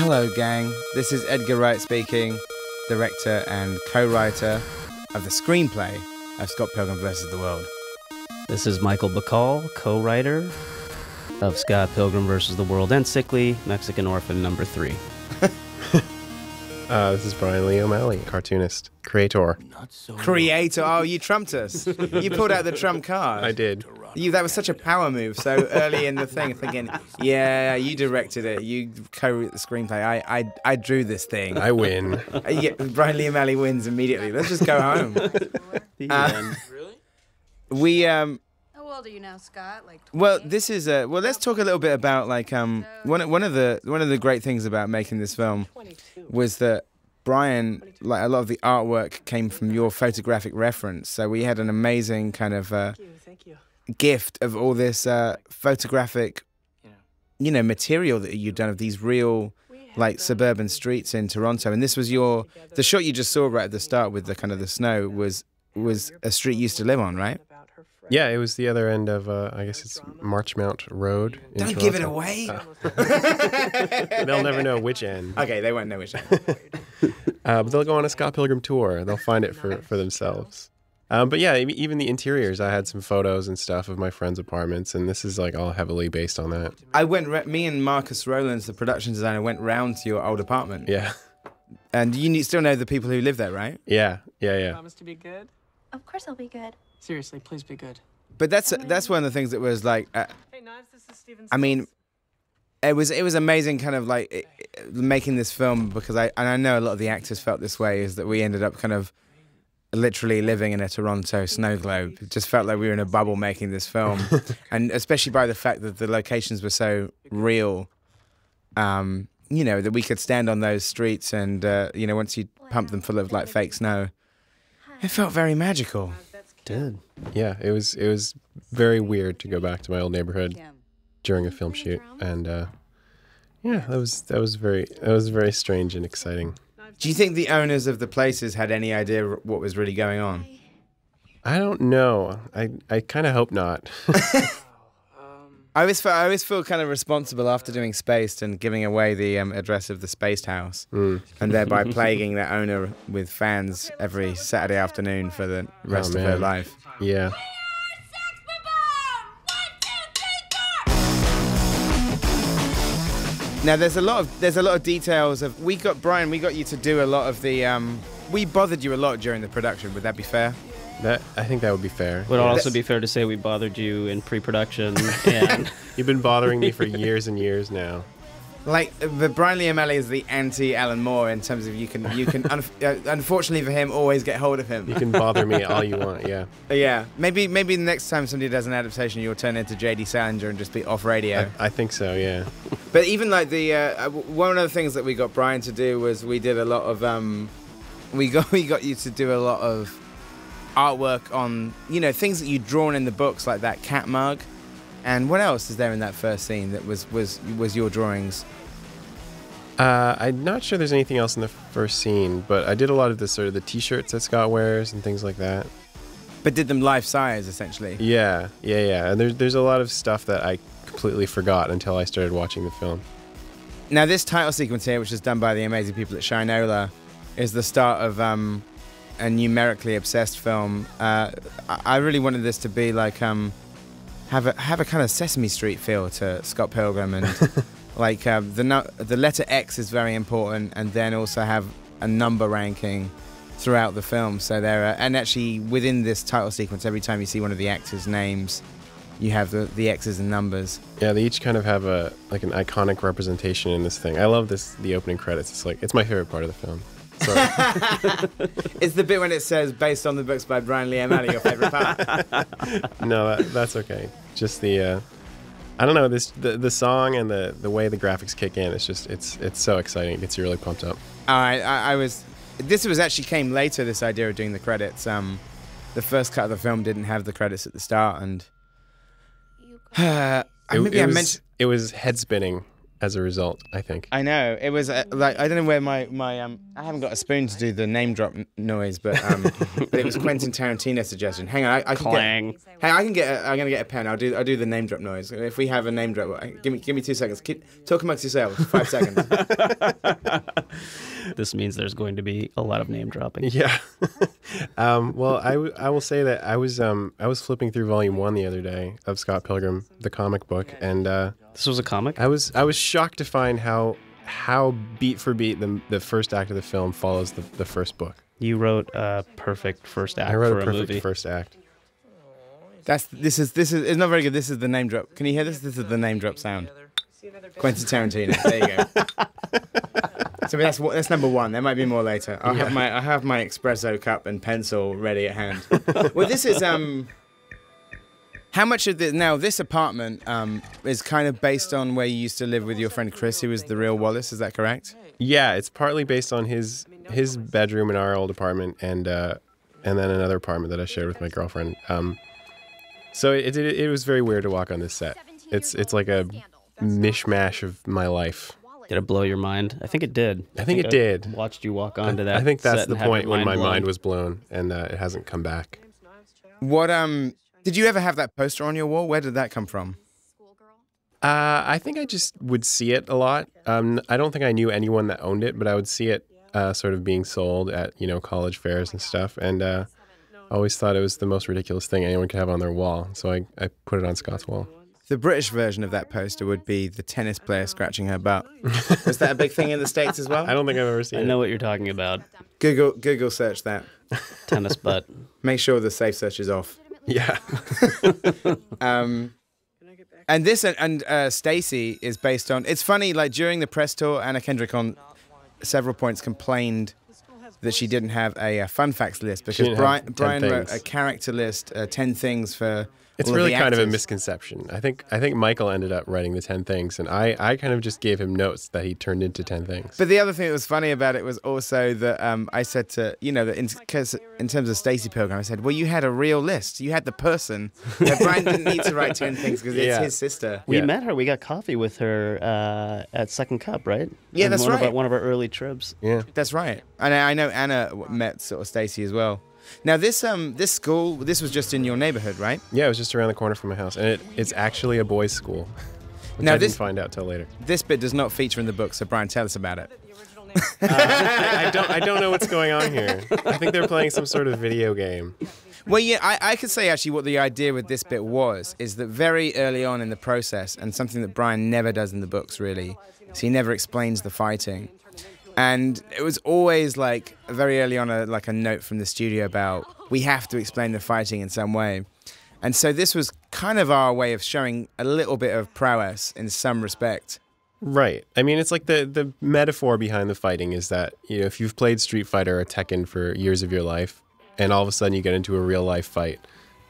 Hello, gang. This is Edgar Wright speaking, director and co writer of the screenplay of Scott Pilgrim vs. the World. This is Michael Bacall, co writer of Scott Pilgrim vs. the World and Sickly Mexican Orphan number three. Uh, this is Bryan Lee O'Malley, cartoonist, creator. Creator. Oh, you trumped us. You pulled out the trump card. I did. You, that was such a power move so early in the thing, thinking, yeah, you directed it, you co-wrote the screenplay. I, I, I drew this thing. I win. Uh, yeah, Bryan Lee O'Malley wins immediately. Let's just go home. Uh, we um How old are you now, Scott? Like 20? well this is a well let's talk a little bit about like um one of- one of the one of the great things about making this film was that Bryan like a lot of the artwork came from your photographic reference. So we had an amazing kind of uh gift of all this uh photographic you know material that you'd done of these real like suburban streets in Toronto. And this was your the shot you just saw right at the start with the kind of the snow was was a street you used to live on right Yeah, it was the other end of, uh, I guess it's Marchmount Road. In don't give it Toronto. away They'll never know which end. okay they won't know which Uh, but they'll go on a Scott Pilgrim tour. They'll find it for, for themselves. Um, but yeah, even the interiors, I had some photos and stuff of my friends' apartments, and this is like all heavily based on that. I went. Ra- me and Marcus Rowlands, the production designer, went round to your old apartment. Yeah, And you still know the people who live there, right? yeah, yeah, yeah. Promise to be good? Of course I'll be good. Seriously, please be good. But that's that's one of the things that was like. Uh, Hey, Knives, this is Stephen I mean, it was it was amazing, kind of like it, it- making this film because I and I know a lot of the actors felt this way. Is that we ended up kind of literally living in a Toronto snow globe. It just felt like we were in a bubble making this film, and especially by the fact that the locations were so real. Um, you know that we could stand on those streets, and uh, you know once you pump them full of like fake snow, it felt very magical. Did. Yeah, it was it was very weird to go back to my old neighborhood during a film shoot, and uh, yeah, that was that was very that was very strange and exciting. Do you think the owners of the places had any idea what was really going on? I don't know. I I kind of hope not. I always feel, I always feel kind of responsible after doing Spaced and giving away the um, address of the Spaced house, and thereby plaguing their owner with fans every Saturday afternoon for the rest of her life. yeah. Now there's a lot of there's a lot of details of we got Bryan we got you to do a lot of the um, we bothered you a lot during the production. Would that be fair? That I think that would be fair. Would it Yeah. also be fair to say we bothered you in pre-production and You've been bothering me for years and years now. Like, but Bryan Lee O'Malley is the anti Alan Moore in terms of you can you can un- uh, unfortunately for him always get hold of him. You can bother me all you want. Yeah. Yeah, maybe maybe the next time somebody does an adaptation, you'll turn into JD Salinger and just be off radio. I, I think so. Yeah. But even like the uh, uh, one of the things that we got Bryan to do was we did a lot of um, we got we got you to do a lot of artwork on you know things that you'd drawn in the books like that cat mug, and what else is there in that first scene that was was was your drawings? Uh, I'm not sure there's anything else in the first scene, but I did a lot of the sort of the T-shirts that Scott wears and things like that. But did them life size essentially. Yeah, yeah, yeah. And there's there's a lot of stuff that I completely forgot until I started watching the film. Now this title sequence here, which is done by the amazing people at Shynola, is the start of um, a numerically obsessed film. Uh, I really wanted this to be like um, have a have a kind of Sesame Street feel to Scott Pilgrim, and like um, the nu- the letter X is very important, and then also have a number ranking throughout the film. So there, are, and actually within this title sequence, every time you see one of the actors' names, you have the the X's and numbers. Yeah, they each kind of have a like an iconic representation in this thing. I love this the opening credits. It's like it's my favorite part of the film. It's the bit when it says based on the books by Bryan Lee O'Malley, your favorite part. no, that, that's okay. Just the uh, I don't know this the, the song and the the way the graphics kick in. It's just it's it's so exciting. It gets you really pumped up. I, I, I was. This was actually came later. This idea of doing the credits. Um, the first cut of the film didn't have the credits at the start, and You uh, It, maybe it I was, mentioned. it was head spinning as a result. I think. I know it was uh, like I don't know where my my um I haven't got a spoon to do the name drop n- noise, but um but it was Quentin Tarantino's suggestion. Hang on, I, I can Clang. get. Hey, I can get. A, I'm gonna get a pen. I'll do. I'll do the name drop noise. If we have a name drop, give me give me two seconds. Keep talk amongst yourselves. Five seconds. This means there's going to be a lot of name dropping. Yeah. um, well, I, w- I will say that I was um, I was flipping through volume one the other day of Scott Pilgrim, the comic book, and uh, This was a comic. I was I was shocked to find how how beat for beat the the first act of the film follows the, the first book. You wrote a perfect first act I wrote for a a, perfect movie. first act. That's this is this is it's not very good. This is the name drop. Can you hear this? This is the name drop sound. Quentin Tarantino. There you go. so that's what- that's number one. There might be more later. I have my I have my espresso cup and pencil ready at hand. well, this is um. How much of this now? This apartment um is kind of based on where you used to live with your friend Chris, who was the real Wallace. Is that correct? Yeah, it's partly based on his his bedroom in our old apartment, and uh, and then another apartment that I shared with my girlfriend. Um, so it, it it was very weird to walk on this set. It's it's like a mishmash of my life. Did it blow your mind? I think it did. I think it did. Watched you walk onto that. I think that's set the point when my blown. mind was blown, and uh, it hasn't come back. What um? Did you ever have that poster on your wall? Where did that come from? Uh, I think I just would see it a lot. Um, I don't think I knew anyone that owned it, but I would see it uh, sort of being sold at you know college fairs and stuff, and uh, I always thought it was the most ridiculous thing anyone could have on their wall. So I, I put it on Scott's wall. The British version of that poster would be the tennis player scratching her butt. Was that a big thing in the states as well? I don't think I've ever seen it. I it. know what you're talking about. Google Google search that. Tennis butt. Make sure the safe search is off. Yeah. Um, and this and, and uh, Stacey is based on. It's funny, like during the press tour, Anna Kendrick on several points complained that she didn't have a, uh fun facts list because Bryan, Bryan wrote a character list, uh, ten things for. It's really the kind of a misconception. I think I think Michael ended up writing the ten things, and I, I kind of just gave him notes that he turned into ten things. But the other thing that was funny about it was also that um, I said to you know that in, cause in terms of Stacey Pilgrim, I said, well, you had a real list. You had the person. That Bryan didn't need to write ten things because it's Yeah. his sister. We Yeah. met her. We got coffee with her uh, at Second Cup, right? Yeah, In that's one Of right. our, one of our early trips. yeah. That's right. And I I know Anna met sort of Stacey as well. Now this um this school this was just in your neighborhood, right? Yeah, it was just around the corner from my house, and it, it's actually a boys' school. Which Now I this- didn't find out till later. This bit does not feature in the book, so Bryan, tell us about it. I, I don't I don't know what's going on here. I think they're playing some sort of video game. Well, yeah, I, I could say actually what the idea with this bit was is that very early on in the process, and something that Bryan never does in the books really, is he never explains the fighting. And it was always like very early on, a, like a note from the studio about we have to explain the fighting in some way. And so this was kind of our way of showing a little bit of prowess in some respect. Right. I mean, it's like the the metaphor behind the fighting is that you know if you've played Street Fighter or Tekken for years of your life, and all of a sudden you get into a real life fight,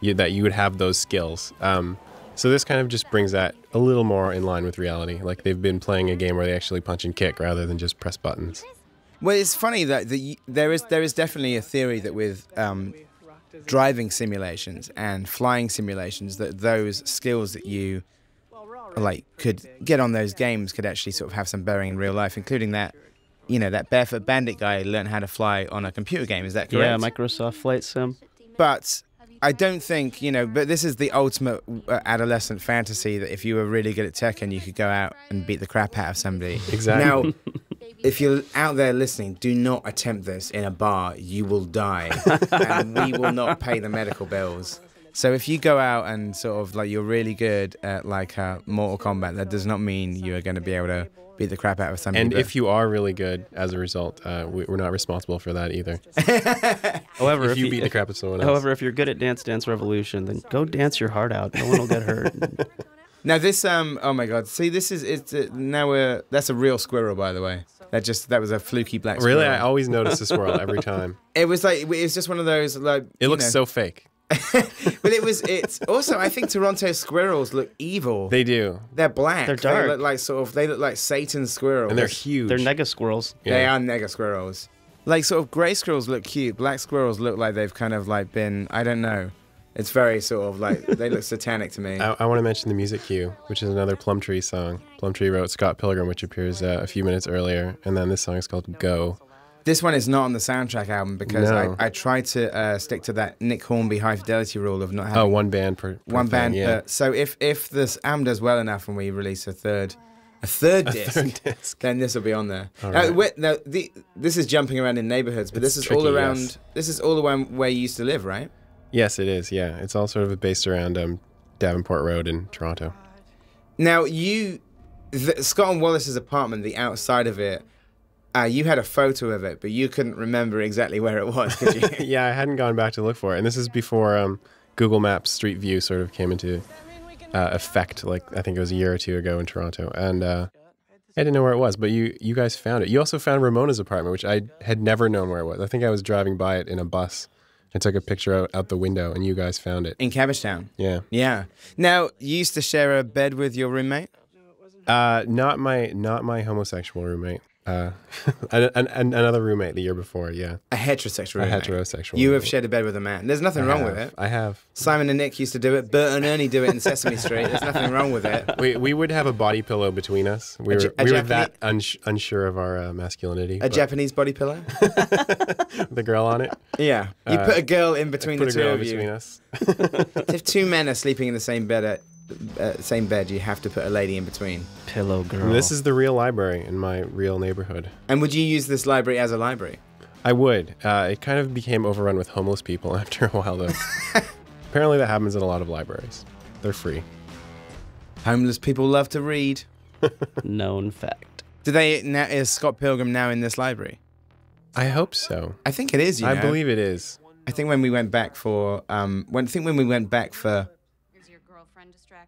you, that you would have those skills. Um, so this kind of just brings that a little more in line with reality. Like they've been playing a game where they actually punch and kick rather than just press buttons. Well, it's funny that the, there is there is definitely a theory that with um, driving simulations and flying simulations, that those skills that you like could get on those games could actually sort of have some bearing in real life, including that you know that barefoot bandit guy learned how to fly on a computer game. Is that correct? Yeah, Microsoft Flight Sim. But I don't think you know. But this is the ultimate uh, adolescent fantasy that if you were really good at Tekken, you could go out and beat the crap out of somebody. Exactly. Now, if you're out there listening, do not attempt this in a bar. You will die, and we will not pay the medical bills. So if you go out and sort of like you're really good at like uh, Mortal Kombat, that does not mean you are going to be able to beat the crap out of somebody. And if you are really good as a result, uh, we, we're not responsible for that either. However, if you beat the crap out of someone else. However, if you're good at Dance Dance Revolution, then go dance your heart out. No one will get hurt. Now this um oh my god see this is it's uh, now we're that's a real squirrel by the way that just that was a fluky black squirrel. really. I always notice a squirrel every time. it was like it was just one of those like It looks know. so fake. but it was it's also I think Toronto squirrels look evil They do, they're black They're dark. they look like sort of they look like Satan squirrels and they're huge. They're nega squirrels. they are nega squirrels like sort of gray squirrels look cute black squirrels look like they've kind of like been I don't know It's very sort of like they look satanic to me. I, I want to mention the music cue, which is another Plumtree song. Plumtree wrote Scott Pilgrim, which appears uh, a few minutes earlier, and then this song is called Go. This one is not on the soundtrack album because No. I, I tried to uh, stick to that Nick Hornby high fidelity rule of not having Oh, one band per, per one thing, band. Yeah. per- so if if this album does well enough and we release a third a third disc, third disc. then this will be on there. All Uh, now, the, this is jumping around in neighborhoods, but this It's is all around. yes. This is all around where you used to live, right? Yes, it is. Yeah, it's all sort of based around um, Davenport Road in Toronto. Now you, the, Scott and Wallace's apartment, the outside of it. Uh, you had a photo of it, but you couldn't remember exactly where it was, could you? yeah, I hadn't gone back to look for it, and this is before um, Google Maps Street View sort of came into uh, effect. Like I think it was a year or two ago in Toronto, and uh, I didn't know where it was. But you you guys found it. You also found Ramona's apartment, which I had never known where it was. I think I was driving by it in a bus. I took a picture out, out the window, and you guys found it. in Cabbagetown. Yeah. Yeah. Now you used to share a bed with your roommate. Uh, not my not my homosexual roommate. Uh, an, an, an- another roommate the year before. Yeah, A heterosexual a heterosexual. You have shared a bed with a man. There's nothing I wrong have. with it. I have. Simon and Nick used to do it. Bert and Ernie do it in Sesame Street. There's nothing wrong with it. We, we would have a body pillow between us. We were, we were that uns- unsure of our uh, masculinity. A but Japanese body pillow. the girl on it. Yeah. You Uh, put a girl in between the two of between you. us. If two men are sleeping in the same bed at uh, same bed, you have to put a lady in between. Pillow girl. And this is the real library in my real neighborhood. And would you use this library as a library? I would. Uh, it kind of became overrun with homeless people after a while, though. Apparently, that happens in a lot of libraries. They're free. Homeless people love to read. known fact. Do they? Now, is Scott Pilgrim now in this library? I hope so. I think it is. You I know. believe it is. I think when we went back for um, when I think when we went back for Is your girlfriend distracting you?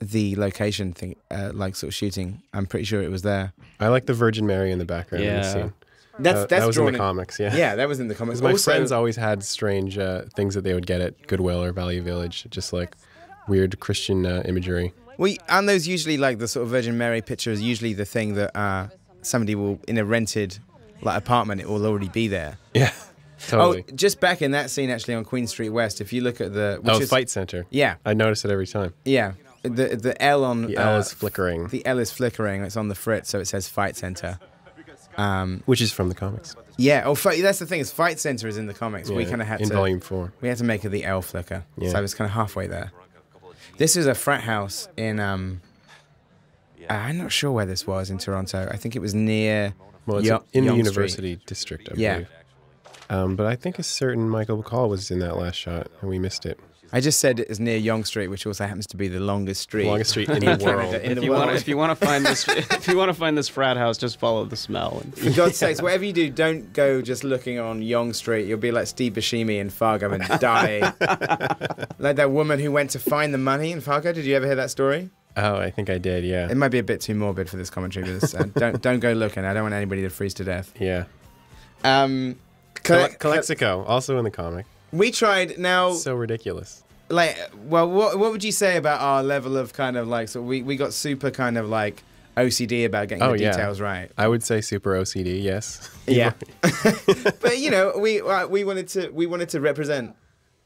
The location thing, uh, like sort of shooting, I'm pretty sure it was there. I like the Virgin Mary in the background. in the Yeah. scene. That's Uh, that's that was in drawn the comics. Yeah. Yeah, that was in the comics. 'Cause my also, friends always had strange uh, things that they would get at Goodwill or Value Village, just like weird Christian uh, imagery. Well, aren't those usually like the sort of Virgin Mary picture is usually the thing that uh, somebody will in a rented like apartment it will already be there. Yeah, totally. Oh, just back in that scene actually on Queen Street West, if you look at the which Oh, is, Fight Center. yeah, I notice it every time. yeah, the the L on The L uh, is flickering, the L is flickering. It's on the frit, so it says Fight Center. Um, which is from the comics. yeah. Oh, fight, that's the thing. Is Fight Center is in the comics. we kind of had in to volume four. we had to make it the L flicker. Yeah. So I was kind of halfway there. This is a frat house in um. uh, I'm not sure where this was in Toronto. I think it was near. Well, it's Yo- in the Yonge Street. university district, I Yeah. believe. Um, but I think a certain Michael Bacall was in that last shot, and we missed it. I just said it is near Yonge Street, which also happens to be the longest street. Longest street in in the world. Canada, in if the you world. want, if you want to find this, if you want to find this frat house, just follow the smell. And For God's sakes, whatever you do, don't go just looking on Yonge Street. You'll be like Steve Buscemi in Fargo and die. like that woman who went to find the money in Fargo. Did you ever hear that story? Oh, I think I did. Yeah, It might be a bit too morbid for this commentary, but this, uh, don't don't go looking. I don't want anybody to freeze to death. yeah. Um, Cale- Calexico, also in the comic. we tried now. So ridiculous. like well what what would you say about our level of kind of like so we, we got super kind of like OCD about getting Oh, the yeah. details right. I would say super OCD. Yes. Yeah. but you know, we uh, we wanted to we wanted to represent.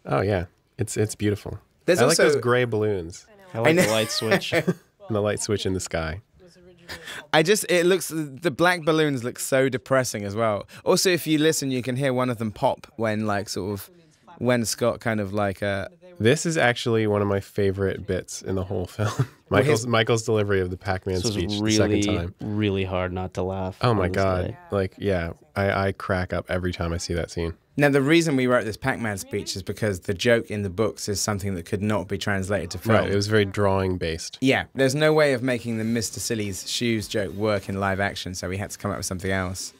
Oh yeah, it's it's beautiful. There's I also like those gray balloons I like know. the light switch. and the light switch in the sky. I just it looks the black balloons look so depressing as well. Also if you listen you can hear one of them pop when like sort of when Scott kind of like uh This is actually one of my favorite bits in the whole film. Michael's his- Michael's delivery of the Pac-Man This was speech the second time. really hard not to laugh. Oh my god! day. Like yeah, I, I crack up every time I see that scene. Now the reason we wrote this Pac-Man speech is because the joke in the books is something that could not be translated to film. Right, it was very drawing based. Yeah, there's no way of making the Mr. Silly's shoes joke work in live action, so we had to come up with something else.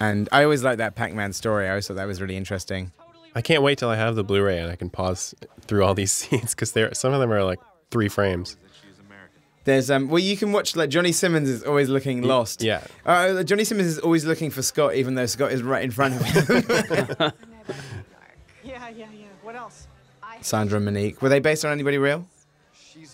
And I always liked that Pac-Man story. I always thought that was really interesting. I can't wait till I have the Blu-ray and I can pause through all these scenes because there some of them are like three frames. There's um, well, you can watch like Johnny Simmons is always looking lost. Yeah, Uh, Johnny Simmons is always looking for Scott, even though Scott is right in front of him. Yeah, yeah, yeah. What else? Sandra and Monique. Were they based on anybody real?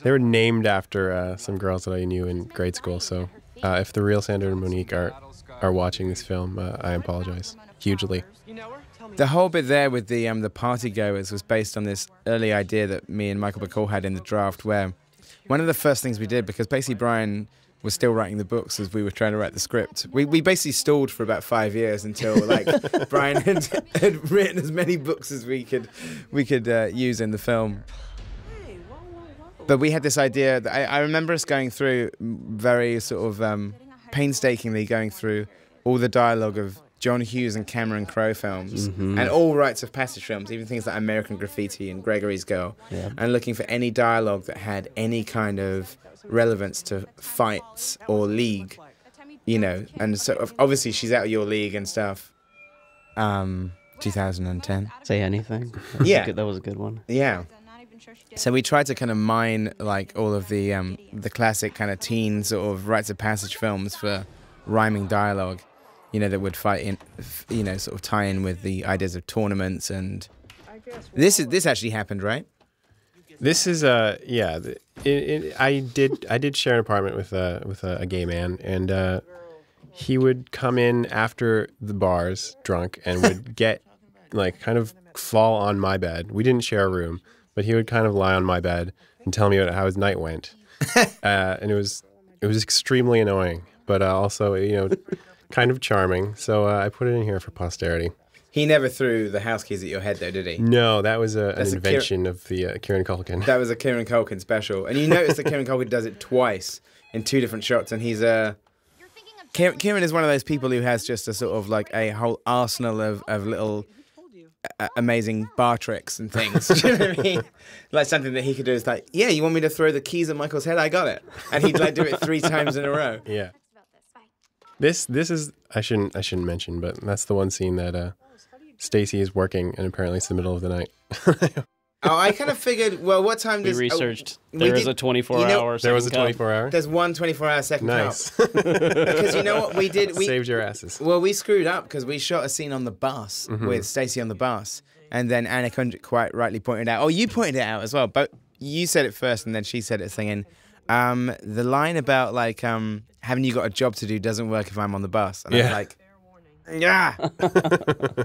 they were named after uh, some girls that I knew in grade school. So uh, if the real Sandra and Monique are are watching this film, uh, I apologize hugely. You know her? Tell the whole bit there with the um the party goers was based on this early idea that me and Michael Bacall had in the draft, where one of the first things we did because basically Bryan was still writing the books as we were trying to write the script. We we basically stalled for about five years until like Bryan had, had written as many books as we could we could uh, use in the film. But we had this idea that I, I remember us going through very sort of um, painstakingly going through all the dialogue of John Hughes and Cameron Crowe films Mm-hmm. and all rites of passage films, even things like American Graffiti and Gregory's Girl, Yeah. and looking for any dialogue that had any kind of relevance to fights or league, you know. And so obviously she's out of your league and stuff. Um, 2010. Say anything. That Yeah. good- that was a good one. Yeah. So we tried to kind of mine like all of the um, the classic kind of teen sort of rites of passage films for rhyming dialogue, you know, that would fight in, you know, sort of tie in with the ideas of tournaments and this is this actually happened, right? This is uh yeah. It, it, I did I did share an apartment with a with a, a gay man, and uh, he would come in after the bars drunk and would get like kind of fall on my bed. We didn't share a room, but he would kind of lie on my bed and tell me about how his night went, uh, and it was it was extremely annoying, but uh, also you know kind of charming. So uh, I put it in here for posterity. He never threw the house keys at your head though, did he? No, that was a, an That's a invention of the uh, Kieran Culkin. That was a Kieran Culkin special, and you notice that Kieran Culkin does it twice in two different shots, and he's a. Kieran, Kieran is one of those people who has just a sort of like a whole arsenal of, of little uh, amazing bar tricks and things. Do you know what I mean? Like something that he could do is like, yeah, you want me to throw the keys at Michael's head? I got it, and he'd like do it three times in a row. Yeah. This this is I shouldn't I shouldn't mention, but that's the one scene that uh Stacey is working and apparently it's the middle of the night. Oh, I kind of figured. Well, what time We does oh, researched. we there is did- a 24 you know- hour. there was a 24 hour. There's one 24-hour second Nice. because you know what we did. We Saved your asses. Well, we screwed up because we shot a scene on the bus Mm-hmm. with Stacey on the bus, and then Anna Kendrick quite rightly pointed out. Oh, you pointed it out as well, but you said it first, and then she said it, singing. Um, the line about like um, haven't you got a job to do doesn't work if I'm on the bus, and I was Yeah. like, yeah.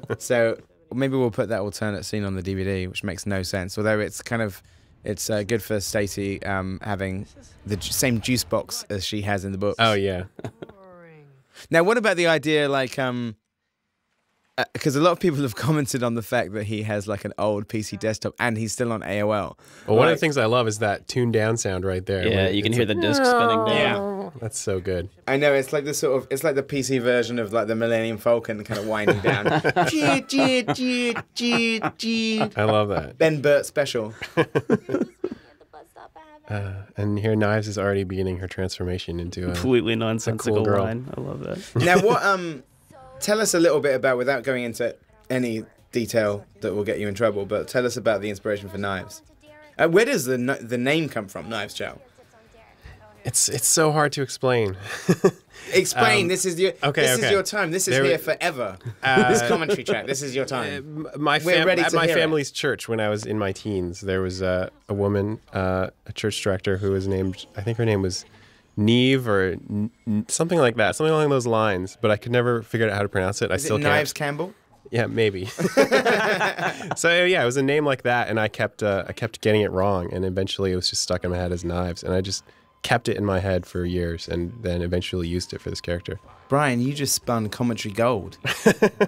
so maybe we'll put that alternate scene on the DVD, which makes no sense. Although it's kind of it's uh, good for Stacey um, having the ju- same juice box as she has in the book. Oh yeah. Now, what about the idea, like, um, because a lot of people have commented on the fact that he has like an old PC desktop and he's still on AOL. Well, one of the things I love is that tuned down sound right there. Yeah, you can it's hear the like, disc spinning down. Yeah. That's so good. I know it's like the sort of it's like the PC version of like the Millennium Falcon kind of winding down. Gee, gee, gee, gee, gee. I love that. Ben Burtt special. Uh, and here Knives is already beginning her transformation into a Completely nonsensical girl. line. I love that. Now, what um, tell us a little bit about without going into any detail that will get you in trouble, but tell us about the inspiration for Knives. Uh, where does the the name come from, Knives Chow? It's it's so hard to explain. Explain. Um, this is your okay, this is your time. This is There here forever. Uh, this commentary track. This is your time. M- my We're fam- ready at to my hear it. family's church when I was in my teens, there was uh, a woman, uh, a church director who was named, I think her name was Neve or n- something like that, something along those lines. But I could never figure out how to pronounce it. I Is still it can't. Knives Campbell? Yeah, maybe. so yeah, it was a name like that, and I kept uh, I kept getting it wrong, and eventually it was just stuck in my head as Knives, and I just kept it in my head for years, and then eventually used it for this character. Bryan, you just spun commentary gold.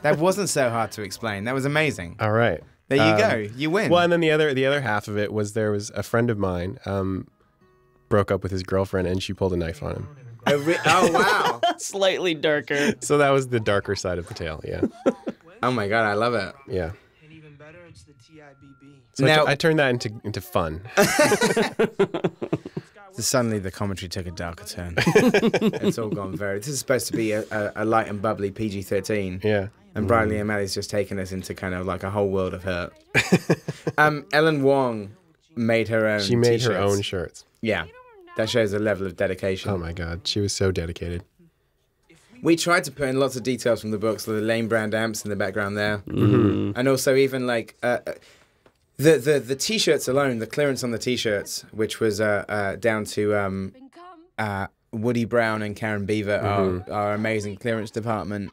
that wasn't so hard to explain. That was amazing. All right. There you Um, go. You win. Well, and then the other the other half of it was there was a friend of mine um, broke up with his girlfriend, and she pulled a knife on him. oh, re- oh, wow. Slightly darker. So that was the darker side of the tale. Yeah, Oh my god, I love it. yeah. And even better, it's the TIBB. So I Now- tu- I turned that into into fun. Suddenly, the commentary took a darker turn. it's all gone very. This is supposed to be a, a, a light and bubbly PG 13. Yeah. And Bryan Lee O'Malley's just taken us into kind of like a whole world of hurt. um, Ellen Wong made her own. She made her t-shirts. own shirts. Yeah, that shows a level of dedication. Oh my god, she was so dedicated. We tried to put in lots of details from the books, so the Lane Brand amps in the background there, Mm-hmm. and also even like uh, uh, the the the t-shirts alone, the clearance on the t-shirts, which was uh, uh, down to um, uh, Woody Brown and Karen Beaver, Mm-hmm. our, our amazing clearance department.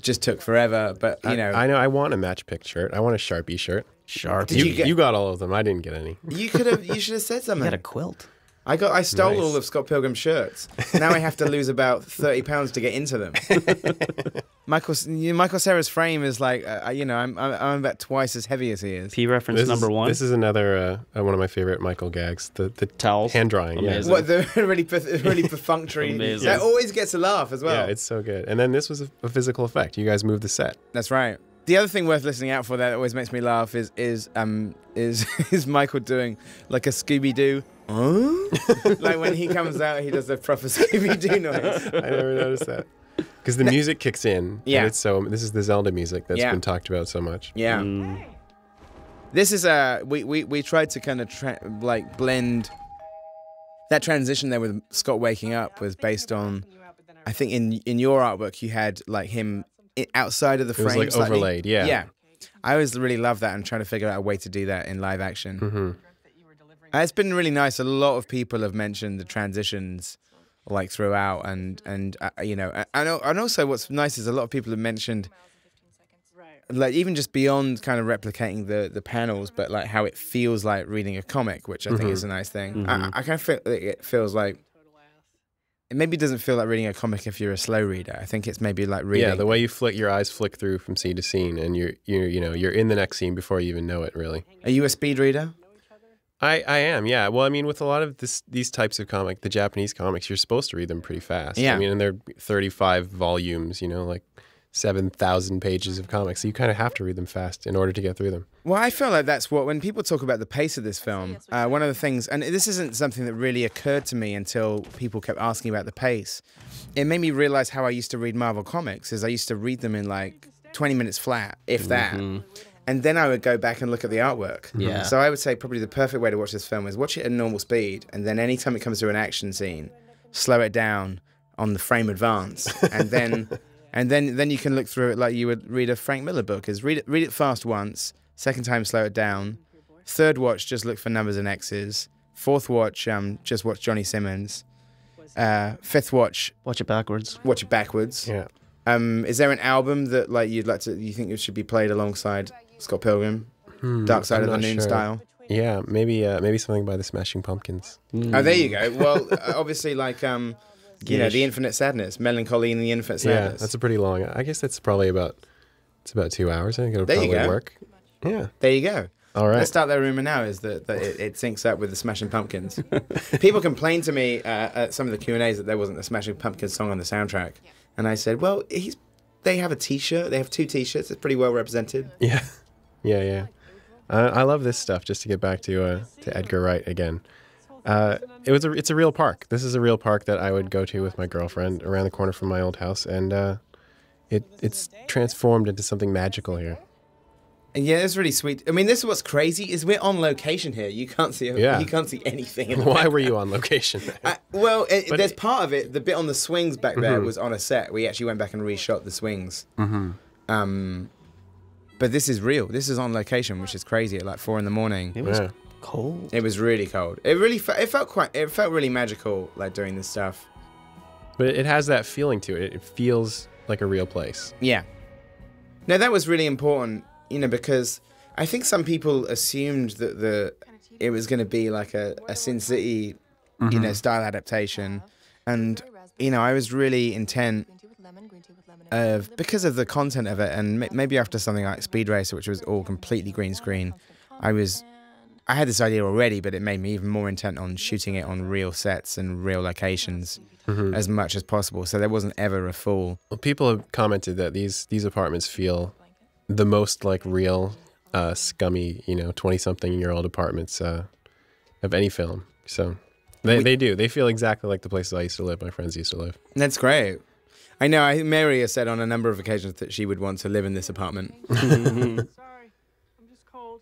just took forever. But you know, I, know. I want a match pick shirt. I want a Sharpie shirt. Sharpie. You, you get- you got all of them. I didn't get any. you could have, you should have said You something. got a quilt. I got, I stole Nice. all of Scott Pilgrim's shirts. Now I have to lose about thirty pounds to get into them. Michael, Michael Cera's frame is like, uh, you know, I'm, I'm, I'm about twice as heavy as he is. P reference This number is, one. This is another uh, uh, one of my favorite Michael gags. The the Towels. hand drawing. Yeah. What the really, really perfunctory? Amazing. That always gets a laugh as well. Yeah, it's so good. And then this was a, a physical effect. You guys moved the set. That's right. The other thing worth listening out for that always makes me laugh is is um is is Michael doing like a Scooby Doo. Huh? like when he comes out, he does a proper Scooby Doo noise. I never noticed that. Because the music kicks in. and Yeah. it's so. This is the Zelda music that's Yeah. been talked about so much. Yeah. Mm. This is a we we we tried to kind of tra- like blend that transition there with Scott waking up was based on I think in in your artwork you had like him outside of the frame. It frame was like slightly. overlaid. Yeah. Yeah. I always really love that and trying to figure out a way to do that in live action. hmm Uh, It's been really nice. A lot of people have mentioned the transitions, like throughout, and and uh, you know, and and also what's nice is a lot of people have mentioned, like even just beyond kind of replicating the the panels, but like how it feels like reading a comic, which I think is a nice thing. I, I kind of feel like it feels like. It maybe doesn't feel like reading a comic if you're a slow reader. I think it's maybe like reading. Yeah, the way you flick your eyes flick through from scene to scene, and you're you you know you're in the next scene before you even know it. Really, Are you a speed reader? I I am. Yeah. Well, I mean, with a lot of this these types of comic, the Japanese comics, you're supposed to read them pretty fast. Yeah. I mean, and they're 35 volumes. You know, like seven thousand pages of comics. So you kind of have to read them fast in order to get through them. Well, I feel like that's what when people talk about the pace of this film, uh, one of the things, and this isn't something that really occurred to me until people kept asking about the pace. It made me realize how I used to read Marvel comics. Is I used to read them in like 20 minutes flat, if that, and then I would go back and look at the artwork. Yeah. So I would say probably the perfect way to watch this film is watch it at normal speed, and then anytime it comes to an action scene, slow it down on the frame advance, and then. And then, then you can look through it like you would read a Frank Miller book. Is read it, read it fast once, Second time, slow it down. Third watch, just look for numbers and X's. Fourth watch, um, just watch Johnny Simmons. Uh, fifth watch, Watch it backwards. watch it backwards. Yeah. Um, is there an album that like you'd like to? You think it should be played alongside Scott Pilgrim, Dark Side I'm of the Moon sure. style? Yeah, maybe uh, maybe something by the Smashing Pumpkins. Oh, there you go. Well, uh, obviously, like um, you know, the Infinite Sadness, Mellon Collie, and the Infinite Sadness. Yeah, Sadness. that's a pretty long. I guess that's probably about it's about two hours. I think it'll There you probably go. work. Yeah. there you go. All right. Let's start that rumor now. Is that, that it, it syncs up with the Smashing Pumpkins? People complained to me uh, at some of the Q and A's that there wasn't a Smashing Pumpkins song on the soundtrack, and I said, "Well, he's they have a T-shirt. They have two T-shirts. It's pretty well represented." Yeah, yeah, yeah. I, I love this stuff. Just to get back to uh, to Edgar Wright again. Uh, it was a it's a real park. This is a real park that I would go to with my girlfriend around the corner from my old house, and uh, it it's transformed into something magical here. Yeah, it's really sweet. I mean, this is what's crazy is we're on location here. You can't see Yeah. you can't see anything. In the Why were you on location? Uh, well, it, there's it- part of it. The bit on the swings back there was on a set. We actually went back and reshot the swings. Mm-hmm. Um, but this is real. This is on location, which is crazy. At like four in the morning, It was Yeah. cold. it was really cold. It really fe- it felt quite. It felt really magical, like doing this stuff. but it has that feeling to it. It feels like a real place. Yeah. No, that was really important. You know, because I think some people assumed that the it was going to be like a, a Sin City, you know, mm-hmm. style adaptation, and you know, I was really intent of because of the content of it, and ma- maybe after something like Speed Racer, which was all completely green screen, I was. I had this idea already, but it made me even more intent on shooting it on real sets and real locations as much as possible. So there wasn't ever a full Well, people have commented that these these apartments feel the most like real, uh, scummy, you know, twenty something year old apartments uh, of any film. So they they do. They feel exactly like the places I used to live. My friends used to live. That's great. I know. I, Mary has said on a number of occasions that she would want to live in this apartment. Sorry, I'm just cold.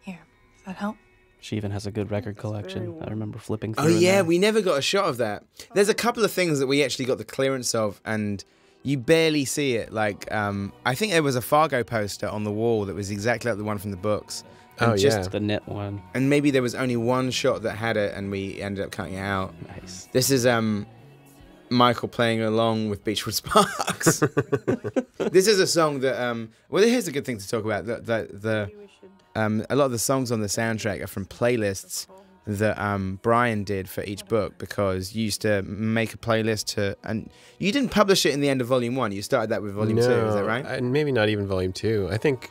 Here, does that help? She even has a good record collection. I remember flipping through. Oh yeah, there. we never got a shot of that. There's a couple of things that we actually got the clearance of, and you barely see it. Like, um, I think there was a Fargo poster on the wall that was exactly like the one from the books. And Oh, just, yeah. the knit one. And maybe there was only one shot that had it, and we ended up cutting it out. Nice. This is um, Michael playing along with Beachwood Sparks. this is a song that um well here's a good thing to talk about. The the, the um a lot of the songs on the soundtrack are from playlists that um Bryan did for each book because you used to make a playlist to and you didn't publish it in the end of volume one. You started that with volume two, is that right? And maybe not even volume two. I think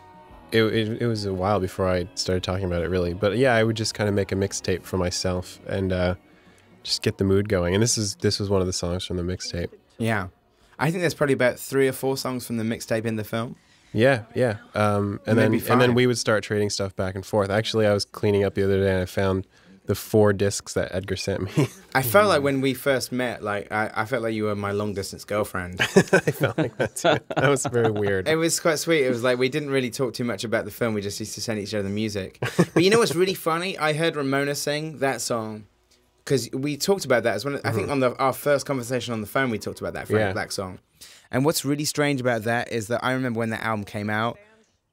it, it, it was a while before I started talking about it, really. But yeah, I would just kind of make a mixtape for myself and uh, just get the mood going. And this is this was one of the songs from the mixtape. yeah. I think there's probably about three or four songs from the mixtape in the film. Yeah, yeah. Um, and Maybe then and then we would start trading stuff back and forth. Actually, I was cleaning up the other day and I found the four discs that Edgar sent me. I felt like when we first met, like I, I felt like you were my long distance girlfriend. I felt like that too. That was very weird. It was quite sweet. It was like we didn't really talk too much about the film. We just used to send each other the music. But you know what's really funny? I heard Ramona sing that song because we talked about that as one. I think mm-hmm. on the our first conversation on the phone, we talked about that Frank Yeah. Black song. And what's really strange about that is that I remember when that album came out,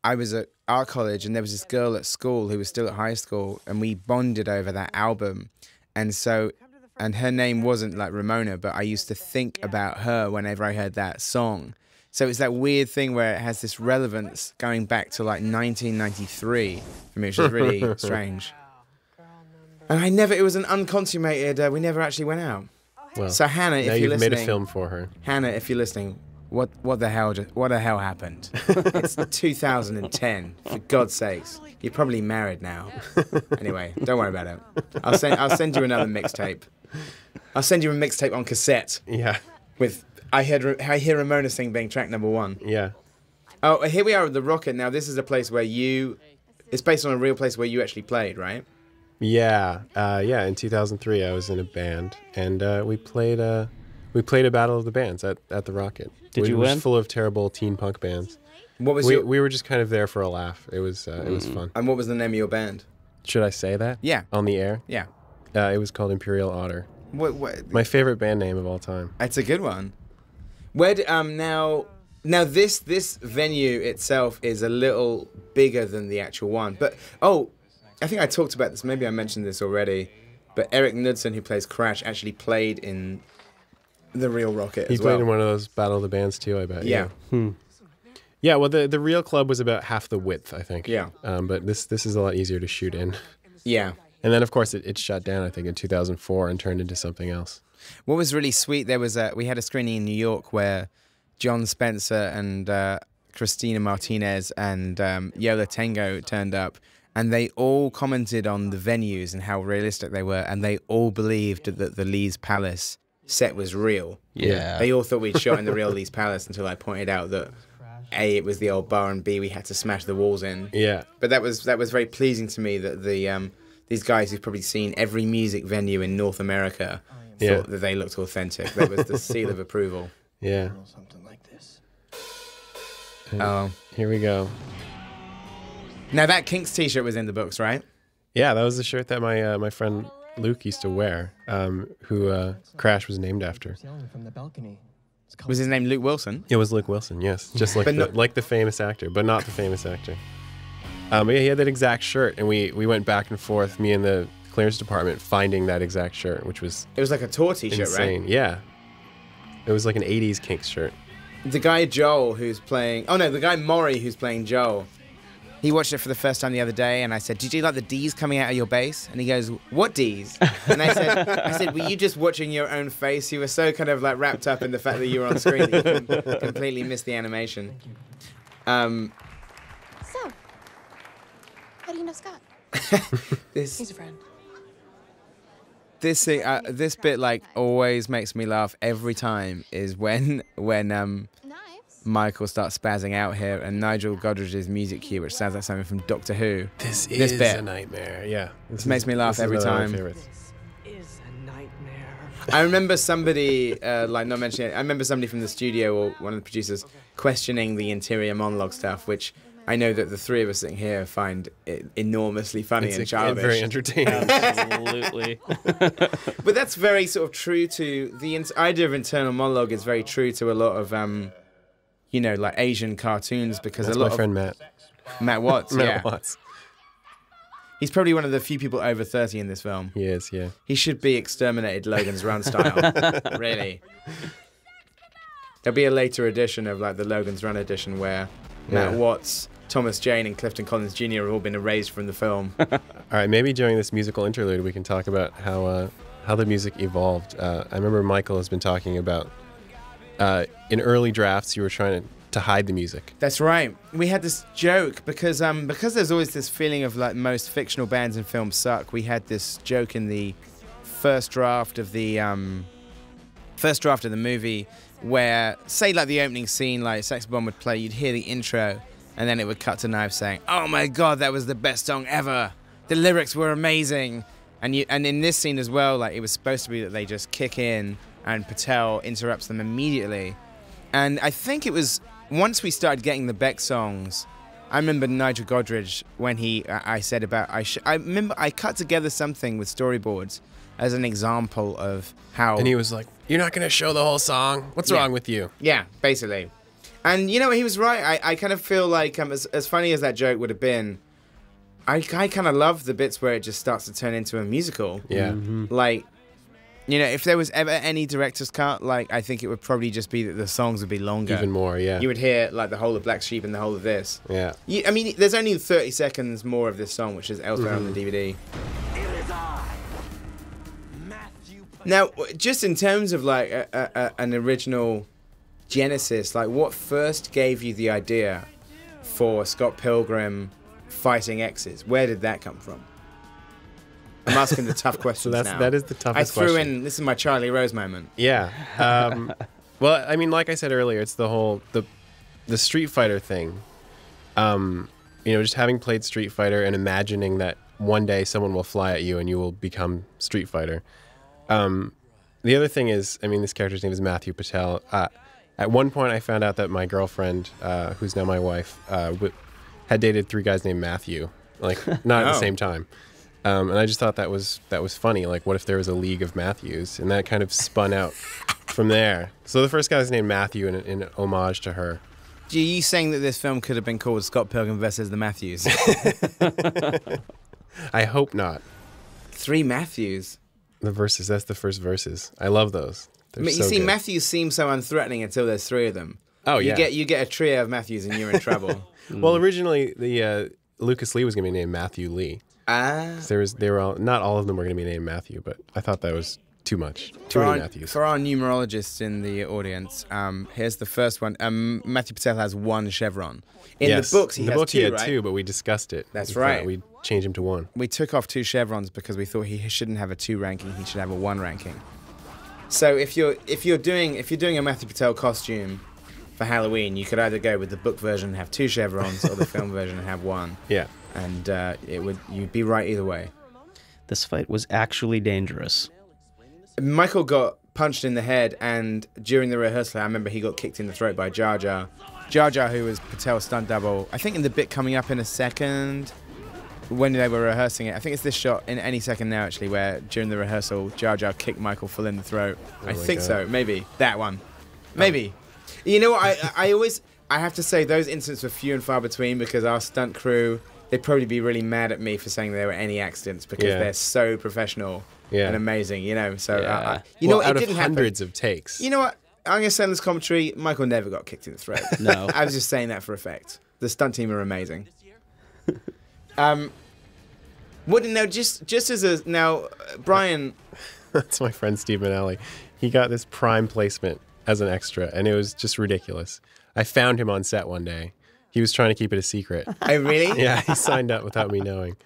I was at art college and there was this girl at school who was still at high school, and we bonded over that album. And so, and her name wasn't like Ramona, but I used to think about her whenever I heard that song. So it's that weird thing where it has this relevance going back to like 1993 for me, which is really strange. And I never, it was an unconsummated, uh, we never actually went out. Well, So Hannah, if you're you've listening, made a film for her. Hannah, if you're listening, what what the hell just, what the hell happened? it's 2010. For God's sakes, you're probably married now. Anyway, don't worry about it. I'll send I'll send you another mixtape. I'll send you a mixtape on cassette Yeah, with I heard I hear Ramona sing being track number one. yeah. Oh, here we are at the Rocket. Now this is a place where you. It's based on a real place where you actually played, right? Yeah, uh, yeah. In 2003, I was in a band, and uh, we played a we played a battle of the bands at, at the Rocket. Did we you was win? Full of terrible teen punk bands. What was We, your we were just kind of there for a laugh. It was uh, it was fun. and what was the name of your band? Should I say that? Yeah, On the air, yeah. uh, it was called Imperial Otter. What, what, My favorite band name of all time. It's a good one. Where d um now now this this venue itself is a little bigger than the actual one. But oh, I think I talked about this. Maybe I mentioned this already. But Eric Knudsen, who plays Crash, actually played in the Real Rocket He played well. in one of those battle of the bands too. I bet. yeah, Yeah. Well, the the real club was about half the width, I think. Yeah. Um, but this this is a lot easier to shoot in. yeah. And then of course it, it shut down. I think in 2004 and turned into something else. What was really sweet there was a we had a screening in New York where Jon Spencer and uh, Christina Martinez and um, Yo La Tengo turned up, and they all commented on the venues and how realistic they were, and they all believed that the Lee's Palace set was real. Yeah. They all thought we'd shot in the real Lee's Palace until I pointed out that a it was the old bar and b we had to smash the walls in. Yeah. But that was that was very pleasing to me that the um, these guys who've probably seen every music venue in North America Yeah. thought that they looked authentic. That was the seal of approval. Yeah. Something like this. Oh, Here we go. Now that Kinks T-shirt was in the books, right? Yeah, that was the shirt that my uh, my friend Luke used to wear, um, who uh, Crash was named after. From the balcony. Was his name Luke Wilson? It was Luke Wilson, yes, just like the, no- like the famous actor, but not the famous actor. Um, yeah, he had that exact shirt, and we we went back and forth, me and the clearance department, finding that exact shirt, which was It was like a tour T-shirt, insane. Yeah, it was like an '80s Kinks shirt. The guy Joel who's playing. Oh no, the guy Maurie who's playing Joel. He watched it for the first time the other day, and I said, "Did you like the D's coming out of your bass?" And he goes, "What D's?" And I said, "I said, were you just watching your own face? You were so kind of like wrapped up in the fact that you were on screen, that you completely missed the animation." Um, So, how do you know Scott? this He's a friend. this thing, uh, this bit like always makes me laugh every time. Is when when um Nice. Michael starts spazzing out here, and Nigel Godrich's music cue, which sounds like something from Doctor Who. This This is bit. a nightmare. Yeah, this makes me laugh this every another one of time. my favorites. Is a nightmare. I remember somebody, uh, like not mentioning it, I remember somebody from the studio or one of the producers questioning the interior monologue stuff, which I know that the three of us sitting here find it enormously funny It's and a- childish. very entertaining. Absolutely. but that's very sort of true to the in- idea of internal monologue is very true to a lot of, um, you know, like Asian cartoons because That's a lot my friend Matt. Matt Watts, Matt yeah. Watts. He's probably one of the few people over 30 in this film. He is, yeah. He should be exterminated Logan's Run style. really. There'll be a later edition of like the Logan's Run edition where Matt Watts, Thomas Jane, and Clifton Collins Jr. have all been erased from the film. All right, maybe during this musical interlude, we can talk about how uh, how the music evolved. Uh, I remember Michael has been talking about uh, in early drafts, you were trying to, to hide the music. That's right. We had this joke because um because there's always this feeling of like most fictional bands and films suck. We had this joke in the first draft of the um first draft of the movie where say like the opening scene like Sex Bomb would play, you'd hear the intro and then it would cut to Knife saying, "Oh my god, that was the best song ever. The lyrics were amazing." And you and in this scene as well, like it was supposed to be that they just kick in and Patel interrupts them immediately. And I think it was once we started getting the Beck songs. I remember Nigel Godrich when he I I said about I sh- I remember I cut together something with storyboards as an example of how And he was like, "You're not going to show the whole song. What's Yeah. wrong with you?" yeah basically. And you know he was right. I, I kind of feel like um, as as funny as that joke would have been, I I kind of love the bits where it just starts to turn into a musical. Yeah. Like, you know, if there was ever any director's cut, like I think it would probably just be that the songs would be longer. Even more, yeah. You would hear like the whole of Black Sheep and the whole of this. yeah. You, I mean, there's only 30 seconds more of this song, which is elsewhere on the mm-hmm. DVD. Now, just in terms of like a, a, a, an original genesis, like what first gave you the idea for Scott Pilgrim fighting exes? Where did that come from? I'm asking the tough questions So that's now. that is the toughest. I threw question. in. This is my Charlie Rose moment. Yeah. Um, well, I mean, like I said earlier, it's the whole the the Street Fighter thing. Um, you know, just having played Street Fighter and imagining that one day someone will fly at you and you will become Street Fighter. Um, the other thing is, I mean, this character's name is Matthew Patel. Uh, at one point, I found out that my girlfriend, uh, who's now my wife, uh, w- had dated three guys named Matthew, like not at the Oh. same time. Um, and I just thought that was that was funny. Like, what if there was a league of Matthews? And that kind of spun out from there. So the first guy's named Matthew in, in homage to her. Are you saying that this film could have been called Scott Pilgrim versus the Matthews? I hope not. Three Matthews. The verses. That's the first verses. I love those. They're I you so see, good. Matthews seem so unthreatening until there's three of them. Oh you yeah. get you get a trio of Matthews and you're in trouble. well, originally the uh, Lucas Lee was going to be named Matthew Lee. Ah, There was they were all not all of them were going to be named Matthew, but I thought that was too much. Too for many our, Matthews. for our numerologists in the audience, um, here's the first one. Um, Matthew Patel has one chevron. In yes. the books, he in the has book two, he had right? two, but we discussed it. That's We right. We changed him to one. We took off two chevrons because we thought he shouldn't have a two ranking. He should have a one ranking. So if you're if you're doing if you're doing a Matthew Patel costume for Halloween, you could either go with the book version and have two chevrons, or the film version and have one, Yeah. And uh, it would you'd be right either way. This fight was actually dangerous. Michael got punched in the head, and during the rehearsal, I remember he got kicked in the throat by Jar Jar. Jar Jar, who was Patel's stunt double, I think in the bit coming up in a second, when they were rehearsing it, I think it's this shot in any second now, actually, where during the rehearsal, Jar Jar kicked Michael full in the throat. I think God. so, maybe. That one. Maybe. You know what? I, I always, I have to say, those incidents were few and far between because our stunt crew, they'd probably be really mad at me for saying there were any accidents because Yeah. they're so professional Yeah. and amazing, you know. So, Yeah. uh, you well, know, what? out it of didn't hundreds happen. of takes. You know what? I'm gonna in this commentary, Michael never got kicked in the throat. No. I was just saying that for effect. The stunt team are amazing. um, what? No, just just as a now, uh, Bryan. That's my friend Steve Manelli. He got this prime placement as an extra, and it was just ridiculous. I found him on set one day. He was trying to keep it a secret. I really? yeah, he signed up without me knowing.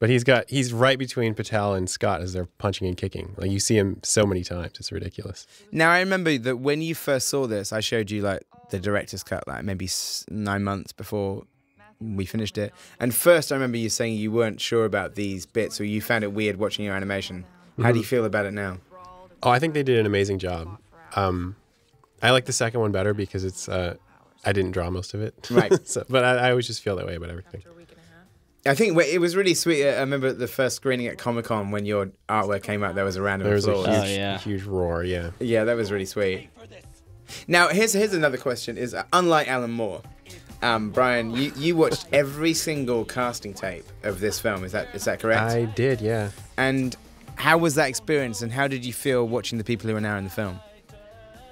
But he's got he's right between Patel and Scott as they're punching and kicking. Like you see him so many times, it's ridiculous. Now I remember that when you first saw this, I showed you like the director's cut, like maybe nine months before we finished it. And first, I remember you saying you weren't sure about these bits, or you found it weird watching your animation. How do you feel about it now? Oh, I think they did an amazing job. Um, I like the second one better because it's uh, I didn't draw most of it. Right. so, but I, I always just feel that way about everything. I think wh- it was really sweet. I remember the first screening at Comic Con when your artwork came out. There was a round of applause. There was a huge, Oh, yeah. huge roar. Yeah. Yeah, that was really sweet. Now, here's here's another question: Is uh, unlike Alan Moore, Um, Bryan, you, you watched every single casting tape of this film. Is that is that correct? I did, yeah. And how was that experience? And how did you feel watching the people who are now in the film?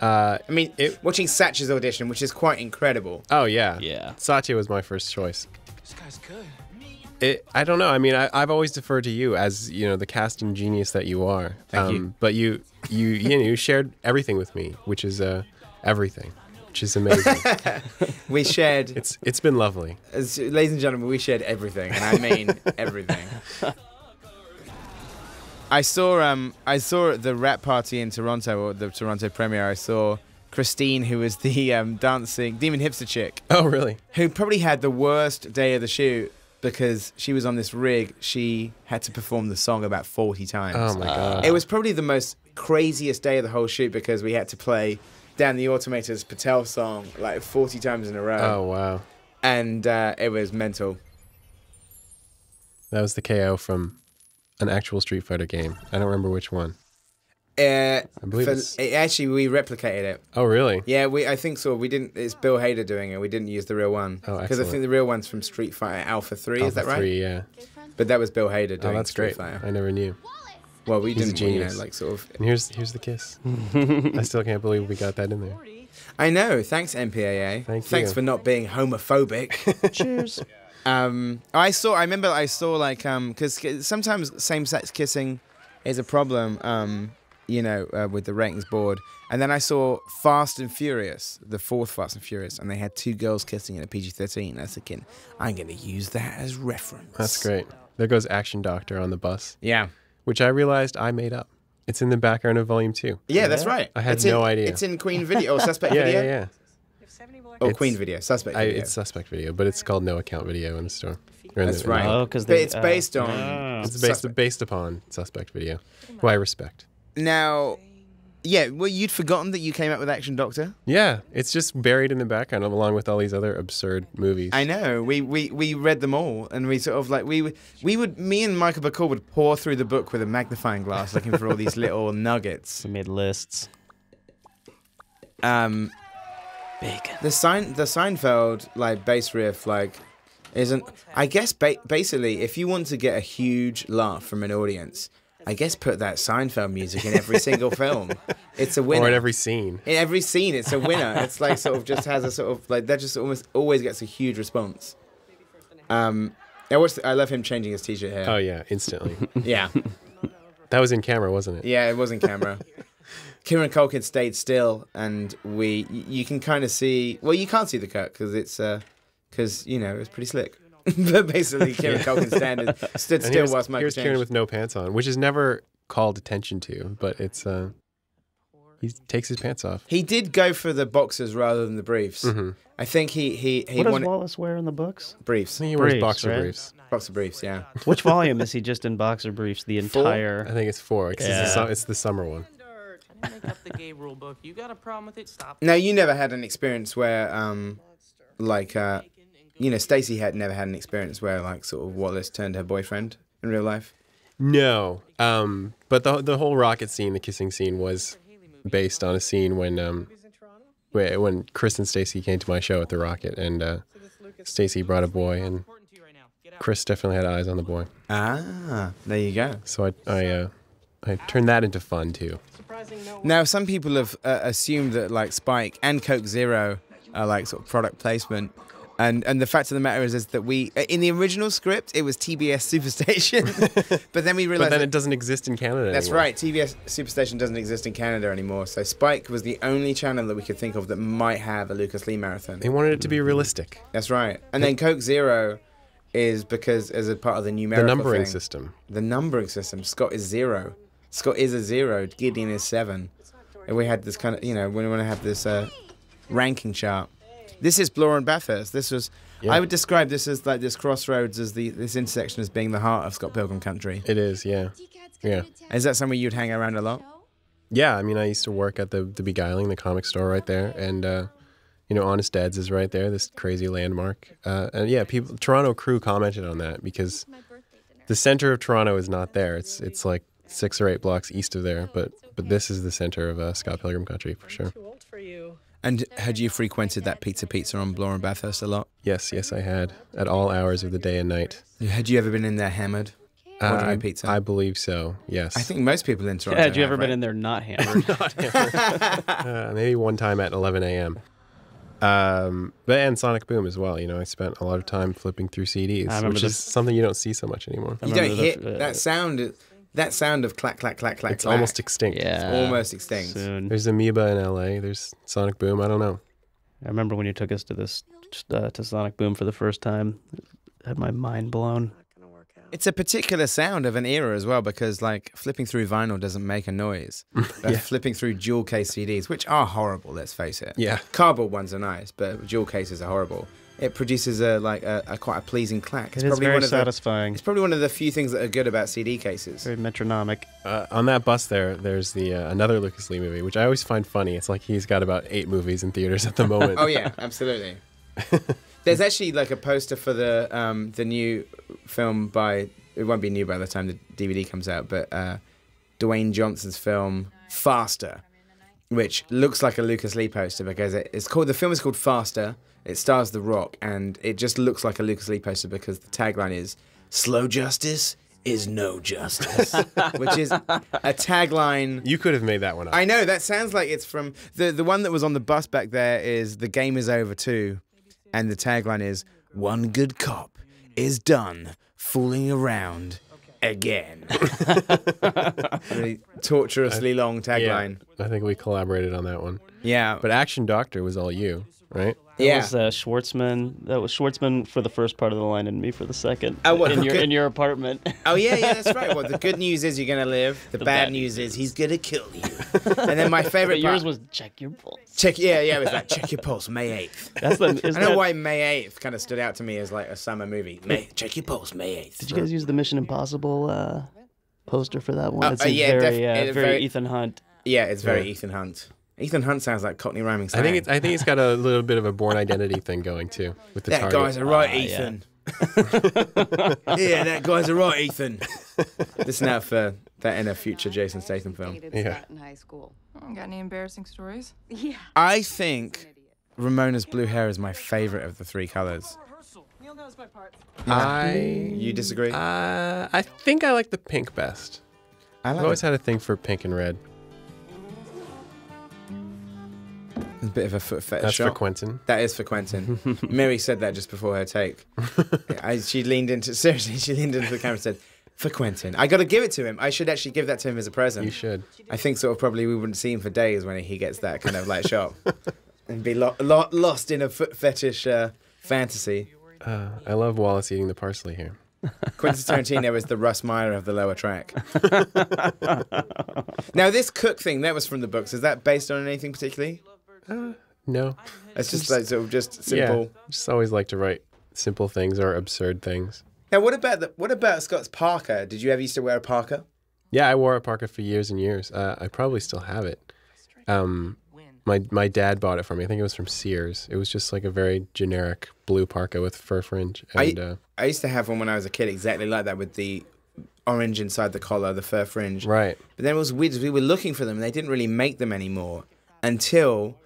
Uh, I mean, It- watching Satch's audition, which is quite incredible. oh yeah, Yeah. Satya was my first choice. This guy's good. It, I don't know. I mean, I, I've always deferred to you as you know the casting genius that you are. Thank you. But you, you, you know, you shared everything with me, which is uh, everything, which is amazing. We shared, it's it's been lovely. as, ladies and gentlemen, we shared everything, and I mean everything. I saw um I saw the rap party in Toronto or the Toronto premiere. I saw Christine, who was the um, dancing demon hipster chick, Oh really? who probably had the worst day of the shoot because she was on this rig. She had to perform the song about forty times. Oh my god. It was probably the most craziest day of the whole shoot because we had to play Dan the Automator's Patel song like 40 times in a row. Oh wow. And uh, it was mental. That was the KO from an actual Street Fighter game. I don't remember which one. Uh, believe for- it's- it- actually, we replicated it. Oh really? Yeah, we. I think so. We didn't. It's Bill Hader doing it. We didn't use the real one I excellent. Because I think the real one's from Street Fighter Alpha Three. is Alpha that right? Three, yeah. But that was Bill Hader doing Oh, that's Street great. Fighter. I never knew. Well, we He's didn't. You know, like sort of. And here's here's the kiss. I still can't believe we got that in there. I know. Thanks, MPAA. Thank Thanks you. for not being homophobic. Cheers. Um, I saw. I remember. I saw like um, because sometimes same-sex kissing is a problem. Um, you know, uh, with the ratings board. And then I saw Fast and Furious, the fourth Fast and Furious, and they had two girls kissing in a PG-13. I was thinking, I'm going to use that as reference. That's great. There goes Action Doctor on the bus, Yeah. which I realized I made up. It's in the background of Volume Two. Yeah, that's right. I had It's no in- idea. It's in Queen Video or Suspect Yeah, Video. yeah, yeah. Or It's- Queen Video, Suspect I, Video. it's suspect video, but it's called no account video in the store. That's the- right. Oh, because But it's based on. It's based Suspect. based upon suspect video, who I respect. Now, yeah, well, you'd forgotten that you came up with Action Doctor. Yeah, it's just buried in the background along with all these other absurd movies. I know. We, we we read them all, and we sort of like we would- we would me and Michael Bacall would pour through the book with a magnifying glass, looking for all these little nuggets. We made lists. Um, Bacon. the Sein the Seinfeld like bass riff like isn't. I guess ba- basically, if you want to get a huge laugh from an audience, I guess put that Seinfeld music in every single film. It's a winner. or in every scene. in every scene, it's a winner. It's like sort of just has a sort of like that. Just almost always gets a huge response. Um, I watched. I love him changing his t-shirt here. Oh yeah, instantly. Yeah, that was in camera, wasn't it? yeah, it was in camera. Kieran Culkin stayed still, and we you can kind of see. Well, you can't see the cut because it's because you know it's pretty slick. but basically, Kieran Culkin standing stood And still here's, whilst Michael here's Kieran with no pants on, which is never called attention to, but it's uh, he takes his pants off. He did go for the boxers rather than the briefs. Mm-hmm. I think he he he What does Wallace wear in the books? briefs. I think he wears Briefs, boxer right? briefs. Boxer briefs, yeah. Which volume is he just in boxer briefs the Four? entire? I think it's four. 'cause it's, the Yeah. su- it's the summer one. I didn't make up the gay rule book. You got a problem with it? Stop. Now you never had an experience where, um, like, uh, you know, Stacey had never had an experience where, like, sort of Wallace turned her boyfriend in real life. No, um, but the the whole rocket scene, the kissing scene, was based on a scene when um, where, when Chris and Stacey came to my show at the Rocket, and uh, Stacey brought a boy, and Important to you right now. Get out. Chris definitely had eyes on the boy. Ah, there you go. So I I uh, I turned that into fun too. Surprising no Now some people have uh, assumed that like Spike and Coke Zero are like sort of product placement. And, and the fact of the matter is, is that we in the original script it was TBS Superstation, but then we realized But realized then it doesn't exist in Canada. That's anymore. right. TBS Superstation doesn't exist in Canada anymore. So Spike was the only channel that we could think of that might have a Lucas Lee marathon. They wanted it to be realistic. That's right. And then Coke Zero is because as a part of the The numbering thing, system. The numbering system. Scott is zero. Scott is a zero. Gideon is seven. And we had this kind of, you know, we want to have this uh, ranking chart. This is Bloor and Bathurst. This was, Yeah. I would describe this as like this crossroads as the this intersection as being the heart of Scott Pilgrim country. It is, yeah. Yeah. Is that somewhere you'd hang around a lot? Yeah, I mean, I used to work at the the Beguiling, the comic store right there, and uh, you know, Honest Ed's is right there, this crazy landmark. Uh, and yeah, people, Toronto crew commented on that because the center of Toronto is not there. It's it's like six or eight blocks east of there, but but this is the center of uh, Scott Pilgrim country for sure. too old for you. And had you frequented that Pizza Pizza on Bloor and Bathurst a lot? Yes, yes, I had at all hours of the day and night. Had you ever been in there hammered? Uh, Ordering I, pizza? I believe so. Yes. I think most people in Toronto. Yeah, had you have, ever been right? in there not hammered? uh, maybe one time at 11 a.m. Um, but and Sonic Boom as well. You know, I spent a lot of time flipping through CDs, which the- is something you don't see so much anymore. You don't the hear uh, that sound. That sound of clack clack clack clack. It's clack. almost extinct. yeah, almost extinct. Soon. There's Amoeba in LA. There's Sonic Boom. I don't know. I remember when you took us to this uh, to Sonic Boom for the first time. Had my mind blown. It's a particular sound of an era as well because like flipping through vinyl doesn't make a noise. But Yeah. flipping through dual case CDs, which are horrible, let's face it. Yeah. Cardboard ones are nice, but dual cases are horrible. It produces a like a, a quite a pleasing clack. It's It is probably very one of the satisfying. it's probably one of the few things that are good about CD cases. Very metronomic. Uh, on that bus there, there's the uh, another Lucas Lee movie, which I always find funny. It's like he's got about eight movies in theaters at the moment. Oh yeah, absolutely. There's actually like a poster for the um, the new film by it won't be new by the time the DVD comes out, but uh, Dwayne Johnson's film Faster, which looks like a Lucas Lee poster because it, it's called the film is called Faster. It stars The Rock, and it just looks like a Lucas Lee poster because the tagline is "Slow justice is no justice," which is a tagline You could have made that one up. I know that sounds like it's from the the one that was on the bus back there is the game is over too, and the tagline is one good cop is done fooling around again. really torturously long yeah, tagline. I think we collaborated on that one. Yeah, But Action Doctor was all you, right? That yeah. was uh, Schwartzman. That was Schwartzman for the first part of the line, and me for the second. Oh, what, in your good- in your apartment. Oh yeah, yeah, that's right. Well, the good news is you're gonna live. The, bad, bad news is he's gonna kill you. and then my favorite but yours part, was check your pulse. check. Yeah, yeah, it was like check your pulse, May eighth. That's the. I don't know why May 8th kind of stood out to me as like a summer movie. May, check your pulse, May 8th. Did you guys use the Mission Impossible uh, poster for that one? Uh, It's uh, yeah, very, uh, very, very- Ethan Hunt. Yeah, it's very Yeah. Ethan Hunt. Ethan Hunt sounds like Cockney rhyming I think it's I think it's got a little bit of a born identity thing going too with the that target. guy's a right yeah. Ethan. yeah, that guy's a right Ethan. Listen out for that in a future Jason Statham film. Yeah. in high school. Got any embarrassing stories? Yeah. I think Ramona's blue hair is my favorite of the three colors. I You disagree? uh, I think I like the pink best. I I've always it. had a thing for pink and red. A bit of a foot fetish That's shot. for Quentin. That is for Quentin. Mary said that just before her take. I, she leaned into seriously. She leaned into the camera and said, "For Quentin, I got to give it to him. I should actually give that to him as a present." You should. I think sort of probably we wouldn't see him for days when he gets that kind of like shot and be lo- lo- lost in a foot fetish uh, fantasy. Uh, I love Wallace eating the parsley here. Quentin Tarantino is the Russ Meyer of the lower track. now, this cook thing that was from the books. Is that based on anything particularly? No. It's just like sort of just simple. Yeah. Just always like to write simple things or absurd things. Now, what about the, what about Scott's parka? Did you ever used to wear a parka? Yeah, I wore a parka for years and years. Uh, I probably still have it. Um, my my dad bought it for me. I think it was from Sears. It was just like a very generic blue parka with fur fringe. I- uh, I used to have one when I was a kid, exactly like that, with the orange inside the collar, the fur fringe. right. But then it was weird. We were looking for them, and they didn't really make them anymore until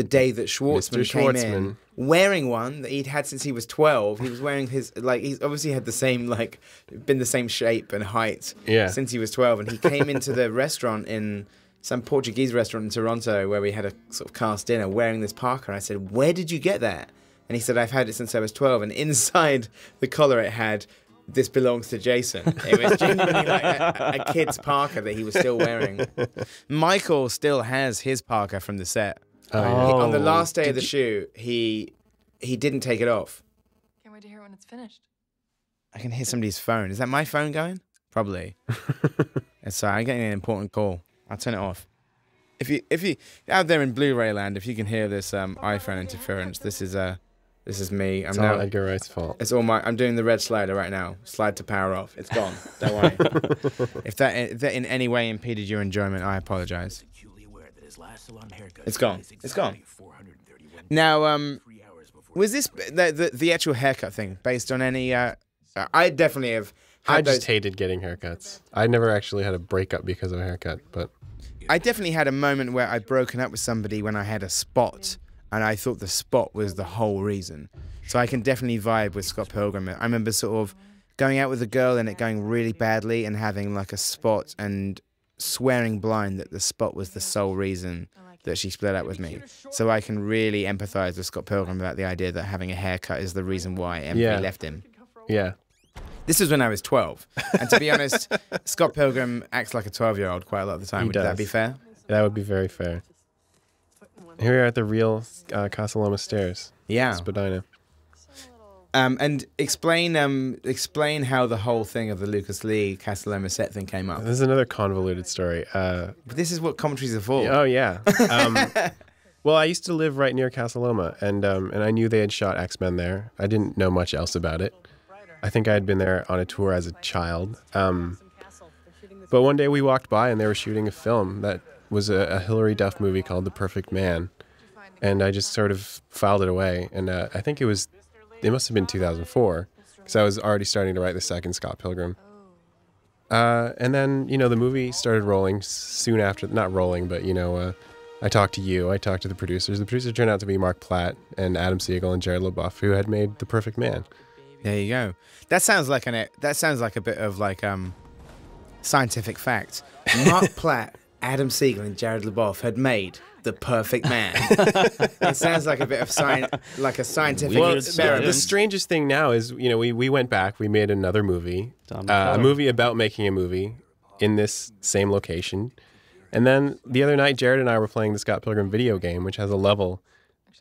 the day that Schwartzman Mr. came in, wearing one that he'd had since he was twelve. He was wearing his like he's obviously had the same like been the same shape and height Yeah. since he was twelve, and he came into the restaurant in some Portuguese restaurant in Toronto where we had a sort of cast dinner wearing this parka. And I said, "Where did you get that?" And he said, "I've had it since I was 12." And inside the collar, it had. This belongs to Jason. It was genuinely like a, a kid's parka that he was still wearing. Michael still has his parka from the set. Oh, He- on the Oh, last day of the you- shoot, he he didn't take it off. Can't wait to hear when it's finished. I can hear somebody's phone. Is that my phone going? Probably. It's sorry, I'm getting an important call. I'll turn it off. If you if you out there in Blu-ray land, if you can hear this um, iPhone interference, this is uh this is me. I'm It's now all Edgar Wright's fault. it's all my. I'm doing the red slider right now. Slide to power off. It's gone. Don't worry. if that if that in any way impeded your enjoyment, I apologize. It's gone. It's gone. Now, um, was this the the, the actual haircut thing based on any? Uh, uh, I definitely have. Had I just those, hated getting haircuts. I never actually had a breakup because of a haircut, but I definitely had a moment where I'd broken up with somebody when I had a spot, and I thought the spot was the whole reason. So I can definitely vibe with Scott Pilgrim. I remember sort of going out with a girl and it going really badly and having like a spot and swearing blind that the spot was the sole reason that she split up with me. So I can really empathize with Scott Pilgrim about the idea that having a haircut is the reason why Emily Yeah. left him. Yeah. This was when I was 12. And to be honest, Scott Pilgrim acts like a 12 year old quite a lot of the time. He Would that be fair? That would be very fair. Here we are at the real uh, Casa Loma stairs. Yeah. Spadina. Um, and explain um, explain how the whole thing of the Lucas Lee Casa Loma set thing came up. This is another convoluted story. Uh, this is what commentaries are for. oh yeah. Um, well, I used to live right near Casa Loma, and um, and I knew they had shot X Men there. I didn't know much else about it. I think I had been there on a tour as a child. Um, but one day we walked by, and they were shooting a film that was a, a Hilary Duff movie called The Perfect Man, and I just sort of filed it away. And uh, I think it was, it must have been 2004, because I was already starting to write the second Scott Pilgrim. Uh, and then you know the movie started rolling soon after, not rolling, but you know, uh, I talked to you, I talked to the producers. The producers turned out to be Marc Platt and Adam Siegel and Jared LeBoff, who had made The Perfect Man. There you go. That sounds like an that sounds like a bit of like um scientific fact. Mark Platt, Adam Siegel, and Jared LeBoff had made the perfect man. it sounds like a bit of sci- like a scientific Weird experiment. The strangest thing now is, you know, we, we went back, we made another movie, uh, a movie about making a movie in this same location. And then the other night, Jared and I were playing the Scott Pilgrim video game, which has a level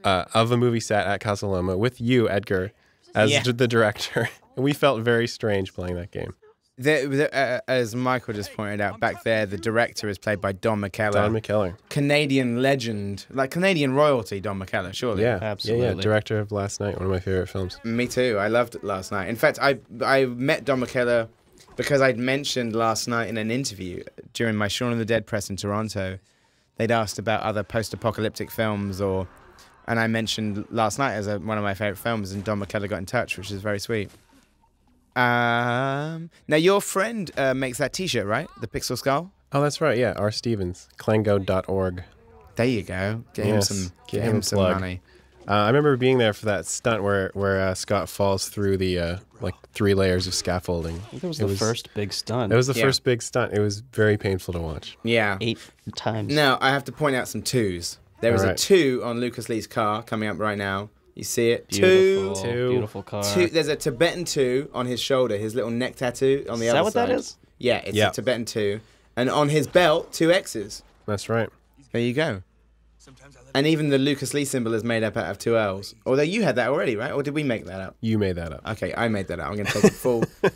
uh, of a movie set at Casa Loma with you, Edgar, as Yeah. the director. And we felt very strange playing that game. The, the, uh, as Michael just pointed out, back there, the director is played by Don McKellar, Don McKellar. Canadian legend, like Canadian royalty. Don McKellar, surely. Yeah, absolutely. Yeah, yeah. Director of Last Night, one of my favorite films. Me too. I loved it last night. In fact, I I met Don McKellar because I'd mentioned last night in an interview during my Shaun of the Dead press in Toronto. They'd asked about other post-apocalyptic films, or and I mentioned last night as a, one of my favorite films, and Don McKellar got in touch, which is very sweet. Um, now your friend uh, makes that T-shirt, right? The Pixel Skull. Oh, that's right. Yeah, R. Stevens, Clango.org. There you go. Get him Yes, some. give Get him him some plug. money. Uh, I remember being there for that stunt where where uh, Scott falls through the uh, like three layers of scaffolding. I think it was It the was- first big stunt. It was the Yeah. first big stunt. It was very painful to watch. Yeah. eight times. Now I have to point out some twos. There There is a two on Lucas Lee's car coming up right now. You see it? Beautiful, Two. Two. beautiful car. Two. There's a Tibetan two on his shoulder, his little neck tattoo on the Is other that what side. that is? Yeah, it's Yeah. a Tibetan two, and on his belt, two X's. That's right. There you go. And even the Lucas Lee symbol is made up out of two L's. Although you had that already, right? Or did we make that up? You made that up. Okay, I made that up. I'm going to take it full.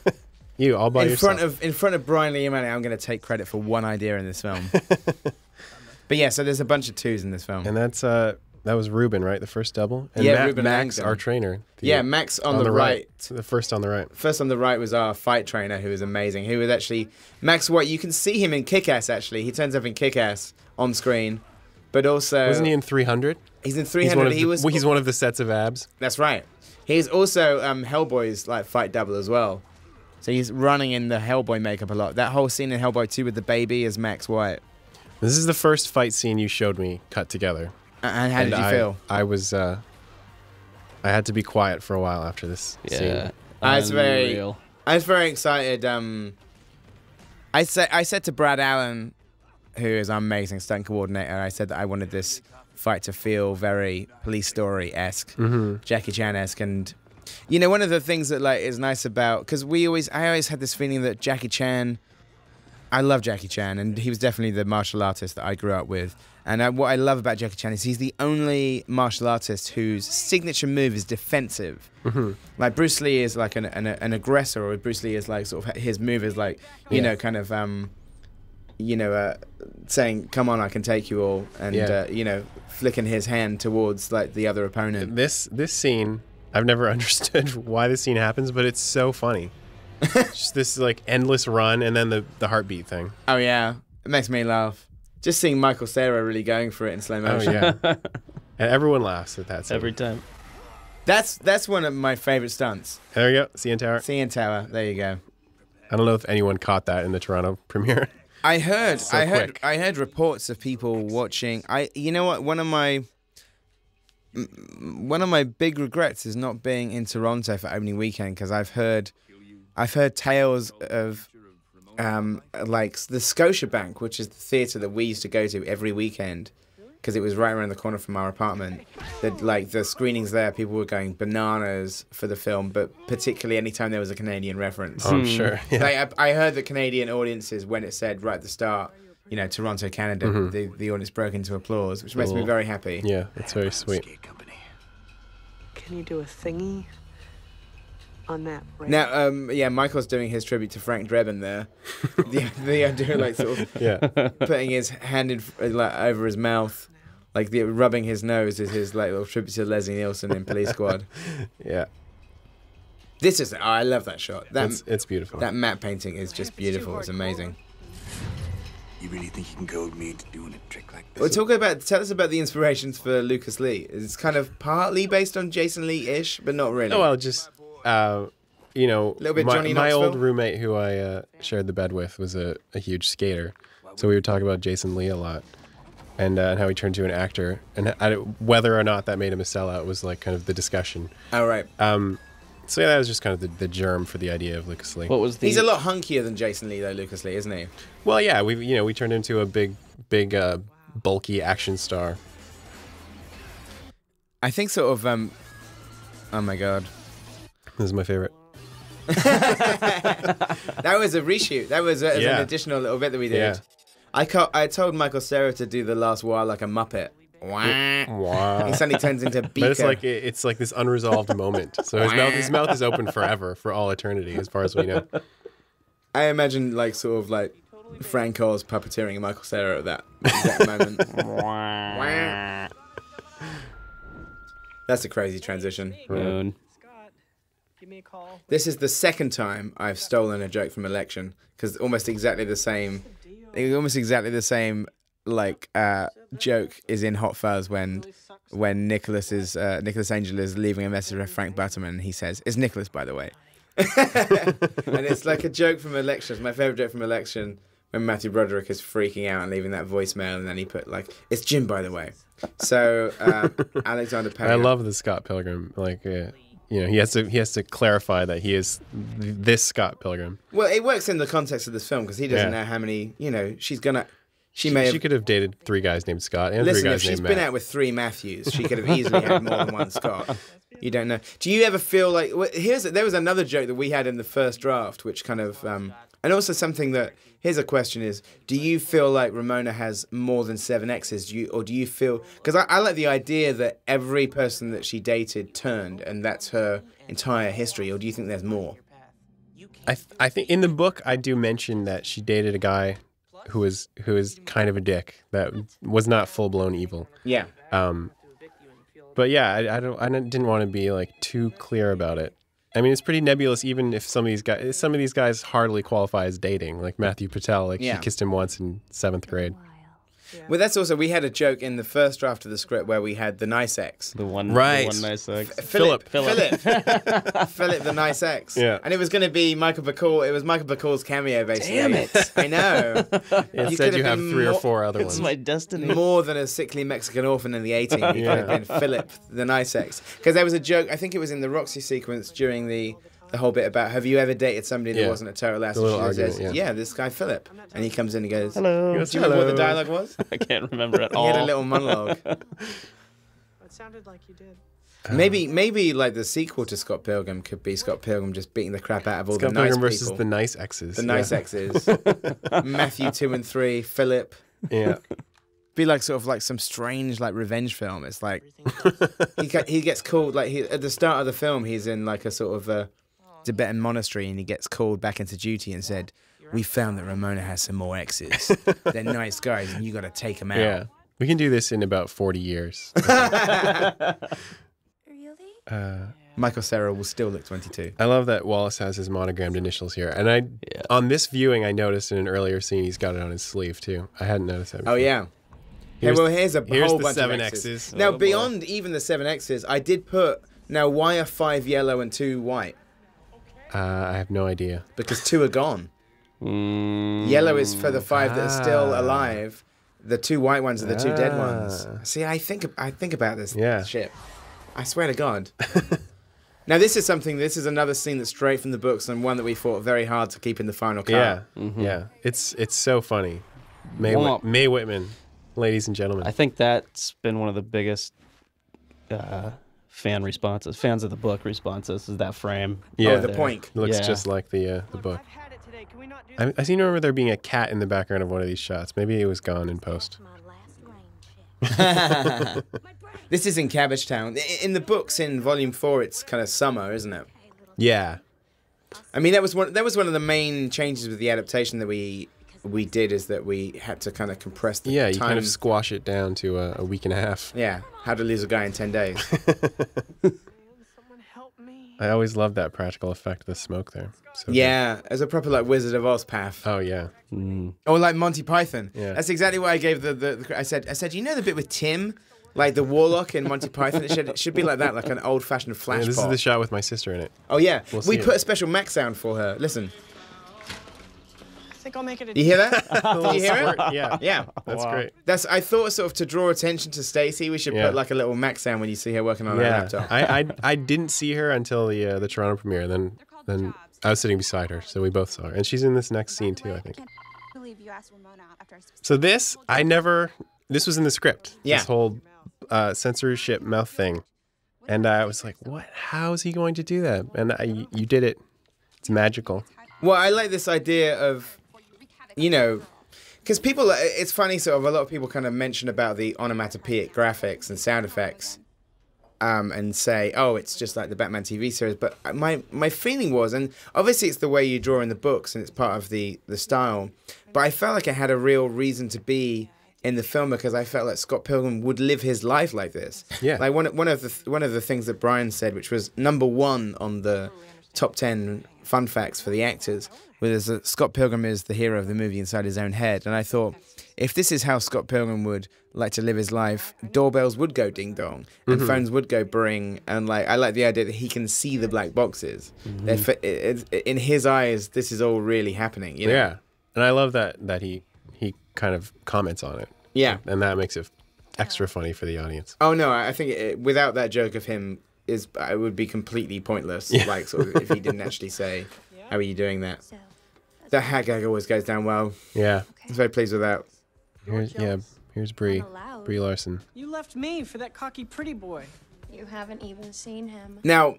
You all by in yourself. front of in front of Bryan Lee O'Malley, I'm going to take credit for one idea in this film. but yeah, so there's a bunch of twos in this film. and that's uh that was Ruben, right? The first double. And Yeah, Ma- Ruben Max, Langdon. our trainer. The- yeah, Max on, the, right. The first on the right. First on the right was our fight trainer, who was amazing. Who was actually Max White. You can see him in Kick Ass. Actually, he turns up in Kick Ass on screen, but also Wasn't he in 300? He's in 300. one he the, was. well, he's one of the sets of abs. That's right. He's also um, Hellboy's like fight double as well. So he's running in the Hellboy makeup a lot. That whole scene in Hellboy 2 with the baby is Max White. This is the first fight scene you showed me cut together. A- And how and did you I, feel? I was uh I had to be quiet for a while after this Yeah. scene. I was very- Unreal. I was very excited. Um, I said I said to Brad Allan, who is our amazing stunt coordinator, I said that I wanted this fight to feel very police story esque, Mm-hmm. Jackie Chan esque, and you know one of the things that like is nice about because we always I always had this feeling that Jackie Chan. I love Jackie Chan, and he was definitely the martial artist that I grew up with. And I, what I love about Jackie Chan is he's the only martial artist whose signature move is defensive. Mm-hmm. Like Bruce Lee is like an, an, an aggressor, or Bruce Lee is like sort of his move is like you Yeah. know kind of um, you know uh, saying "Come on, I can take you all," and Yeah. uh, you know flicking his hand towards like the other opponent. This this scene, I've never understood why this scene happens, but it's so funny. Just this like endless run and then the the heartbeat thing. Oh yeah, it makes me laugh. Just seeing Michael Cera really going for it in slow motion. Oh motion. yeah. and everyone laughs at that scene. Every time. That's that's one of my favorite stunts. There you go. CN Tower. CN Tower. There you go. I don't know if anyone caught that in the Toronto premiere. I heard, So I heard, quick. I heard reports of people watching. I, you know what? One of my, one of my big regrets is not being in Toronto for opening weekend because I've heard, I've heard tales of, um, like the Scotia Bank, which is the theatre that we used to go to every weekend, because it was right around the corner from our apartment. That like the screenings there, people were going bananas for the film, but particularly anytime there was a Canadian reference. Oh, I'm sure. Yeah. Like, I, I heard that Canadian audiences, when it said right at the start, you know, Toronto, Canada, the, the audience broke into applause, which makes me very happy. yeah, that's very sweet. Can you do a thingy on that? Right? Now, um, yeah, Michael's doing his tribute to Frank Drebin there. the, the idea, like, sort of Yeah. putting his hand in, uh, like, over his mouth, like the rubbing his nose is his like little tribute to Leslie Nielsen in Police Squad. Yeah. This is, oh, I love that shot. That It's, it's beautiful. that matte painting is just beautiful. It's amazing. You really think you can goad me into doing a trick like this? Well, talk about tell us about the inspirations for Lucas Lee. It's kind of partly based on Jason Lee ish, but not really. Oh well, just uh, you know, Little bit my, my old roommate who I uh, shared the bed with was a, a huge skater, so we would talk about Jason Lee a lot, and, uh, and how he turned to an actor, and I, whether or not that made him a sellout was like kind of the discussion. All right. Um, so yeah, that was just kind of the, the germ for the idea of Lucas Lee. What was the? He's a lot hunkier than Jason Lee, though. Lucas Lee, isn't he? Well, yeah, we you know we turned into a big, big, uh, bulky action star. I think sort of. um Oh my god, This is my favorite. that was a reshoot. That was, a, Yeah. an additional little bit that we did. Yeah. I ca- I told Michael Cera to do the last while like a Muppet. Wah. Wow. He suddenly turns into Beaker. But it's like it's like this unresolved moment. So his mouth his mouth is open forever for all eternity, as far as we know. I imagine like sort of like Frank Oz puppeteering Michael Cera at that exact moment. Wah. That's a crazy transition. Moon. Scott, give me a call. This is the second time I've stolen a joke from Election because almost exactly the same, almost exactly the same like uh, joke is in Hot Fuzz when when Nicholas is uh, Nicholas Angel is leaving a message for Frank Butterman and he says, "It's Nicholas, by the way," and it's like a joke from Election. It's my favorite joke from Election when Matthew Broderick is freaking out and leaving that voicemail and then he put like, "It's Jim, by the way." So um, Alexander Payne. I love the Scott Pilgrim. Like, uh, you know, he has to he has to clarify that he is this Scott Pilgrim. Well, it works in the context of this film because he doesn't Yeah. know how many. You know, she's gonna. She, She, may have. she could have dated three guys named Scott and listen, three if guys she's named been out with three Matthews, she could have easily had more than one Scott. You don't know. Do you ever feel like well, here's there was another joke that we had in the first draft, which kind of um, and also something that here's a question is: Do you feel like Ramona has more than seven exes? Do you or do you feel because I, I like the idea that every person that she dated turned and that's her entire history, or do you think there's more? I th- I think in the book I do mention that she dated a guy who was who was kind of a dick that was not full blown evil. Yeah. Um, but yeah, I, I don't I didn't didn't want to be like too clear about it. I mean, it's pretty nebulous. Even if some of these guys, some of these guys hardly qualify as dating. Like Matthew Patel, like Yeah. she kissed him once in seventh grade. Well, that's also we had a joke in the first draft of the script where we had the nice ex. The one. Right. The one nice ex. Philip, Philip. Philip, Philip, the nice ex. Yeah. and it was going to be Michael Bacall. It was Michael Bacall's cameo, basically. Damn it. I know. It You said you have have been three or four other It's ones. my destiny. More than a sickly Mexican orphan in the 18. You could have Yeah. been Philip, the nice ex. Because there was a joke. I think it was in the Roxy sequence during the. The whole bit about have you ever dated somebody that Yeah. wasn't a total ass? The And little she says, argument, yeah. this guy Philip, and he comes in and goes, Hello. Do you remember what the dialogue was? I can't remember at He all. had a little monologue. It sounded like you did. Maybe, maybe like the sequel to Scott Pilgrim could be Scott Pilgrim just beating the crap out of all Scott the nice Pilgrim versus people. the nice exes. The nice yeah. exes. Matthew two and three, Philip. Yeah. Be like sort of like some strange like revenge film. It's like he ca- he gets called like he at the start of the film he's in like a sort of a Tibetan monastery and he gets called back into duty and said, "We found that Ramona has some more exes. They're nice guys and you got to take them out." Yeah. We can do this in about 40 years. Really? Uh, Michael Cera will still look 22. I love that Wallace has his monogrammed initials here. And I, on this viewing, I noticed in an earlier scene he's got it on his sleeve too. I hadn't noticed that. Oh before. yeah. Hey, Here's- well, here's a here's whole the bunch seven of X's. X's. Now, Oh, boy. beyond even the seven X's, I did put. Now, why are five yellow and two white? Uh, I have no idea. Because two are gone. Mm, Yellow is for the five that are still Ah. alive. The two white ones are the two dead ones. Ah. See, I think I think about this Yeah. shit. I swear to God. now this is something. This is another scene that's straight from the books and one that we fought very hard to keep in the final cut. Yeah, Mm-hmm. yeah. It's it's so funny. May Well- Mae Whitman, ladies and gentlemen. I think that's been one of the biggest uh, fan responses, fans of the book responses, is that frame. Yeah. Oh, the there. point. It looks Yeah. just like the uh, the book. I've had it today. Can we not do I, I seem to remember there being a cat in the background of one of these shots. Maybe it was gone in post. This is in Cabbage Town. In the books, in Volume Four, it's kind of summer, isn't it? Yeah, I mean, that was one. That was one of the main changes with the adaptation that we we did is that we had to kind of compress the yeah. You time. kind of squash it down to a, a week and a half. yeah, how to lose a guy in ten days. Someone help me. I always love that practical effect of the smoke there. So good. yeah, as a proper like Wizard of Oz path. Oh yeah. Mm. Or like Monty Python. Yeah. That's exactly what I gave the, the, the- I said I said, you know the bit with Tim? Like the warlock in Monty Python? It should, it should be like that, like an old fashioned flash Yeah, this is the shot with my sister in it. oh yeah. We'll we put it. a special Mac sound for her. Listen. I think I'll make it a You hear that? Do you hear it? Yeah, Yeah. that's Wow. great. That's I thought sort of to draw attention to Stacey, we should Yeah. put like a little Mac sound when you see her working on her laptop. I, I I didn't see her until the uh, the Toronto premiere. Then then I was sitting beside her, so we both saw her, and she's in this next scene too. I think. believe you asked Ramona out after I So this I never. This was in the script. Yeah. This whole uh, censorship mouth thing, and I was like, "What? How is he going to do that?" And I, you did it. It's magical. Well, I like this idea of, you know, because people, it's funny, sort of, a lot of people kind of mention about the onomatopoeic graphics and sound effects um, and say, oh, it's just like the Batman TV series. But my, my feeling was, and obviously it's the way you draw in the books and it's part of the, the style, but I felt like it had a real reason to be in the film because I felt like Scott Pilgrim would live his life like this. Yeah. Like one, one of the one of the things that Bryan said, which was number one on the top ten fun facts for the actors, was that Scott Pilgrim is the hero of the movie inside his own head. And I thought, if this is how Scott Pilgrim would like to live his life, doorbells would go ding dong and mm-hmm. phones would go bring. And like, I like the idea that he can see the black boxes. Mm-hmm. That for- it- it- in his eyes, this is all really happening. You know? Yeah, and I love that that he he kind of comments on it. Yeah. and that makes it extra funny for the audience. Oh no, I think it, without that joke of him is it would be completely pointless. Like sort of if he didn't actually say, "How are you doing that?" That hat gag always goes down well. Yeah, I was very pleased with that. here's yeah here's Brie Brie Larson. You left me for that cocky pretty boy. You haven't even seen him. Now,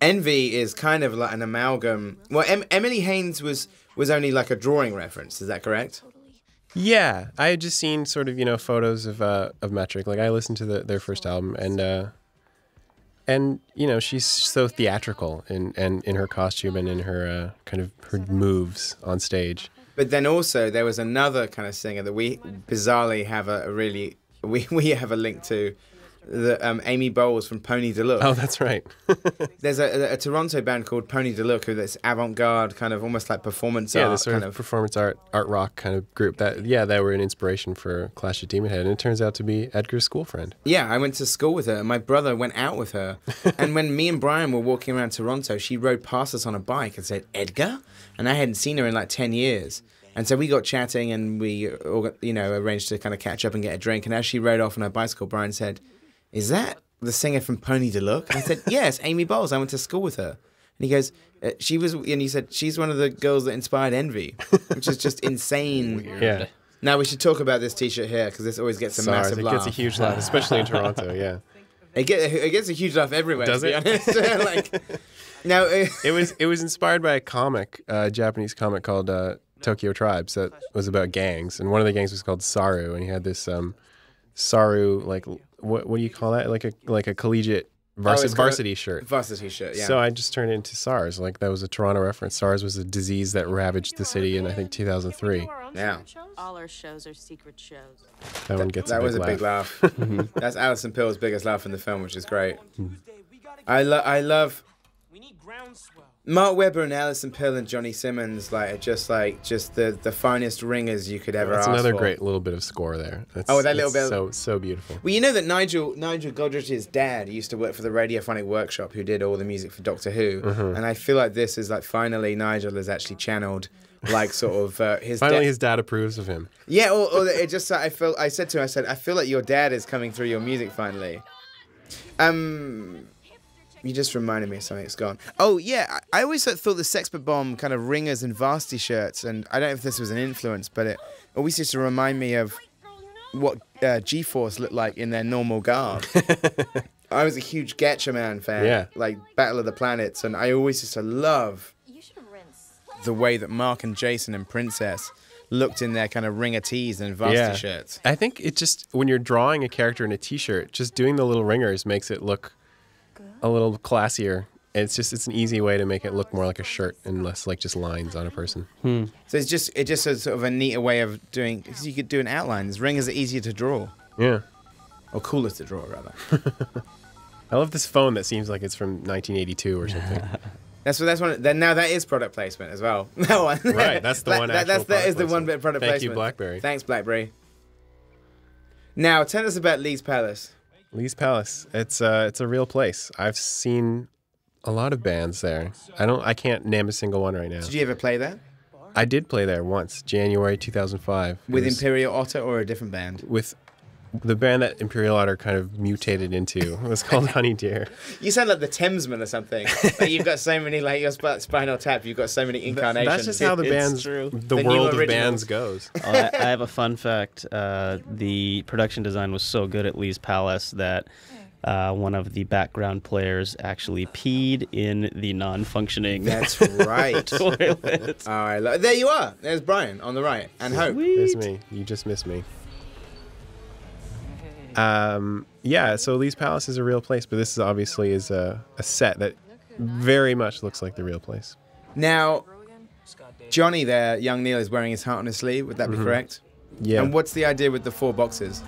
Envy is kind of like an amalgam. Well, em- Emily Haines was was only like a drawing reference. Is that correct? Yeah, I had just seen sort of you know photos of uh, of Metric. Like I listened to the, their first album, and uh, and you know she's so theatrical in and in her costume and in her uh, kind of her moves on stage. But then also there was another kind of singer that we bizarrely have a, a really we, we have a link to. The um, Amy Bowles from Pony da Look. Oh, that's right. There's a, a, a Toronto band called Pony da Look, who that's avant-garde, kind of almost like performance yeah, art, this sort kind of, of. performance art art rock kind of group. That yeah, they were an inspiration for Clash of Demonhead, and it turns out to be Edgar's school friend. Yeah, I went to school with her. and My brother went out with her, and when me and Bryan were walking around Toronto, she rode past us on a bike and said, "Edgar," and I hadn't seen her in like ten years. And so we got chatting, and we, you know, arranged to kind of catch up and get a drink. And as she rode off on her bicycle, Bryan said, "Is that the singer from Pony da Look?" And I said, "Yes, Amy Bowles. I went to school with her." And he goes, uh, "She was," and he said, "She's one of the girls that inspired Envy," which is just insane. Yeah, Now we should talk about this T-shirt here because this always gets a SARS. massive It laugh. gets a huge laugh, especially in Toronto. Yeah, It, get, it gets a huge laugh everywhere. Does to be it? honest. like, now, uh, it was it was inspired by a comic, a Japanese comic called uh, Tokyo Tribes that was about gangs, and one of the gangs was called Saru, and he had this um, Saru like what what do you call that? Like a like a collegiate vars- Oh, it's got varsity shirt. varsity shirt. Yeah. So I just turned it into SARS. Like that was a Toronto reference. SARS was a disease that ravaged the city in I think 2003. yeah, All our shows are secret shows. That one gets that a big was a laugh. big laugh. That's Alison Pill's biggest laugh in the film, which is great. I love, I love We need groundswell. Mark Webber and Alison Pill and Johnny Simmons. Like, are just like just the the finest ringers you could ever That's another for. great little bit of score there. That's, Oh, that little bit- So so beautiful. Well, you know that Nigel Nigel Godrich's dad used to work for the Radiophonic Workshop, who did all the music for Doctor Who, Mm-hmm. and I feel like this is like finally Nigel has actually channeled like sort of uh, his Finally, dad- his dad approves of him. yeah, or, or it just I felt I said to him, I said, I feel like your dad is coming through your music finally. Um, you just reminded me of something. It's gone. Oh yeah, I, I always thought the Sex Bob-omb kind of ringers and Varsity shirts, and I don't know if this was an influence, but it always used to remind me of what uh, G-Force looked like in their normal garb. I was a huge Gatchaman fan. Yeah. Like Battle of the Planets, and I always used to love the way that Mark and Jason and Princess looked in their kind of ringer tees and varsity Yeah. shirts. I think it just when you're drawing a character in a T-shirt, just doing the little ringers makes it look a little classier. It's just it's an easy way to make it look more like a shirt and less like just lines on a person. Hmm. So it's just it's just a sort of a neater way of doing because you could do an outline. These ringers are easier to draw Yeah. or cooler to draw rather. I love this phone that seems like it's from 1982 or something. That's what that's one. Then now that is product placement as well. that one. Right, that's the That- one That, that's that is product the one placement. bit product Thank you. BlackBerry. Thanks, BlackBerry. Now tell us about Lee's Palace. Lee's Palace. It's uh it's a real place. I've seen a lot of bands there. I don't I can't name a single one right now. Did you ever play there I did play there once, January 2005. With Imperial Otter or a different band? with the band that Imperial Otter kind of mutated into. Was called Honey Deer. You sound like the Thamesman or something. like you've got so many like your sp- Spinal Tap. You've got so many incarnations. That's just how the It's bands true. the, The world of bands goes. Oh, I, I have a fun fact. Uh, the production design was so good at Lee's Palace that uh, one of the background players actually peed in the non-functioning That's right. toilet. All right, look, there you are. There's Bryan on the right, and Hope. Miss me. You just missed me. Um, yeah, so Lee's Palace is a real place, but this is obviously is a, a set that very much looks like the real place. Now, Johnny there, young Neil, is wearing his heart on his sleeve. Would that be correct? Mm-hmm. Yeah. And what's the idea with the four boxes?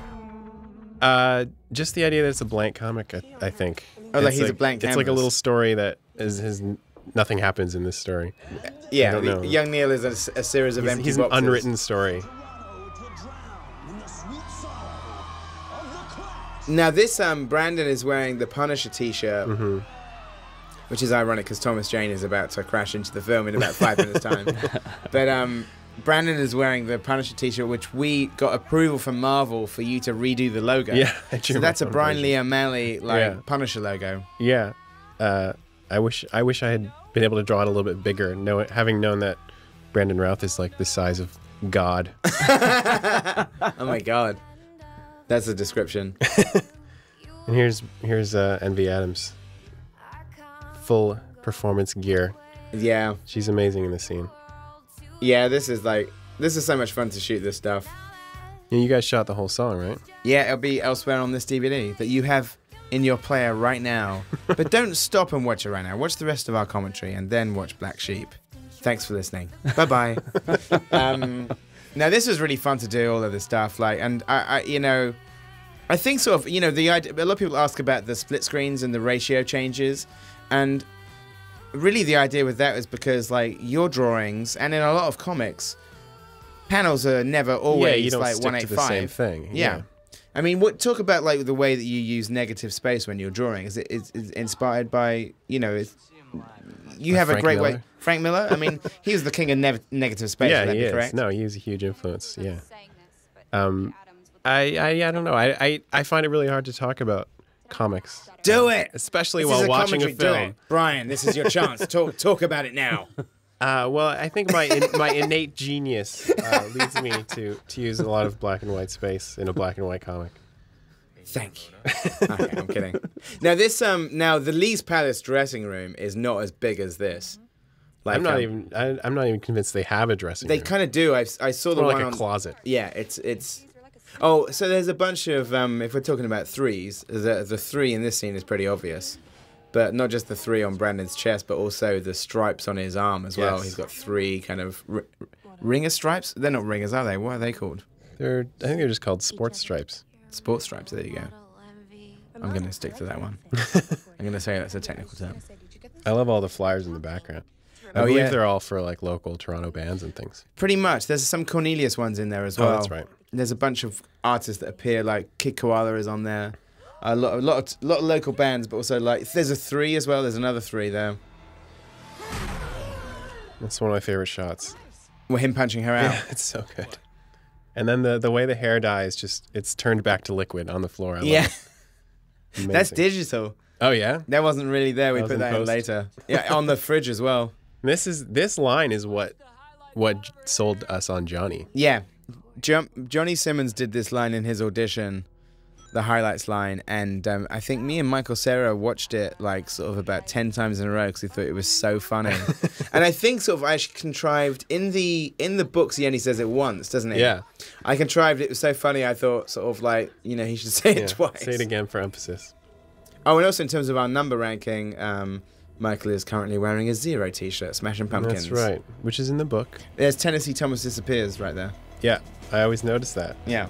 Uh, just the idea that it's a blank comic, I, I think. Oh, like It's he's a blank It's like a little story that is his. Nothing happens in this story. Yeah, don't the- know. young Neil is a series of He's, empty he's an unwritten story. Now this um Brandon is wearing the Punisher T-shirt, Mm-hmm. which is ironic because Thomas Jane is about to crash into the film in about five minutes time. But um, Brandon is wearing the Punisher T-shirt, which we got approval from Marvel for you to redo the logo. Yeah, so that's a Bryan. Lee O'Malley like Yeah. Punisher logo. Yeah. Uh, I wish I wish I had been able to draw it a little bit bigger. Know having known that Brandon Routh is like the size of God. Oh my god, that's a description. And here's here's uh, Envy Adams. Full performance gear. yeah, She's amazing in the scene. yeah. This is like this is so much fun to shoot this stuff. Yeah, you guys shot the whole song, right? Yeah, it'll be elsewhere on this DVD that you have in your player right now. but don't stop and watch it right now. Watch the rest of our commentary and then watch Black Sheep. Thanks for listening. Bye bye. um, now this was really fun to do all of this stuff. Like, and I, I, you know, I think sort of, you know, the idea. A lot of people ask about the split screens and the ratio changes, and really the idea with that is because like your drawings and in a lot of comics, panels are never always yeah, you don't like stick one to the same thing. Yeah. I mean, what talk about like the way that you use negative space when you're drawing? Is it is, is inspired by you know? Is, you By have a Frank great way, Frank Miller. I mean, he was the king of nev- negative space. Yeah, that he be is. correct? No, he's a huge influence. Yeah. Um, I, I I don't know. I, I I find it really hard to talk about comics, Do it. especially This while a watching a commentary. Do film. it. Bryan, this is your chance. talk talk about it now. Uh, well, I think my in, my innate genius uh, leads me to to use a lot of black and white space in a black and white comic. Thank you. okay, I'm kidding. Now this um now the Lee's Palace dressing room is not as big as this. Like I'm not um, even I, I'm not even convinced they have a dressing room. They kind of do. I I saw the More one like a on closet. Yeah, it's it's. Oh, so there's a bunch of um. If we're talking about threes, the the three in this scene is pretty obvious, but not just the three on Brandon's chest, but also the stripes on his arm as well. Yes. He's got three kind of r- ringer stripes. They're not ringers, are they? What are they called? They're I think they're just called sports stripes. Sports stripes. There you go. I'm gonna stick to that one. I'm gonna say that's a technical term. I love all the flyers in the background. I Oh, believe yeah. they're all for like local Toronto bands and things. Pretty much. There's some Cornelius ones in there as Oh, well. that's right. There's a bunch of artists that appear, like Kid Koala is on there. A lot, a lot, of, lot of local bands, but also like there's a three as well. There's another three there. That's one of my favorite shots. Well, him punching her out. Yeah, it's so good. And then the the way the hair dye is just it's turned back to liquid on the floor. I Yeah. That's digital. Oh yeah. That wasn't really there. We That put that in later. Yeah, on the fridge as well. This is this line is what what sold us on Johnny. Yeah. Jo- Johnny Simmons did this line in his audition, the highlights line, and um, I think me and Michael Cera watched it like sort of about 10 times in a row because we thought it was so funny. and I think sort of I actually contrived in the in the books he only says it once, doesn't he? Yeah. I contrived it was so funny I thought sort of like, you know, he should say it Yeah, twice. Say it again for emphasis. Oh, and also in terms of our number ranking, um, Michael is currently wearing a zero t-shirt, Smashing Pumpkins. That's right. Which is in the book. There's Tennessee Thomas disappears right there. Yeah, I always notice that. Yeah.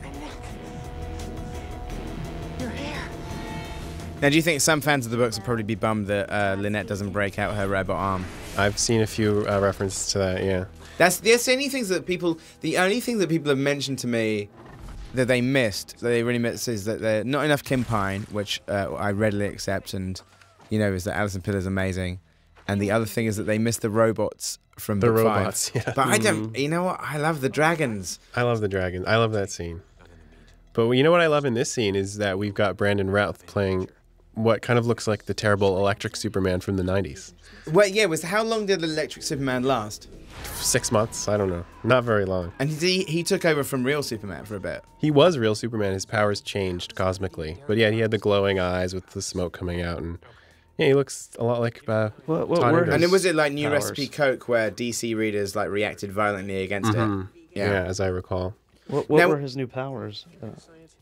Now, do you think some fans of the books will probably be bummed that uh, Lynette doesn't break out her robot arm? I've seen a few uh, references to that. Yeah. That's that's the only things that people. The only thing that people have mentioned to me that they missed, that they really missed, is that they're not enough Kim Pine, which uh, I readily accept, and you know, is that Alison Pill is amazing. And the other thing is that they missed the robots from The robots, yeah. But I don't. You know what? I love the dragons. I love the dragons. I love that scene. But you know what I love in this scene is that we've got Brandon Routh playing what kind of looks like the terrible electric Superman from the 90s. Well, yeah. Was how long did Electric Superman last? Six months? I don't know. Not very long. And he he took over from real Superman for a bit. He was real Superman. His powers changed cosmically. But yeah, he had the glowing eyes with the smoke coming out. And yeah, he looks a lot like uh, What, what Todd were And it was it like New powers? Recipe Coke where DC readers like reacted violently against Mhm. it. Yeah. Yeah. as I recall. What, what Now- were his new powers? Uh,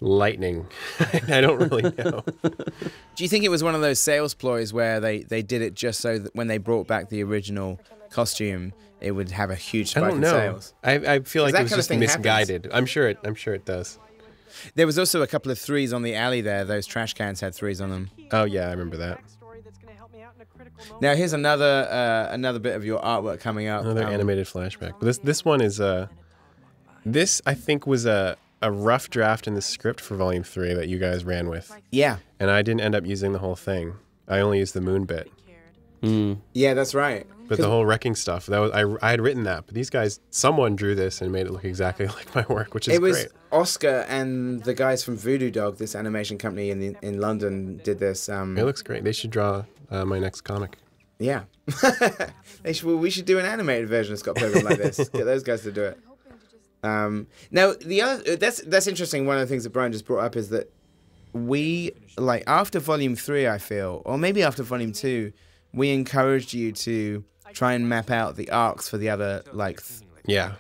Lightning. I don't really know. Do you think it was one of those sales ploys where they, they did it just so that when they brought back the original costume, it would have a huge spike I don't in know. sales? I, I feel like it was just thing happens. misguided. I'm sure it. I'm sure it does. There was also a couple of threes on the alley there. Those trash cans had threes on them. Oh yeah, I remember that. Now here's another uh, another bit of your artwork coming up. Another Um, animated flashback. But this this one is uh this I think was a a rough draft in the script for volume 3 that you guys ran with. Yeah, And I didn't end up using the whole thing. I only used the moon bit. yeah, that's right. But the whole wrecking stuff, that was I, I had written that, but these guys someone drew this and made it look exactly like my work, which is it was great. Oscar and the guys from Voodoo Dog, this animation company in the, in London, did this. Um, It looks great. They should draw uh, my next comic. Yeah. they should, well, we should do an animated version of Scott Pilgrim like this. Get those guys to do it. Um, now the other that's that's interesting. One of the things that Bryan just brought up is that we like after Volume Three, I feel, or maybe after Volume Two, we encouraged you to try and map out the arcs for the other like Yeah.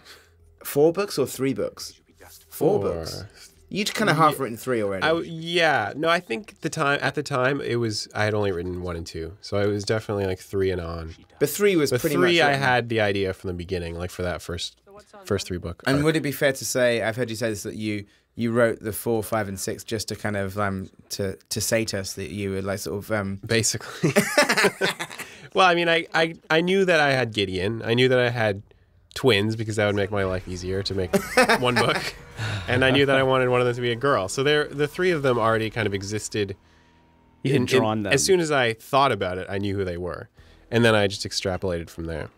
four books or three books. Four, Four. books. You'd kind of half written three already. I yeah, no, I think the time at the time it was I had only written one and two, so it was definitely like three and on. but three was But pretty three, much I had the idea from the beginning, like for that first first three book. And arc. would it be fair to say, I've heard you say this, that you you wrote the four, five, and six just to kind of um to to say to us that you were like sort of um basically. well, I mean, I, I I knew that I had Gideon. I knew that I had twins because that would make my life easier to make one book, and I knew that I wanted one of them to be a girl. So there, the three of them already kind of existed. You had in- in- drawn them. As soon as I thought about it, I knew who they were, and then I just extrapolated from there.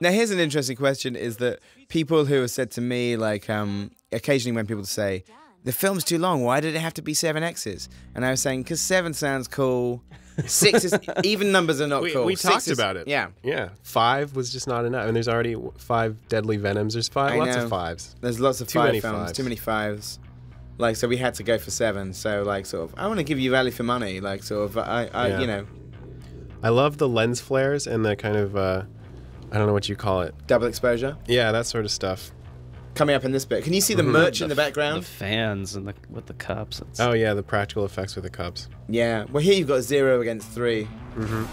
Now here's an interesting question: is that people who have said to me like um occasionally when people say the film's too long, why did it have to be seven X's? And I was saying because seven sounds cool, six is even numbers are not we, cool. we Six talked is- about it. Yeah, yeah. Five was just not enough, and there's already five deadly venoms. There's five, I lots know. of fives. there's lots of Too five many films, fives. too many fives. Like so, we had to go for seven. So like sort of, I want to give you value for money. Like sort of, I, I Yeah. you know, I love the lens flares and the kind of uh, I don't know what you call it. double exposure. Yeah, that sort of stuff. coming up in this bit. Can you see Mm-hmm. the merch in the background? The background? fans and the with the cups. It's, Oh yeah, the practical effects with the cups. yeah. Well, here you've got zero against 3 Mm-hmm.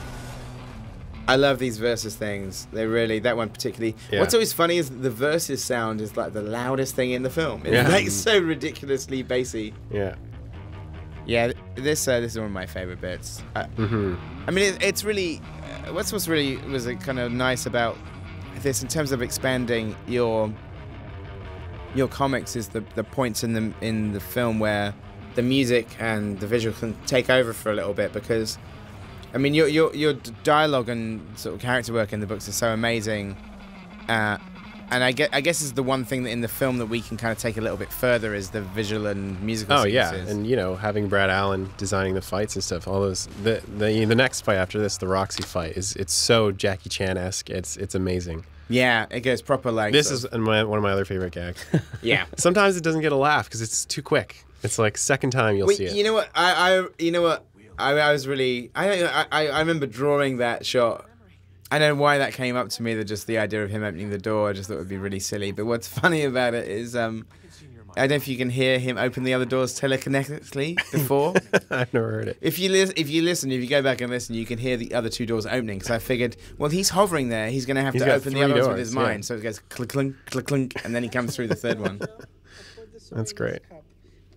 I love these versus things. They really that one particularly. Yeah. What's always funny is the versus sound is like the loudest thing in the film. It's Yeah. like so ridiculously bassy. Yeah. Yeah, this uh, this is one of my favorite bits. I, Mm-hmm. I mean, it, it's really what's what's really was kind of nice about this in terms of expanding your your comics is the the points in the in the film where the music and the visual can take over for a little bit because I mean your your your dialogue and sort of character work in the books is so amazing. Uh, and I get I guess is the one thing that in the film that we can kind of take a little bit further is the visual and musical. Oh yeah, and you know having Brad Allan designing the fights and stuff, all those the the the next fight after this, the Roxy fight is it's so Jackie Chan esque. It's it's amazing. yeah, it goes proper like This is my, one of my other favorite gags. yeah. Sometimes it doesn't get a laugh because it's too quick. It's like second time you'll Wait, see it. you know what? I, I you know what? I, I was really I, I I remember drawing that shot. I don't know why that came up to me. That just the idea of him opening the door, I just thought it would be really silly. But what's funny about it is, um, I don't know if you can hear him open the other doors telekinetically before. I've never heard it. if you lis- if you listen, if you go back and listen, you can hear the other two doors opening. Because I figured, well, he's hovering there. He's going to have He's to open the three other ones with his yeah. mind. So it goes click clink click clink, and then he comes through the third one. That's great.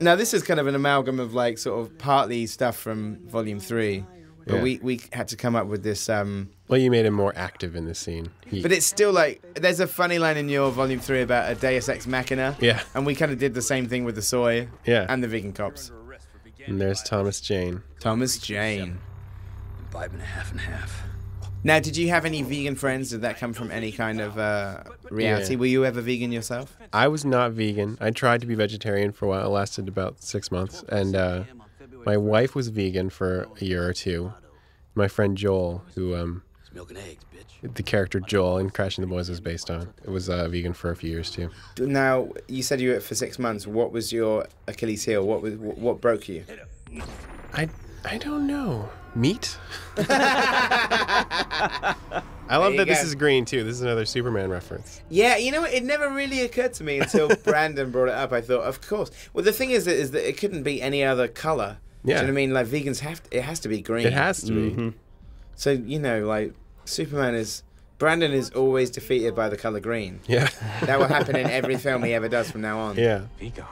Now this is kind of an amalgam of like sort of partly stuff from Volume Three, but Yeah. we we had to come up with this. Um, Well, you made him more active in the scene. He, but it's still like there's a funny line in your Volume Three about a Deus Ex Machina. Yeah. And we kind of did the same thing with the soy. Yeah. And the vegan cops. and there's Thomas Jane. Thomas Jane. Bite him in half and half. Now, did you have any vegan friends? Did that come from any kind of uh, reality? Yeah. Were you ever vegan yourself? I was not vegan. I tried to be vegetarian for a while. It lasted about six months, and uh, my wife was vegan for a year or two. My friend Joel, who um, milk and eggs, bitch. the character Joel in Crash and the Boys was based on, it was uh, vegan for a few years too. Now, you said you were for six months. What was your Achilles heel? What was what, what broke you? I I don't know. Meat? I love you that this is green too. This is another Superman reference. Yeah, you know, it never really occurred to me until Brandon brought it up. I thought, of course. Well, the thing is, is that it couldn't be any other color. Do you Yeah. know what I mean? Like vegans have to, it has to be green. It has to be. Mm-hmm. So you know, like Superman is Brandon is always defeated by the color green. Yeah. That will happen in every film he ever does from now on. Yeah. Be gone.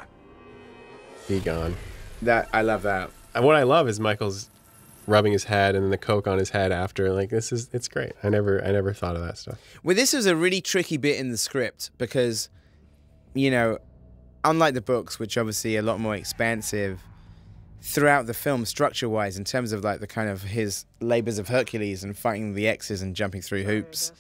Be gone. That I love that. And what I love is Michael's rubbing his head and then the coke on his head after. Like this is it's great. I never I never thought of that stuff. Well, this was a really tricky bit in the script because, you know, unlike the books, which obviously are a lot more expansive, throughout the film, structure wise, in terms of like the kind of his labors of Hercules and fighting the X's and jumping through hoops,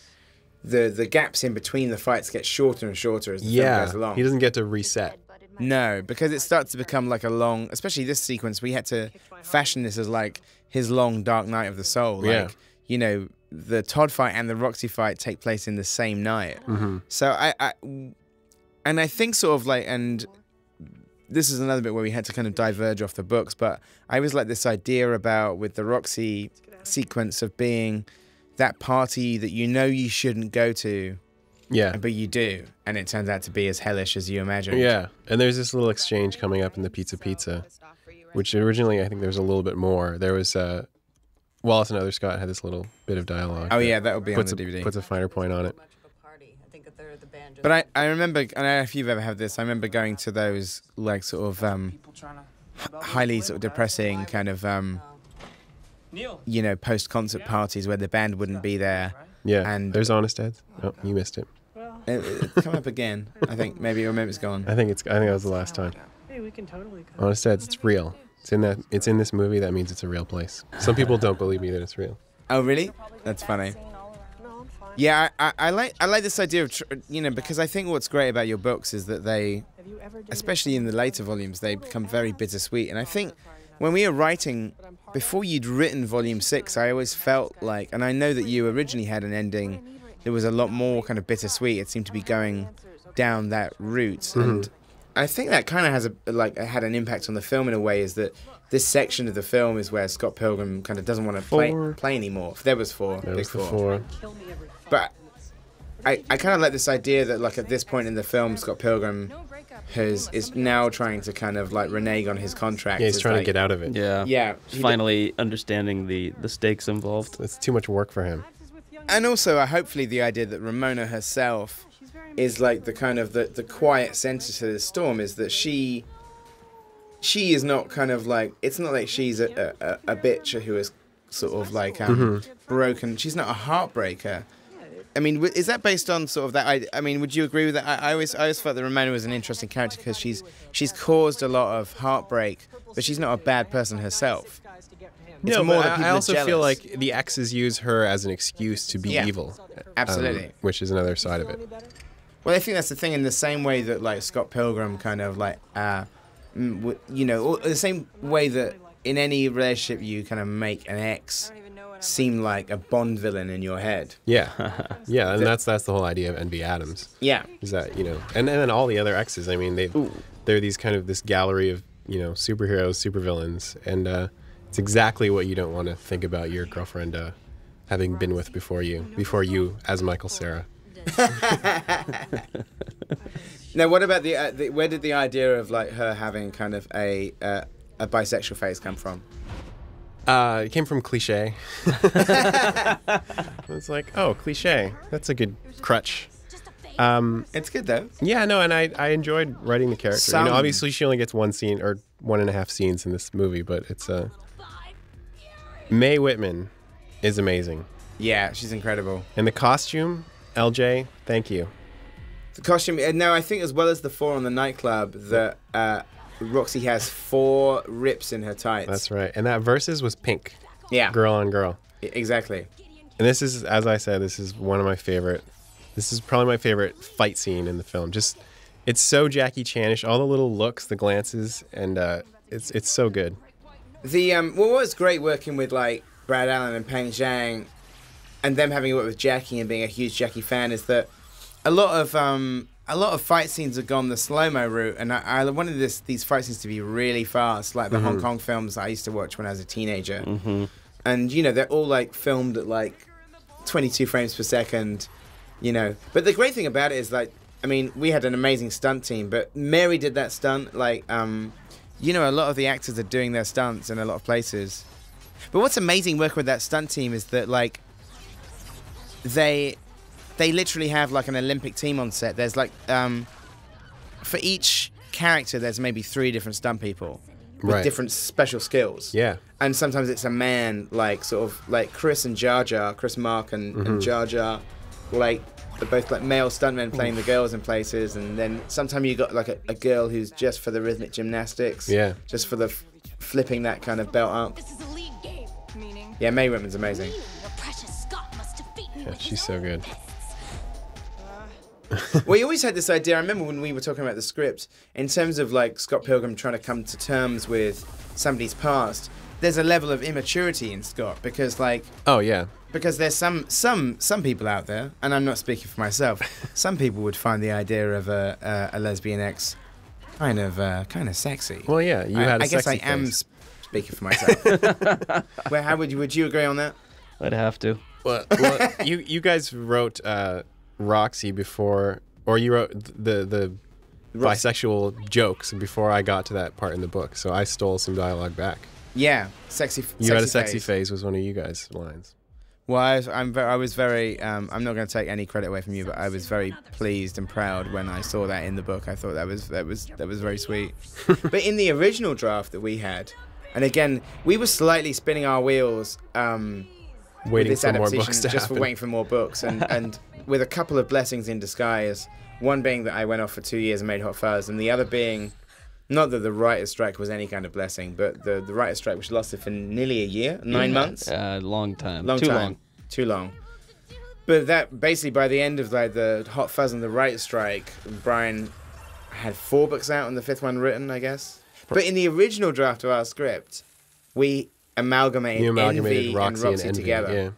the the gaps in between the fights get shorter and shorter as the film goes along. He doesn't get to reset. No, because it starts to become like a long, especially this sequence. We had to fashion this as like his long dark night of the soul. Like, Yeah. you know, the Todd fight and the Roxy fight take place in the same night. Mhm. So I, I, and I think sort of like, and this is another bit where we had to kind of diverge off the books, but I was like this idea about with the Roxy sequence of being that party that you know you shouldn't go to, Yeah. but you do, and it turns out to be as hellish as you imagined. Yeah. And there's this little exchange coming up in the Pizza Pizza, which originally I think there was a little bit more. There was uh Wallace and Other Scott had this little bit of dialogue. Oh yeah, that would be on the a, DVD. Puts a finer point on it. But I, I remember, I don't know if you've ever had this. I remember going to those like sort of um, highly sort of depressing kind of um, you know post concert parties where the band wouldn't be there. Yeah. And there's Honest Ed's. Oh, you missed it. it, it's come up again. I think maybe or maybe it's gone. I think it's I think that was the last time. Hey, we can totally come. Honest Ed's, it's real. It's in that it's in this movie, that means it's a real place. Some people don't believe me that it's real. Oh really? That's funny. Yeah, I, I, I like I like this idea of you know because I think what's great about your books is that they, especially in the later volumes, they become very bittersweet. And I think when we were writing, before you'd written volume six, I always felt like, and I know that you originally had an ending that was a lot more kind of bittersweet. It seemed to be going down that route, mm-hmm. and I think that kind of has a like had an impact on the film in a way. Is that this section of the film is where Scott Pilgrim kind of doesn't want to play play anymore. There was four, There big was the four. four. But I, I kind of like this idea that like at this point in the film, Scott Pilgrim has is now trying to kind of like renege on his contract. Yeah, he's It's trying like- to get out of it. Yeah. Yeah, he did- Finally understanding the the stakes involved. It's too much work for him. And also, uh, hopefully, the idea that Ramona herself is like the kind of the, the quiet center to the storm is that she she is not kind of like it's not like she's a, a, a bitch who is sort of like um, broken. She's not a heartbreaker. I mean, is that based on sort of that? I, I mean, would you agree with that? I, I always, I always felt that Ramona was an interesting character because she's she's caused a lot of heartbreak, but she's not a bad person herself. It's no, more that I- people I are also feel like the exes use her as an excuse to be Yeah. evil. um, Absolutely. which is another side of it. Well, I think that's the thing. In the same way that like Scott Pilgrim kind of like, uh, you know, or the same way that in any relationship you kind of make an ex seem like a Bond villain in your head. Yeah, yeah, and that's that's the whole idea of Envy Adams. Yeah. is that you know, and, and then all the other exes. I mean, they they're these kind of this gallery of you know superheroes, supervillains, and uh, it's exactly what you don't want to think about your girlfriend uh, having been with before you, before you as Michael Cera. Now, what about the, uh, the where did the idea of like her having kind of a uh, a bisexual phase come from? Uh, it came from cliche. it's like, oh, cliche. That's a good crutch. Um, it's good though. Yeah, no, and I, I enjoyed writing the character. You know, obviously she only gets one scene or one and a half scenes in this movie, but it's uh, Mae Whitman is amazing, Yeah, she's incredible. and the costume, LJ, thank you. The costume. uh, No, I think as well as the four on the nightclub, that uh, Roxy has four rips in her tights. That's right. And that verses was pink. Yeah. Girl on girl. I- Exactly. And this is, as I said, this is one of my favorite. This is probably my favorite fight scene in the film. Just, it's so Jackie Chanish. All the little looks, the glances, and uh, it's it's so good. The um, well, what was great working with like Brad Allan and Peng Zhang, and them having worked with Jackie and being a huge Jackie fan is that a lot of um, a lot of fight scenes have gone the slow mo route, and I, I wanted this these fight scenes to be really fast, like the Hong Mhm. Kong films I used to watch when I was a teenager. Mhm. And you know they're all like filmed at like 22 frames per second, you know. But the great thing about it is like, I mean, we had an amazing stunt team, but Mary did that stunt. Like, um, you know, a lot of the actors are doing their stunts in a lot of places. But what's amazing working with that stunt team is that like they they literally have like an Olympic team on set. There's like um, for each character, there's maybe three different stunt people with Right. different special skills. Yeah. And sometimes it's a man, like sort of like Chris and Jar Jar, Chris Mark and, Mhm. and Jar Jar, like they're both like male stuntmen playing the girls in places, and then sometimes you got like a, a girl who's just for the rhythmic gymnastics. Yeah. Just for the f- flipping that kind of belt up. Yeah, Mae Whitman's amazing. Yeah, she's so good. We always had this idea. I remember when we were talking about the script, in terms of like Scott Pilgrim trying to come to terms with somebody's past. There's a level of immaturity in Scott because, like, Oh yeah. because there's some some some people out there, and I'm not speaking for myself. some people would find the idea of a a, a lesbian ex kind of uh, kind of sexy. Well, yeah, you I, had a I guess I sexy am face. sp- speaking for myself. well, how would you would you agree on that? I'd have to. Well, well you you guys wrote uh, Roxy before, or you wrote the the Rox- bisexual jokes before I got to that part in the book. So I stole some dialogue back. Yeah, sexy. You sexy had a sexy phase. phase was one of you guys' lines. Well, I was, I'm ve- I was very. Um, I'm not going to take any credit away from you, but I was very pleased and proud when I saw that in the book. I thought that was that was that was very sweet. but in the original draft that we had, and again, we were slightly spinning our wheels. Um, with Waiting this for more adaptation books to just for waiting for more books, and and with a couple of blessings in disguise. One being that I went off for two years and made Hot Fuzz, and the other being not that the writer's strike was any kind of blessing, but the the writer's strike, which lasted for nearly a year, nine Yeah, months. Uh, long time. Long Too time. long. Too long. But that basically by the end of like the Hot Fuzz and the writer's Strike, Bryan had four books out and the fifth one written, I guess. But in the original draft of our script, we amalgamated, You amalgamated Envy Roxy and and Envy, together. yeah.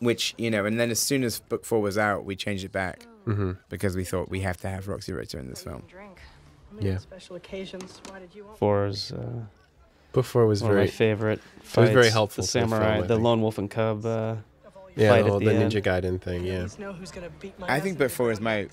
Which you know, and then as soon as book four was out, we changed it back Mhm. because we thought we have to have Roxy Richter in this film. Yeah. Special occasions. Why did you want? Four's uh, Before was one very of my favorite. It was very helpful The to the film, samurai, the lone wolf and cub. Uh, yeah, fight the, at the end. Ninja Gaiden thing. Yeah, Know who's gonna beat my I think book four is my,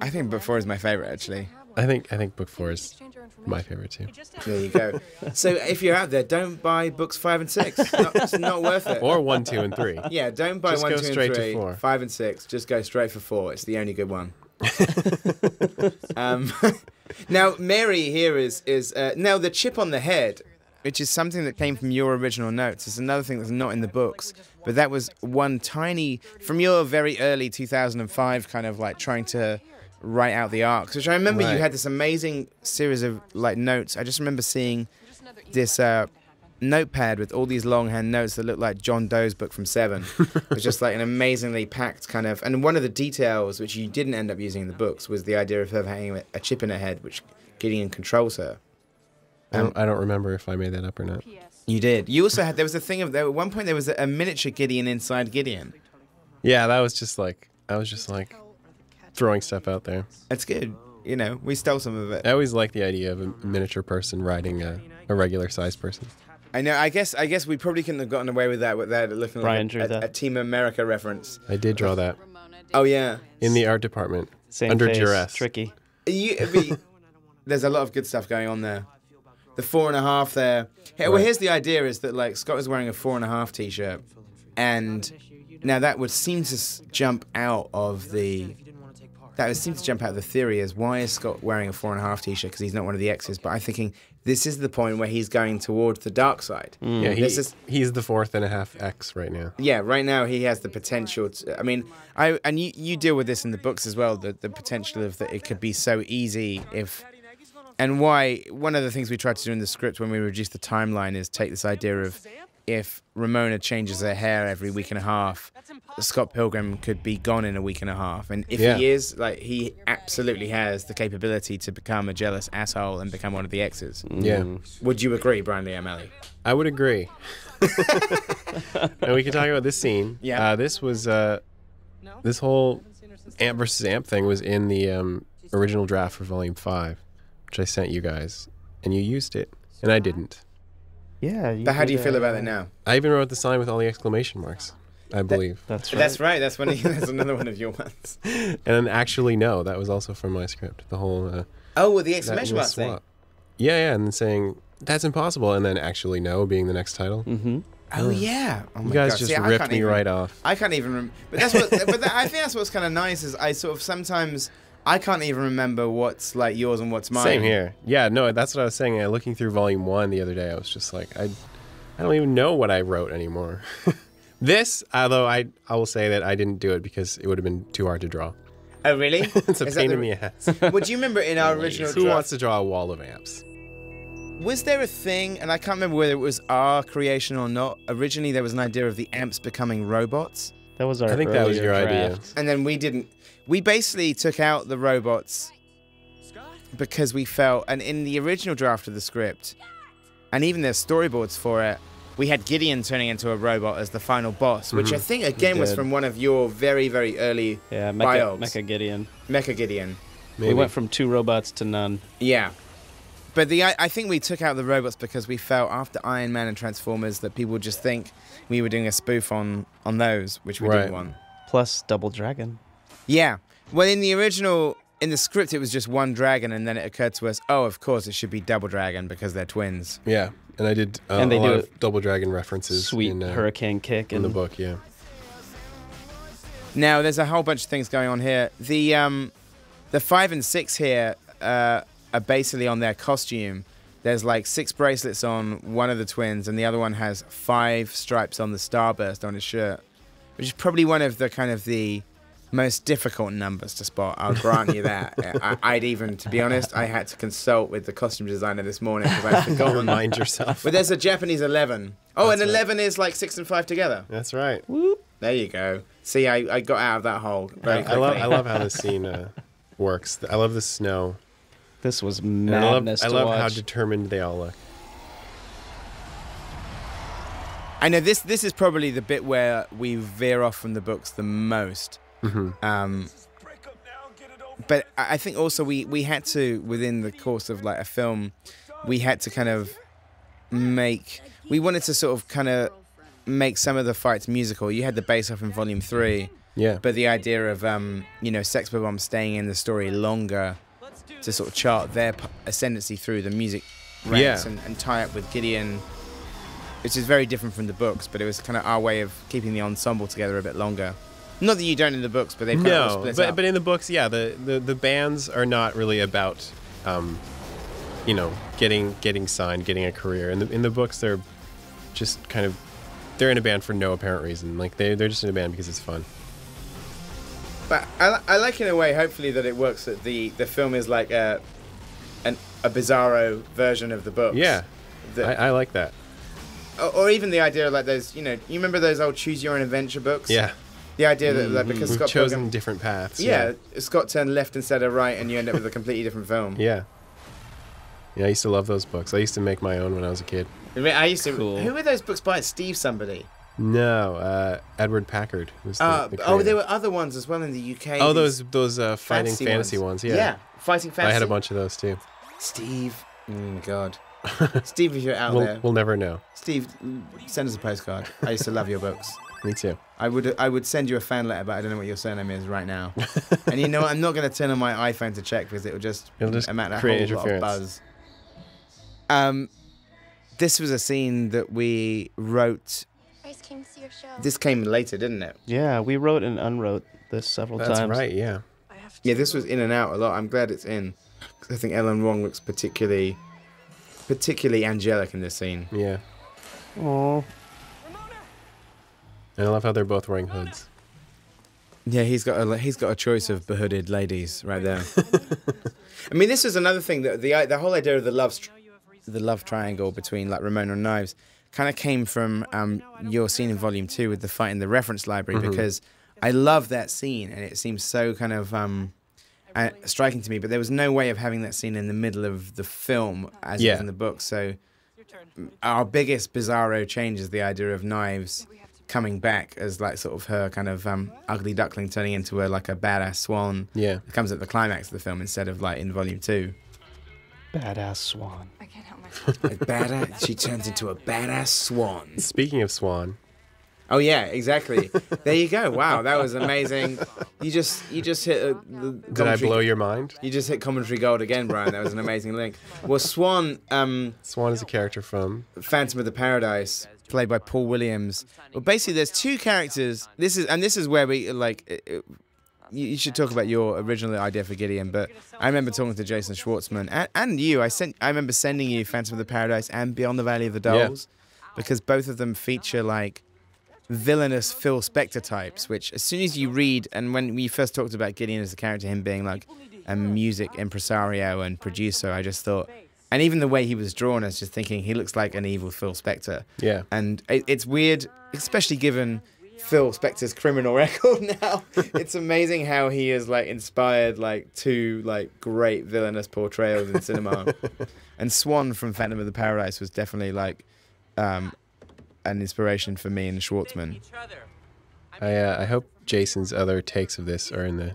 I think book four is my favorite actually. I think I think book four is my favorite too. There you go. so if you're out there, don't buy books five and six. Not, it's not worth it. Or one, two, and three. Yeah, don't buy Just one, go two, straight and to four. Five and six, just go straight for four. It's the only good one. um, now, Mary here is is uh, now the chip on the head, which is something that came from your original notes. It's another thing that's not in the books, but that was one tiny from your very early 2005 kind of like trying to write out the arcs. Which I remember you had this amazing series of like notes. I just remember seeing this uh, notepad with all these longhand notes that looked like John Doe's book from Seven. it was just like an amazingly packed kind of. And one of the details which you didn't end up using in the books was the idea of her having a- a chip in her head, which Gideon controls her. I don't, I don't remember if I made that up or not. You did. You also had there was a thing of there at one point there was a, a miniature Gideon inside Gideon. Yeah, that was just like I was just like throwing stuff out there. That's good. You know, we stole some of it. I always like the idea of a miniature person riding a, a regular sized person. I know. I guess. I guess we probably couldn't have gotten away with that without looking Bryan like drew a, a, that. a Team America reference. I did draw that Oh yeah. in the art department Same under face, duress. Tricky. You, it'd there's a lot of good stuff going on there. The four and a half there. Hey, well, here's the idea: is that like Scott was wearing a four and a half t-shirt, and now that would seem to s- jump out of the. That would seem to jump out of the theory is why is Scott wearing a four and a half t-shirt because he's not one of the X's. But I'm thinking this is the point where he's going towards the dark side. Mm. Yeah, he, This is he's the fourth and a half X right now. yeah, right now he has the potential. To, I mean, I and you you deal with this in the books as well. The the potential of that it could be so easy if, and why one of the things we tried to do in the script when we reduced the timeline is take this idea of if Ramona changes her hair every week and a half, Scott Pilgrim could be gone in a week and a half. And if Yeah. he is, like, he absolutely has the capability to become a jealous asshole and become one of the exes. Yeah, Would you agree, Bryan Lee O'Malley? I would agree. and we can talk about this scene. Yeah. Uh, this was uh, this whole amp versus amp thing was in the um, original draft for Volume Five, which I sent you guys, and you used it, and I didn't. Yeah. But how do you feel about it now? I even wrote the sign with all the exclamation marks. I believe. That's right. That's right. That's one. Of, that's another one of your ones. and then actually no, that was also from my script. The whole uh, Oh, well, the exclamation little mark thing. Yeah, yeah, and then saying that's impossible, and then actually no being the next title. Mm-hmm. Oh yeah. Oh You guys God. just See, ripped me even- right off. I can't even. Rem- but that's what. but that, I think that's what's kind of nice is I sort of sometimes I can't even remember what's like yours and what's mine. Same here. Yeah, no, that's what I was saying. Uh, looking through volume one the other day, I was just like, I, I don't even know what I wrote anymore. this, although I, I will say that I didn't do it because it would have been too hard to draw. Oh really? it's a Is that pain the- in the ass. Would you remember in our original Who draft? wants to draw a wall of amps? Was there a thing, and I can't remember whether it was our creation or not. Originally, there was an idea of the amps becoming robots, That was our. I think that was earlier your idea. and then we didn't. We basically took out the robots because we felt, and in the original draft of the script, and even there's storyboards for it, we had Gideon turning into a robot as the final boss, which I mhm. think again was from one of your very, very early Yeah, biogs. Mecha, Mecha Gideon. Mecha Gideon. Maybe. We went from two robots to none. Yeah. But the I, I think we took out the robots because we felt after Iron Man and Transformers that people would just think we were doing a spoof on on those, which we Right. didn't want. Plus Double Dragon. Yeah. Well, in the original, in the script, it was just one dragon, and then it occurred to us, oh, of course, it should be double dragon because they're twins. yeah, and I did uh, And they a lot do of Double Dragon references Sweet in, uh, hurricane kick in and the book. Yeah, Now, there's a whole bunch of things going on here. The um, the five and six here uh, are basically on their costume. There's like six bracelets on one of the twins, and the other one has five stripes on the starburst on his shirt, which is probably one of the kind of the most difficult numbers to spot. I'll grant you that. I, I'd even, to be honest, I had to consult with the costume designer this morning because I'd forgotten. remind yourself. But there's a Japanese 11. Oh, That's and right. 11 is like six and five together. That's right. There you go. See, I, I got out of that hole very I, quickly. I love I love how this scene uh, works. I love the snow. this was And I love madness I to love how determined they all look. I know this. This is probably the bit where we veer off from the books the most. Mm-hmm. Um, but I think also we we had to within the course of like a film, we had to kind of make. We wanted to sort of kind of make some of the fights musical. You had the bass off in Volume Three, Yeah. but the idea of um, you know Sex Bob-omb staying in the story longer to sort of chart their ascendancy through the music ranks Yeah. and, and tie up with Gideon, which is very different from the books. But it was kind of our way of keeping the ensemble together a bit longer. Not that you don't in the books, but they've kind no, split but up. but in the books, yeah, the, the, the bands are not really about, um, you know, getting getting signed, getting a career. In the in the books, they're just kind of they're in a band for no apparent reason. Like they they're just in a band because it's fun. But I, I like in a way, hopefully, that it works. That the the film is like a an, a bizarro version of the books. Yeah, That- I, I like that. or, or even the idea of like those, you know, you remember those old choose your own adventure books? Yeah. The idea that like, because We've Scott chosen Pilgrim, different paths. yeah, Scott turned left instead of right, and you end up with a completely different film. Yeah. Yeah, I used to love those books. I used to make my own when I was a kid. I, mean, I used to. Cool. Who were those books by? Steve somebody. No, uh, Edward Packard was the, Uh, the oh, there were other ones as well in the UK. Oh, those those uh, fighting fantasy, ones. Yeah. Yeah, fighting fantasy. I had a bunch of those too. Steve. Mm, God. Steve, if you're out We'll, there, we'll never know. Steve, mm, send us a postcard. I used to love your books. Me too. I would I would send you a fan letter, but I don't know what your surname is right now. and you know what? I'm not going to turn on my iPhone to check because it will just It'll just amount a create whole lot of interference. buzz. Um, this was a scene that we wrote. I just came to see your show. This came later, didn't it? Yeah, we wrote and unwrote this several That's times. right. Yeah. Yeah, this was in and out a lot. I'm glad it's in. 'Cause I think Ellen Wong looks particularly, particularly angelic in this scene. Yeah. Aw. And I love how they're both wearing hoods. Yeah, he's got a he's got a choice of behooded ladies right there. I mean, this is another thing that the the whole idea of the love the love triangle between like Ramona and Knives kind of came from um, your scene in Volume Two with the fight in the reference library Mhm. because I love that scene and it seems so kind of um, uh, striking to me. But there was no way of having that scene in the middle of the film as Yeah. in the book. So mm, our biggest bizarro change is the idea of Knives coming back as like sort of her kind of um, ugly duckling turning into a like a badass swan. Yeah. It comes at the climax of the film instead of like in volume two. Badass swan. I can't help myself. A badass. she turns into a badass swan. Speaking of Swan, Oh yeah, exactly. there you go. Wow, that was amazing. You just you just hit a, the did I blow your mind? You just hit commentary gold again, Bryan. That was an amazing link. Well, Swan, um, Swan is a character from Phantom of the Paradise, played by Paul Williams. Well, basically, there's two characters. This is and this is where we like. It, it- you, you should talk about your original idea for Gideon, but I remember talking to Jason Schwartzman and, and you. I sent. I remember sending you Phantom of the Paradise and Beyond the Valley of the Yeah. Dolls, because both of them feature like villainous Phil Spector types. Which as soon as you read, and when we first talked about Gideon as a character, him being like a music impresario and producer, I just thought. And even the way he was drawn, I was just thinking he looks like an evil Phil Spector. Yeah. And it, it's weird, especially given Phil Spector's criminal record now. it's amazing how he has like inspired like two like great villainous portrayals in cinema. and Swan from Phantom of the Paradise was definitely like um, an inspiration for me and Schwartzman. I uh, I hope Jason's other takes of this are in the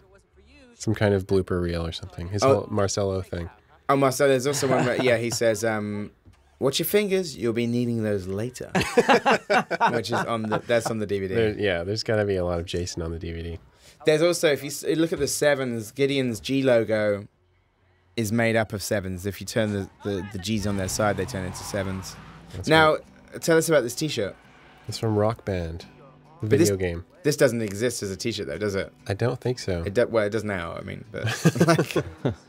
some kind of blooper reel or something. His Oh. whole Marcello thing. Oh, Marcel, there's also one where, yeah, he says, um, watch your fingers, you'll be needing those later. Which is on the, that's on the DVD. There, yeah, there's got to be a lot of Jason on the DVD. There's also, if you look at the sevens, Gideon's G logo is made up of sevens. If you turn the, the, the G's on their side, they turn into sevens. That's now, tell us about this T-shirt. It's from Rock Band, the But this- video game. This doesn't exist as a T-shirt, though, does it? I don't think so. It do, well, it does now. I mean, but like,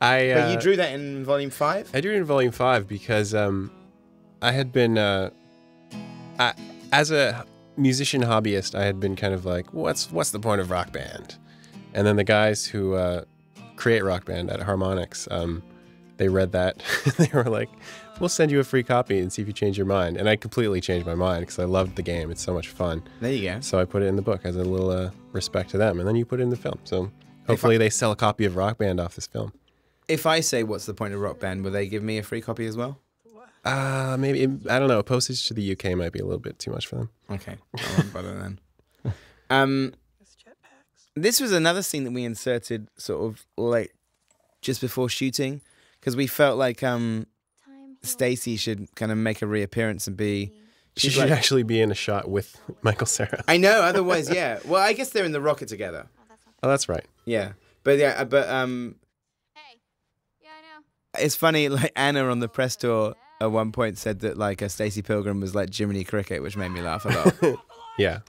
I uh, but you drew that in volume five. I drew it in volume five because um, I had been, uh, I, as a musician hobbyist, I had been kind of like, what's what's the point of rock band? And then the guys who uh, create rock band at Harmonix, um, they read that. they were like, we'll send you a free copy and see if you change your mind. And I completely changed my mind because I loved the game. It's so much fun. There you go. So I put it in the book as a little uh, respect to them, and then you put it in the film. So hopefully they sell a copy of Rock Band off this film. If I say what's the point of Rock Band, will they give me a free copy as well? Uh, maybe I don't know. A postage to the UK might be a little bit too much for them. Okay, I won't bother then. Um, this was another scene that we inserted sort of late, just before shooting, because we felt like um, Stacey should kind of make a reappearance and be. She should like- actually be in a shot with Michael Cera. I know. Otherwise, yeah. Well, I guess they're in the rocket together. Oh, that's right. Yeah, but yeah, uh, but um. Hey. Yeah, I know. It's funny, like Anna on the press tour at one point said that like a Stacey Pilgrim was like Jiminy Cricket, which made me laugh a lot. Yeah.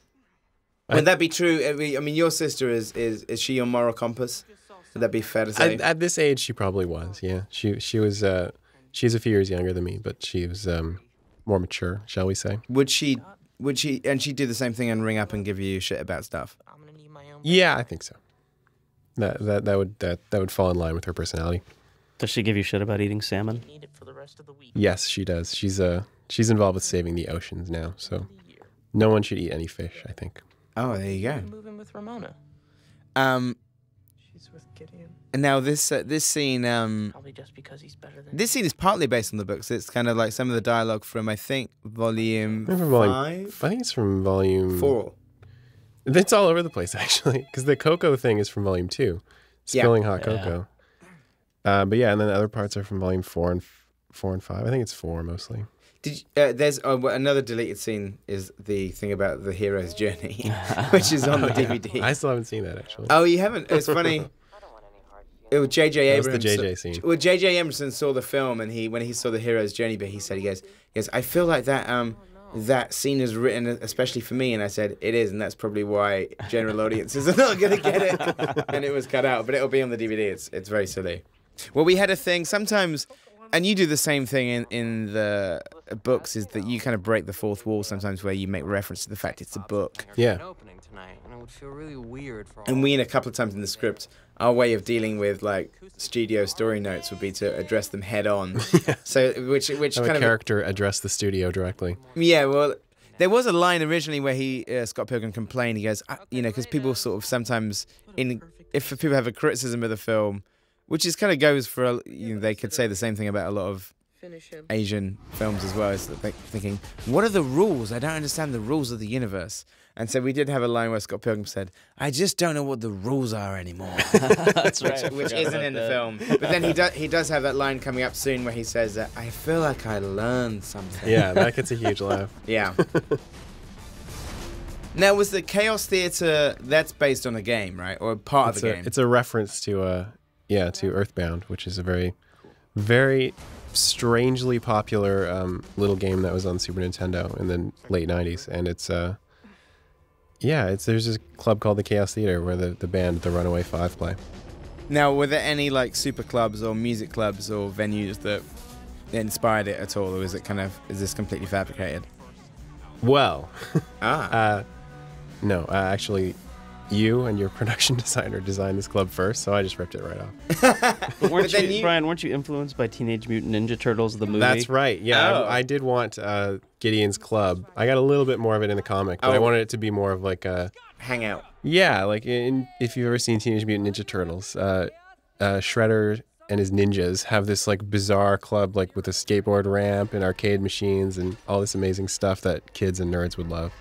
Would that be true? I mean, I mean, your sister is is is she your moral compass? Would that be fair to say? At, at this age, she probably was. Yeah. She she was. Uh, she's a few years younger than me, but she was um, more mature, shall we say? would she? Would she? And she'd do the same thing and ring up and give you shit about stuff. Yeah, I think so. That that that would that that would fall in line with her personality. Does she give you shit about eating salmon? Need it for the rest of the week. Yes, she does. She's uh She's involved with saving the oceans now, so no one should eat any fish. I think. Oh, there you go. Moving with Ramona. Um, She's with Gideon. and now this uh, this scene um Probably just because he's better than this scene is partly based on the books. It's kind of like some of the dialogue from I think volume I think volume. five, I think it's from volume four. It's all over the place actually, because the cocoa thing is from volume two, Yeah. spilling hot Yeah. cocoa. Uh, but yeah, and then the other parts are from volume four and f- four and five. I think it's four mostly. Did you, uh, there's uh, another deleted scene is the thing about the hero's journey, which is on the DVD. I still haven't seen that actually. Oh, you haven't? It's funny. It was J.J. That was the JJ scene. Well, J.J. Abrams saw the film, and he when he saw the hero's journey, but he said he goes, he goes, I feel like that um that scene is written especially for me, and I said it is, and that's probably why general audiences are not gonna get it, and it was cut out, but it'll be on the DVD. It's it's very silly. Well, we had a thing sometimes, and you do the same thing in in the books, is that you kind of break the fourth wall sometimes, where you make reference to the fact it's a book. Yeah. Opening tonight, and it would feel really weird for And we, in a couple of times in the script, our way of dealing with like studio story notes would be to address them head on. So, which which Have kind a of character address the studio directly. yeah. Well, there was a line originally where he uh, Scott Pilgrim complained. He goes, you know, because people sort of sometimes in if people have a criticism of the film, which is kind of goes for a, you know they could say the same thing about a lot of Asian films as well. Is thinking, what are the rules? I don't understand the rules of the universe. And so we did have a line where Scott Pilgrim said, "I just don't know what the rules are anymore." That's right. I which, which isn't about in the film. But then he does he does have that line coming up soon where he says, uh, "I feel like I learned something." Yeah, that gets a huge laugh. Yeah. now was the Chaos Theater that's based on a game, right, or part It's of the a, game? it's a reference to uh yeah to Earthbound, which is a very very strangely popular um, little game that was on Super Nintendo in the late '90s, and it's uh yeah it's there's this club called the Chaos Theater where the the band the Runaway Five play. now, were there any like super clubs or music clubs or venues that inspired it at all, or is it kind of is this completely fabricated? Well, Ah, uh, no, uh, actually. You and your production designer designed this club first, so I just ripped it right off. But weren't then you, you- Bryan? Weren't you influenced by Teenage Mutant Ninja Turtles the movie? That's right. Yeah, Oh. I, I did want uh, Gideon's club. I got a little bit more of it in the comic, but I Oh. wanted it to be more of like a hangout. yeah, like in if you've ever seen Teenage Mutant Ninja Turtles, uh, uh, Shredder and his ninjas have this like bizarre club like with a skateboard ramp and arcade machines and all this amazing stuff that kids and nerds would love.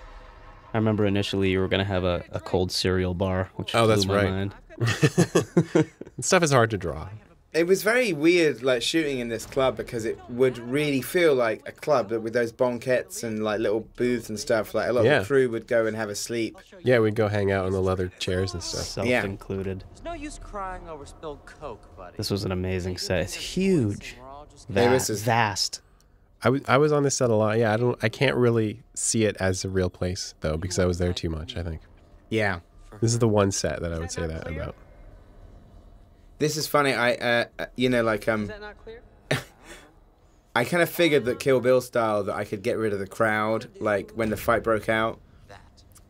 I remember initially you were gonna have a, a cold cereal bar, which Oh, blew that's my right. mind. stuff is hard to draw. It was very weird, like shooting in this club because it would really feel like a club that with those banquettes and like little booths and stuff. Like a lot Yeah. of the crew would go and have a sleep. Yeah, we'd go hang out on the leather chairs and stuff. Self Yeah. included. There's no use crying over spilled coke, buddy. This was an amazing set. It's huge, We're all just Hey, Va- this is- vast. I was I was on this set a lot. Yeah, I don't I can't really see it as a real place though because I was there too much. I think Yeah. this is the one set that I would say that about. This is funny. I, uh, uh, you know, like um, Is that not clear? I kind of figured that Kill Bill style that I could get rid of the crowd, like when the fight broke out.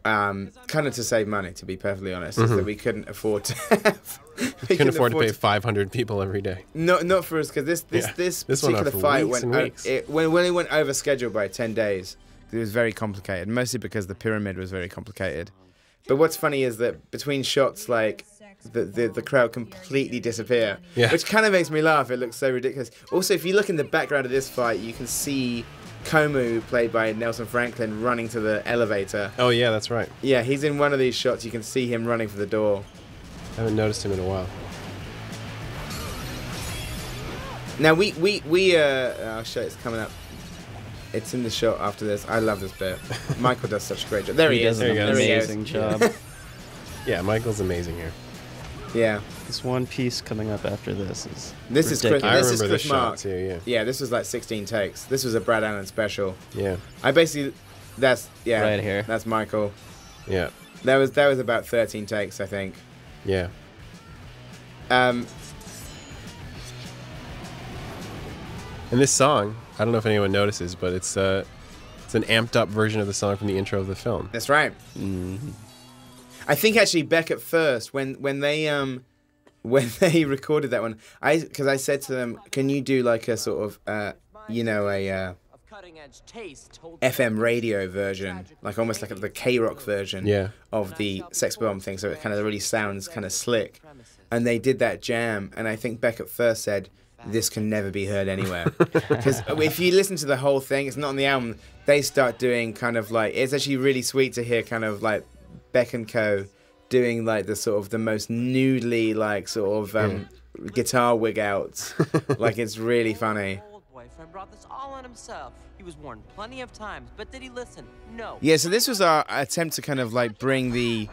Um, kind of to save money, to be perfectly honest, is that we couldn't afford to. Have, we Mm-hmm. Afford to pay 500 people every day. No, not for us, because this this Yeah. this This particular fight went it when when it went over schedule by ten days. It was very complicated, mostly because the pyramid was very complicated. But what's funny is that between shots, like the the, the crowd completely disappear, Yeah. which kind of makes me laugh. It looks so ridiculous. Also, if you look in the background of this fight, you can see Comeau, played by Nelson Franklin, running to the elevator. Oh yeah, that's right. Yeah, he's in one of these shots. You can see him running for the door. I haven't noticed him in a while. Now we we we uh I'll show you, it's coming up. It's in the show after this. I love this bit. Michael does such a great job. There he, he is. does an There he goes. He amazing job. Yeah, Michael's amazing here. Yeah. this one piece coming up after this is This is Chris, ridiculous. I this is remember Chris this shot Mark. too. Yeah, Yeah, this was like 16 takes. This was a Brad Allan special. yeah, I basically that's yeah. Right here. That's Michael. yeah, That was that was about 13 takes, I think. Yeah. Um And this song, I don't know if anyone notices, but it's uh, it's an amped up version of the song from the intro of the film. that's right. Mhm. I think actually Beck at first when when they um when they recorded that one I because I said to them can you do like a sort of uh you know a uh, FM radio version, like almost like the K Rock version Yeah. of the Sex Bob-omb thing. So it kind of really sounds kind of slick. And they did that jam, and I think Beck at first said, "This can never be heard anywhere." Because if you listen to the whole thing, it's not on the album. They start doing kind of like it's actually really sweet to hear kind of like Beck and Co. doing like the sort of the most noodly like sort of um, guitar wig outs. like it's really funny. Old brought this all on himself. He was warned plenty of times, but did he listen? No. Yeah, so this was our attempt to kind of like bring the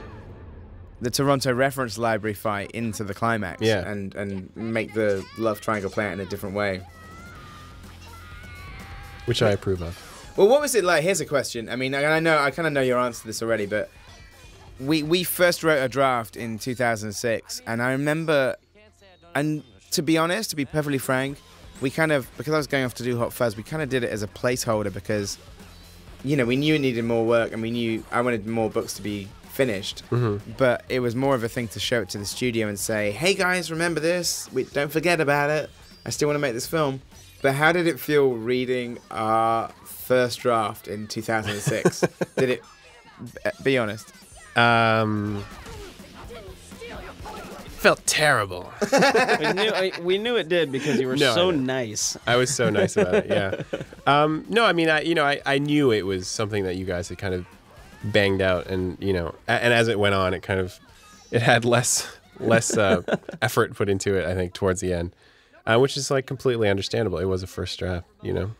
the Toronto reference library fight into the climax Yeah. and and make the love triangle play out in a different way. Which I approve of. Well, what was it like? Here's a question. I mean, I I know I kind of know your answer to this already, but we we first wrote a draft in 2006, and I remember, and to be honest, to be perfectly frank, we kind of because I was going off to do Hot Fuzz, we kind of did it as a placeholder because, you know, we knew it needed more work, and we knew I wanted more books to be finished, but it was more of a thing to show it to the studio and say, "Hey guys, remember this? We don't forget about it. I still want to make this film." But how did it feel reading our first draft in 2006? did it? Be honest. Um, felt terrible. we, knew, I, we knew it did because you were No, so know. nice. I was so nice about it. Yeah. Um, no, I mean, I you know, I, I knew it was something that you guys had kind of banged out, and you know, a- and as it went on, it kind of it had less less uh, effort put into it. I think towards the end, uh, which is like completely understandable. It was a first draft, you know.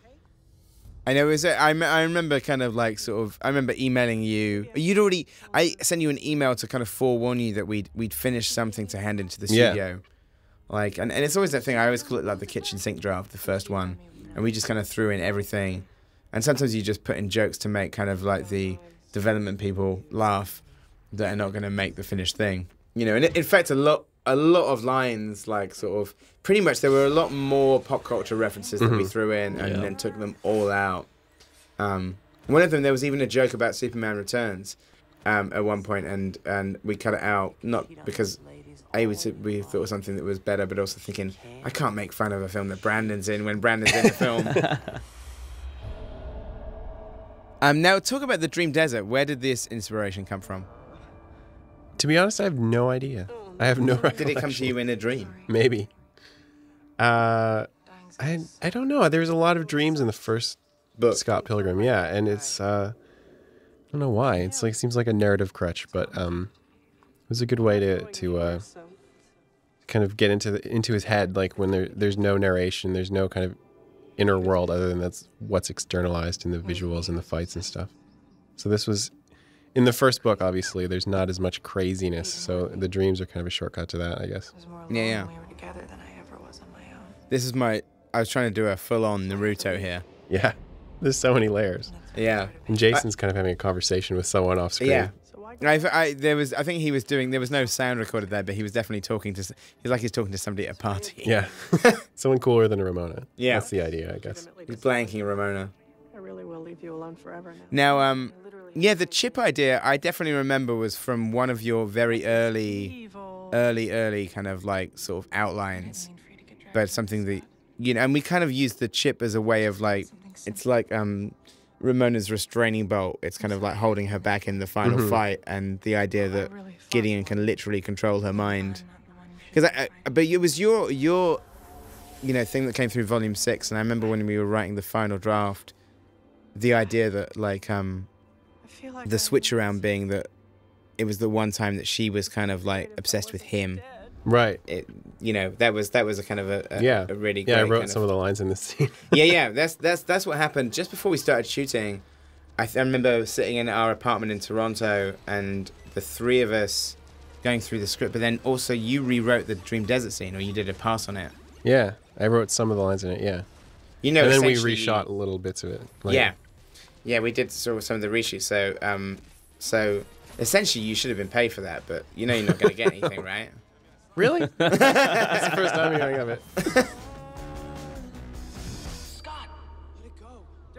I know. Is it? I, I remember kind of like sort of. I remember emailing you. You'd already. I sent you an email to kind of forewarn you that we'd we'd finished something to hand into the Yeah. studio. Like, and, and it's always that thing. I always call it like the kitchen sink draft, the first one, and we just kind of threw in everything. And sometimes you just put in jokes to make kind of like the development people laugh that are not going to make the finished thing. You know, and in fact, a lot a lot of lines like sort of pretty much there were a lot more pop culture references that we threw in and Yeah. then took them all out. Um, one of them there was even a joke about Superman Returns um, at one point, and and we cut it out not because a we, t- we thought it was something that was better, but also thinking I can't make fun of a film that Brandon's in when Brandon's in the film. um, now talk about the Dream Desert. Where did this inspiration come from? To be honest, I have no idea. I have no. recollection. Did it come to you in a dream? Maybe. Uh, I I don't know. There's a lot of dreams in the first Book. Scott Pilgrim, yeah, and it's uh, I don't know why. It's like seems like a narrative crutch, but um, it was a good way to to uh, kind of get into the, into his head, like when there there's no narration, there's no kind of inner world other than that's what's externalized in the visuals and the fights and stuff. So this was in the first book. Obviously, there's not as much craziness, so the dreams are kind of a shortcut to that, I guess. I was more alone Yeah, yeah. we were together than I ever was on my own. This is my. I was trying to do a full-on Naruto here. Yeah, there's so many layers. Yeah. And Jason's kind of having a conversation with someone off screen. Yeah. I, I, there was, I think he was doing. There was no sound recorded there, but he was definitely talking to. s- He's like he's talking to somebody at a party. Yeah. Someone cooler than a Ramona. Yeah. That's the idea, I guess. He's blanking Ramona. I really will leave you alone forever now. Now, um, yeah, the chip idea I definitely remember was from one of your very early, early, early kind of like sort of outlines, but something that you know, and we kind of used the chip as a way of like, it's like um, Ramona's restraining bolt. It's kind of like holding her back in the final Mhm. fight, and the idea that Gideon can literally control her mind. Because, I, I, but it was your your, you know, thing that came through Volume Six, and I remember when we were writing the final draft, the idea that like um, the switch around being that it was the one time that she was kind of like obsessed with him. Right. It, you know, that was that was a kind of a, a yeah. a really Yeah, I wrote kind some of the lines in this scene. yeah, yeah. That's that's that's what happened just before we started shooting. I, th- I remember sitting in our apartment in Toronto, and the three of us going through the script. But then also you rewrote the Dream Desert scene, or you did a pass on it. yeah. I wrote some of the lines in it, yeah. You know, and then we essentially- reshot little bits of it. Like, yeah, yeah. We did sort of some of the reshoots. So um, so essentially you should have been paid for that, but you know you're not going to get anything, right? Really? That's the first time hearing of it.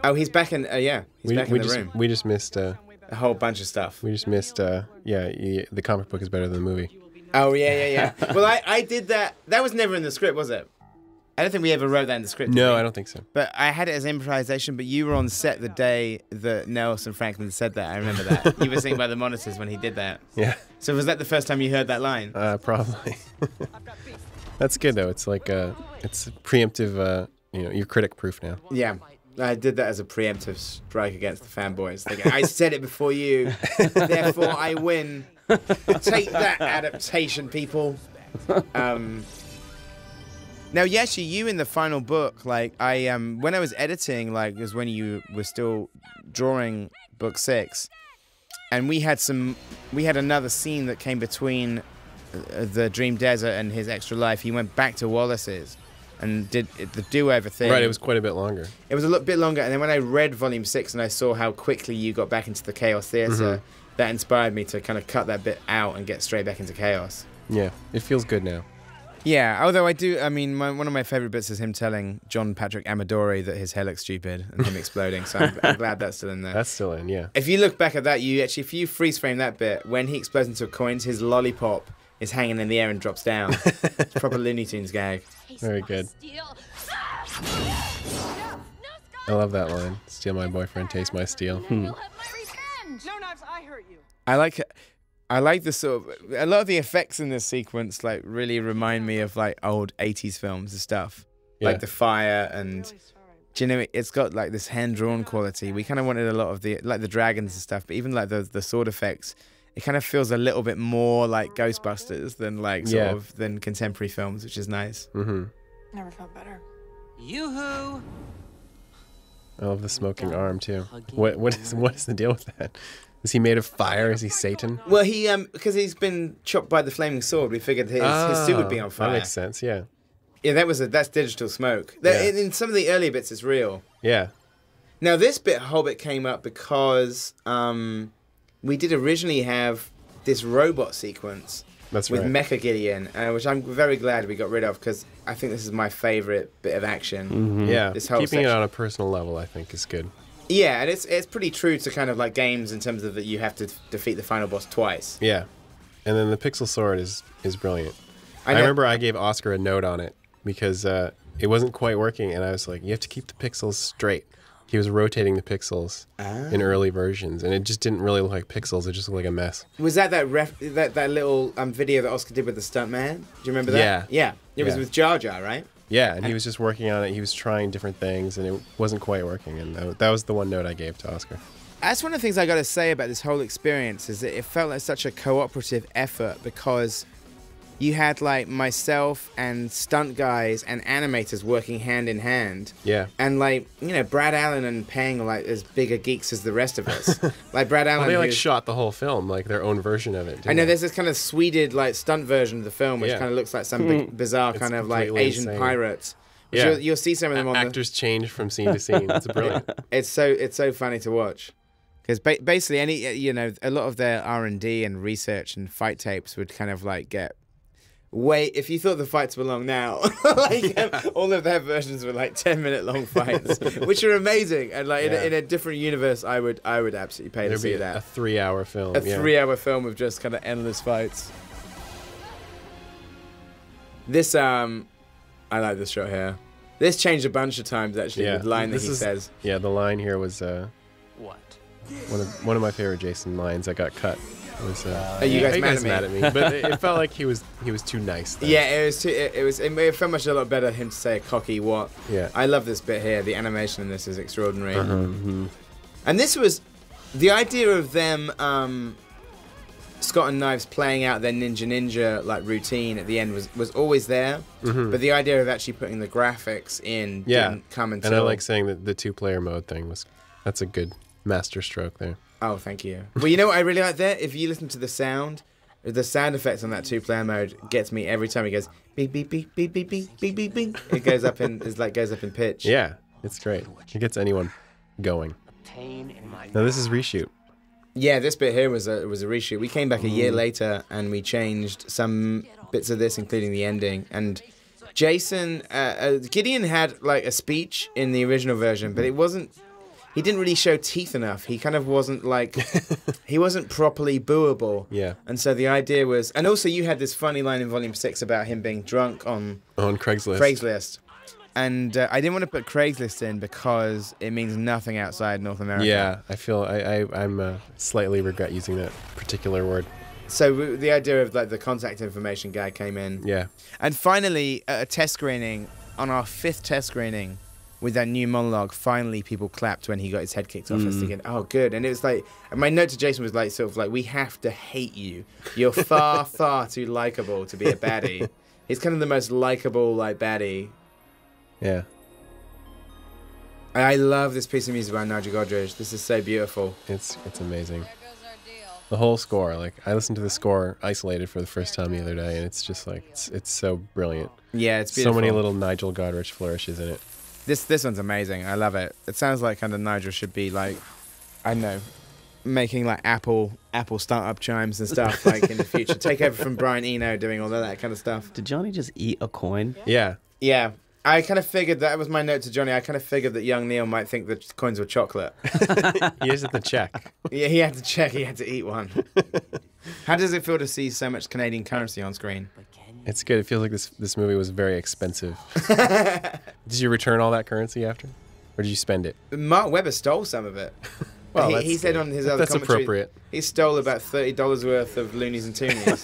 Oh, he's back in. Uh, yeah, he's we, back we in the just, room. We just missed. Uh, a whole bunch of stuff. We just missed. Uh, yeah, y- the comic book is better than the movie. Oh yeah, yeah, yeah. well, I, I did that. That was never in the script, was it? I don't think we ever wrote that in the script. No. I don't think so. But I had it as improvisation. But you were on set the day that Nelson Franklin said that. I remember that. you were sitting by the monitors when he did that. Yeah, So was that the first time you heard that line? uh, probably. That's good though. It's like uh, it's preemptive. Uh, you know, you're critic proof now. Yeah. I did that as a preemptive strike against the fanboys. Go, I said it before you, therefore I win. Take that adaptation, people. Um, now, Yeshi, you in the final book, like I um, when I was editing, like it was when you were still drawing book six, and we had some, we had another scene that came between uh, the Dream Desert and his extra life. He went back to Wallace's and did the do-over thing. Right, it was quite a bit longer. It was a little bit longer, and then when I read Volume Six and I saw how quickly you got back into the Chaos Theater, Mhm. that inspired me to kind of cut that bit out and get straight back into Chaos. Yeah, it feels good now. Yeah, although I do, I mean, my, one of my favorite bits is him telling John Patrick Amedori that his hair looks stupid and him exploding. So I'm, I'm glad that's still in there. That's still in. Yeah. If you look back at that, you actually, if you freeze frame that bit, when he explodes into coins, his lollipop is hanging in the air and drops down. it's proper Looney Tunes gag. Very good. I love that line. Steal my boyfriend, taste my steel. Hmm. No knives, I hurt you. I like I like the sort of a lot of the effects in this sequence like really remind me of like old 80s films and stuff. Yeah. Like the fire and do you know it's got like this hand drawn quality. We kind of wanted a lot of the like the dragons and stuff, but even like the the sword effects it kind of feels a little bit more like Ghostbusters than like sort Yeah. of than contemporary films, which is nice. Mm-hmm. Never felt better. Yoo-hoo! I love the smoking arm too. What what is what is the deal with that? Is he made of fire? Is he Satan? Well, he um because he's been chopped by the flaming sword, we figured his, his suit would be Ah, on fire. That makes sense. Yeah. Yeah, that was a that's digital smoke. That, Yeah. in, in some of the earlier bits, it's real. Yeah. Now this bit Hobbit came up because um, we did originally have this robot sequence That's with right. Mecha Gideon, uh, which I'm very glad we got rid of because I think this is my favorite bit of action. Yeah. This whole Keeping it on a personal level, I think, is good. Yeah, and it's it's pretty true to kind of like games in terms of that you have to defeat the final boss twice. Yeah. And then the pixel sword is is brilliant. I I, remember I gave Oscar a note on it because uh, it wasn't quite working, and I was like, "You have to keep the pixels straight." He was rotating the pixels in early versions, and it just didn't really look like pixels. It just looked like a mess. Was that that ref, that that little um, video that Oscar did with the stuntman? Do you remember that? Yeah. Yeah. It was Yeah. with Jar Jar, right? Yeah, and he was just working on it. He was trying different things, and it wasn't quite working. And that, that was the one note I gave to Oscar. That's one of the things I got to say about this whole experience is that it felt like such a cooperative effort because you had like myself and stunt guys and animators working hand in hand. Yeah. And like, you know, Brad Allan and Peng are like as bigger geeks as the rest of us. like Brad Allan. Well, they like shot the whole film, like their own version of it. I know they? there's this kind of sweeted like stunt version of the film, which Yeah. kind of looks like some big, hmm. bizarre It's kind of like Asian insane. pirates. Which Yeah. You'll, you'll see some of them on the. Actors change from scene to scene. It's brilliant. it's so it's so funny to watch because ba- basically any you know a lot of their r&d and research and fight tapes would kind of like get way if you thought the fights were long now like um, all of their versions were like 10 minute long fights which are amazing and like in, a, in a different universe i would i would absolutely pay to There'd see be that a three-hour film. a yeah. three hour film of just kind of endless fights this um i like this shot here this changed a bunch of times actually Yeah, the line that he is- says Yeah, the line here was uh, What? one of one of my favorite Jason lines that got cut. It was, uh, Are you guys mad mad at at me? me? But it, it felt like he was he was too nice. Then. Yeah, it was. Too, it, it was. It, it felt much a lot better him to say a cocky what. Yeah. I love this bit here. The animation in this is extraordinary. Mhm. And this was the idea of them, um, Scott and Knives playing out their Ninja Ninja like routine at the end was was always there. Mhm. But the idea of actually putting the graphics in Yeah, didn't come until. and I like saying that the two-player mode thing was that's a good master stroke there. Oh, thank you. Well, you know what I really like there? If you listen to the sound, the sound effects on that two-player mode gets me every time. It goes beep beep beep beep beep beep beep beep beep. It goes up in, it's like goes up in pitch. Yeah, it's great. It gets anyone going. Pain in my Now this is reshoot. Yeah, this bit here was a was a reshoot. We came back a year later and we changed some bits of this, including the ending. And Jason uh, uh, Gideon had like a speech in the original version, but it wasn't. He didn't really show teeth enough. He kind of wasn't like he wasn't properly booable. Yeah. And so the idea was, and also you had this funny line in Volume Six about him being drunk on On Craigslist. Craigslist. and uh, I didn't want to put Craigslist in because it means nothing outside North America. Yeah, I feel I, I I'm uh, slightly regret using that particular word. So the idea of like the contact information guy came in. Yeah. And finally, a test screening, on our fifth test screening, with that new monologue, finally people clapped when he got his head kicked off. I was Mm. thinking, oh, good. And it was like, and my note to Jason was like, sort of like, we have to hate you. You're far, far too likable to be a baddie. He's kind of the most likable, like, baddie. Yeah. I love this piece of music by Nigel Godrich. This is so beautiful. It's it's amazing. The whole score, like I listened to the score isolated for the first time the other day, and it's just like it's it's so brilliant. Yeah, it's so many little Nigel Godrich flourishes in it. This this one's amazing. I love it. It sounds like kind of Nigel should be like, I know, making like Apple Apple startup chimes and stuff like in the future. Take over from Brian Eno doing all of that kind of stuff. Did Johnny just eat a coin? Yeah. Yeah. I kind of figured that was my note to Johnny. I kind of figured that young Neil might think the coins were chocolate. he is at the check. Yeah, he had to check. He had to eat one. How does it feel to see so much Canadian currency on screen? It's good. It feels like this this movie was very expensive. did you return all that currency after, or did you spend it? Mark Webber stole some of it. Well, he, he said on his other that's commentary, appropriate. He stole about thirty dollars worth of loonies and toonies.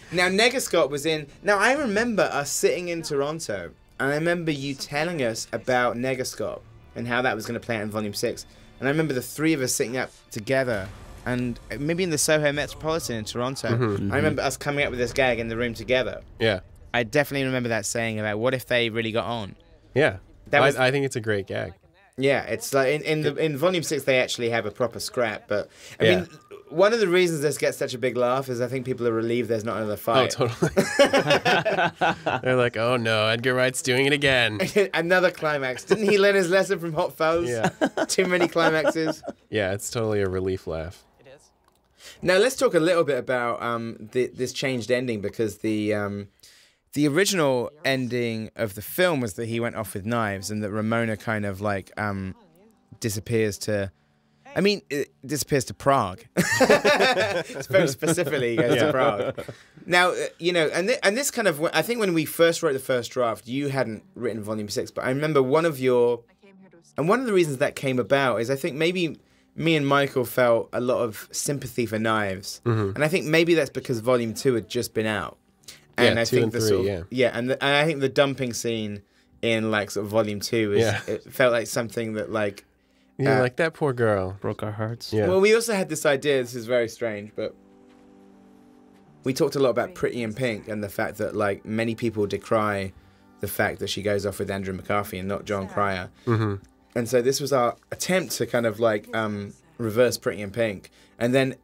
now Negascott was in. Now I remember us sitting in Toronto, and I remember you telling us about Negascott and how that was going to play out in Volume Six. And I remember the three of us sitting up together, and maybe in the Soho Metropolitan in Toronto. Mhm. I remember us coming up with this gag in the room together. Yeah. I definitely remember that saying about what if they really got on. Yeah. That I, was- I think it's a great gag. Yeah, it's like in, in the in volume six they actually have a proper scrap, but I Yeah. mean one of the reasons this gets such a big laugh is I think people are relieved there's not another fight. Oh, totally. They're like, oh no, Edgar Wright's doing it again. another climax. Didn't he learn his lesson from Hot Fuzz? Yeah. Too many climaxes. Yeah, it's totally a relief laugh. Now let's talk a little bit about um, the, this changed ending because the um, the original ending of the film was that he went off with knives and that Ramona kind of like um, disappears to. I mean, it disappears to Prague. it's very specifically he goes Yeah. to Prague. Now, uh, you know, and th- and this kind of I think when we first wrote the first draft, you hadn't written volume six, but I remember one of your and one of the reasons that came about is I think maybe me and Michael felt a lot of sympathy for knives, Mhm. and I think maybe that's because Volume Two had just been out, and Yeah, I two think and the three, sort of, yeah. and, the, and I think the dumping scene in like sort of Volume Two is Yeah. it felt like something that like You're uh, like that poor girl. Broke our hearts. Yeah. well, we also had this idea. This is very strange, but we talked a lot about Pretty in Pink and the fact that like many people decry the fact that she goes off with Andrew McCarthy and not Jon Cryer. Mhm. And so this was our attempt to kind of like um, reverse Pretty in Pink, and then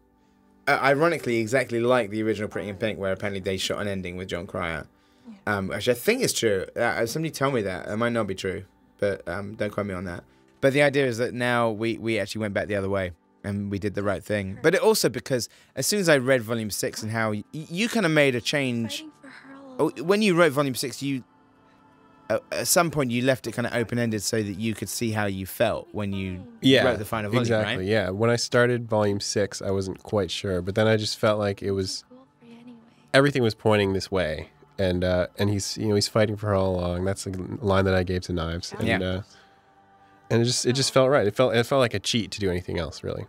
uh, ironically, exactly like the original Pretty in Pink, where apparently they shot an ending with Jon Cryer, um, which I think is true. Uh, somebody tell me that. It might not be true, but um, don't quote me on that. But the idea is that now we, we actually went back the other way and we did the right thing. But it also because as soon as I read Volume 6 and how y- you kind of made a change. Oh, When you wrote Volume 6, you. At some point, you left it kind of open ended so that you could see how you felt when you Yeah, wrote the final volume, exactly. right? Yeah, when I started volume six, I wasn't quite sure, but then I just felt like it was everything was pointing this way, and uh, and he's you know he's fighting for her all along. That's the line that I gave to Knives, and Yeah. uh, and it just it just felt right. It felt it felt like a cheat to do anything else, really.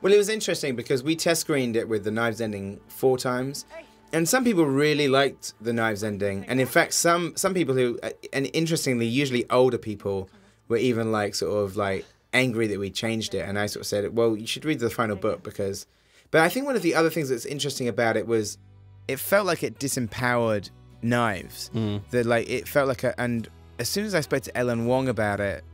Well, it was interesting because we test screened it with the knives ending four times, and some people really liked the knives ending, and in fact, some some people who, uh, and interestingly, usually older people, were even like sort of like angry that we changed it, and I sort of said, well, you should read the final book because, but I think one of the other things that's interesting about it was, it felt like it disempowered knives. That like it felt like a, and as soon as I spoke to Ellen Wong about it,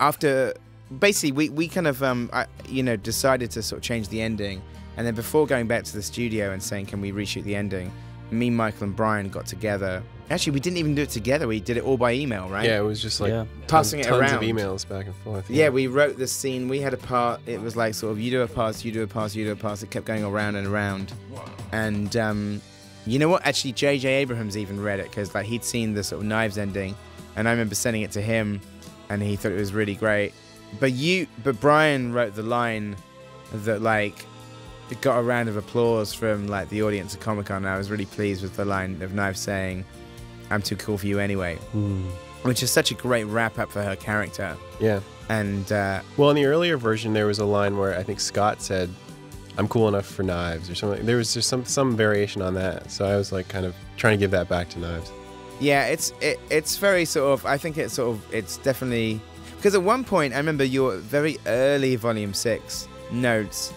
after basically we, we kind of um I, you know decided to sort of change the ending and then before going back to the studio and saying can we reshoot the ending? me michael and bryan got together. Actually we didn't even do it together. We did it all by email right? Yeah, it was just like Yeah. Passing it around. tons of emails back and forth. yeah we wrote the scene. We had a part. It was like sort of you do a pass you do a pass you do a pass. It kept going around and around. And um you know what? Actually jj abrams even read it because like he'd seen the sort of knives ending and i remember sending it to him and he thought it was really great. But you but bryan wrote the line that like it got a round of applause from like the audience at comic-con and i was really pleased with the line of knives saying I'm too cool for you anyway, which is such a great wrap up for her character. Yeah. And uh, Well, in the earlier version, there was a line where I think Scott said, "I'm cool enough for knives" or something. There was just some some variation on that. So I was like, kind of trying to give that back to knives. Yeah, it's it, it's very sort of. I think it's sort of. It's definitely because at one point I remember your very early volume six notes.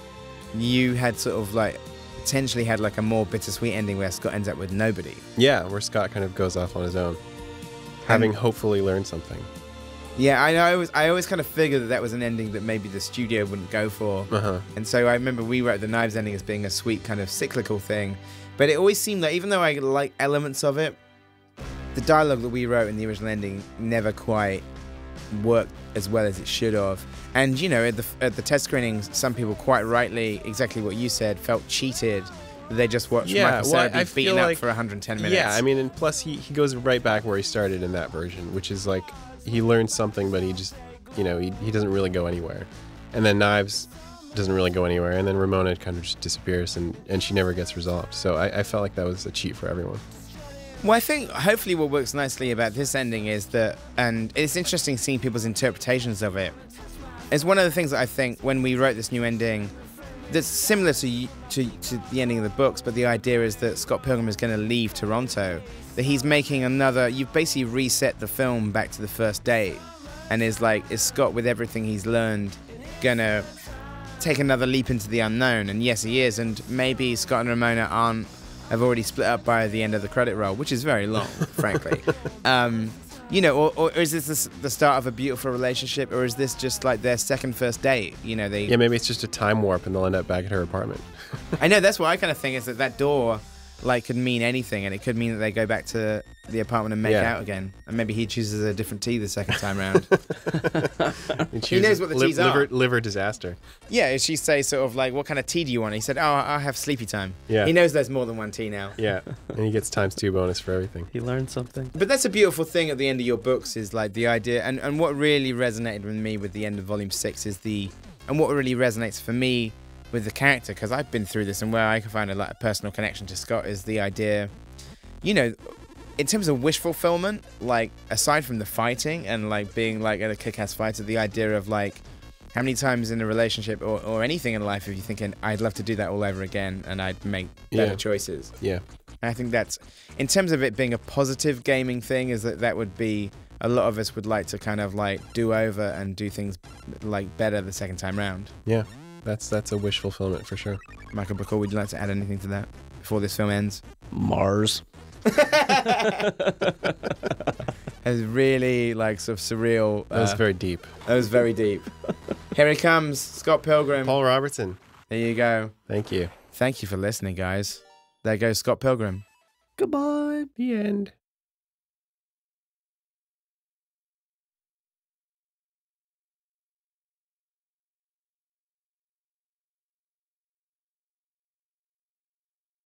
You had sort of like potentially had like a more bittersweet ending where Scott ends up with nobody. Yeah, where Scott kind of goes off on his own, having hopefully learned something. Yeah, I know. I always, I always kind of figured that that was an ending that maybe the studio wouldn't go for. Uh-huh. And so I remember we wrote the Knives ending as being a sweet kind of cyclical thing. But it always seemed like, even though I like elements of it, the dialogue that we wrote in the original ending never quite worked as well as it should have. And, you know, at the, at the test screenings, some people quite rightly, exactly what you said, felt cheated. They just watched Yeah, Michael well, I- Cera I be beaten up for 110 minutes. Yeah, I mean, and plus he, he goes right back where he started in that version, which is like he learned something, but he just, you know, he, he doesn't really go anywhere. And then Knives doesn't really go anywhere, and then Ramona kind of just disappears, and, and she never gets resolved. So I, I felt like that was a cheat for everyone. Well, I think hopefully what works nicely about this ending is that, and it's interesting seeing people's interpretations of it. It's one of the things that I think when we wrote this new ending, that's similar to to, to the ending of the books, but the idea is that Scott Pilgrim is going to leave Toronto, that he's making another. You've basically reset the film back to the first day, and is like, is Scott with everything he's learned gonna take another leap into the unknown? And yes, he is, and maybe Scott and Ramona aren't have already split up by the end of the credit roll, which is very long, frankly. Um, you know, or, or is this the, the start of a beautiful relationship, or is this just like their second first date? You know, they. Yeah, maybe it's just a time warp, and they'll end up back at her apartment. I know that's what I kind of think is that that door, like, could mean anything, and it could mean that they go back to the apartment and make Yeah. out again, and maybe he chooses a different tea the second time round. He Who chooses knows what the li- teas liver, are? Liver disaster. yeah, she says sort of like, "What kind of tea do you want?" He said, "Oh, I'll have sleepy time." Yeah. He knows there's more than one tea now. Yeah, and he gets times two bonus for everything. He learned something. But that's a beautiful thing at the end of your books is like the idea, and, and what really resonated with me with the end of volume six is the, and what really resonates for me with the character, because I've been through this and where I can find a, like, a personal connection to Scott is the idea, you know, in terms of wish fulfillment, like aside from the fighting and like being like a kick-ass fighter, the idea of like how many times in a relationship or, or anything in life are you thinking I'd love to do that all over again and I'd make better Yeah. choices. Yeah. And I think that's, in terms of it being a positive gaming thing, is that that would be a lot of us would like to kind of like do over and do things like better the second time round. Yeah, that's that's a wish fulfillment for sure. Michael Bacall, would you like to add anything to that before this film ends? Mars. It's really like sort of surreal. That was uh, very deep. That was very deep. Here he comes, Scott Pilgrim. Paul Robertson. There you go. Thank you. Thank you for listening, guys. There goes Scott Pilgrim. Goodbye. The end.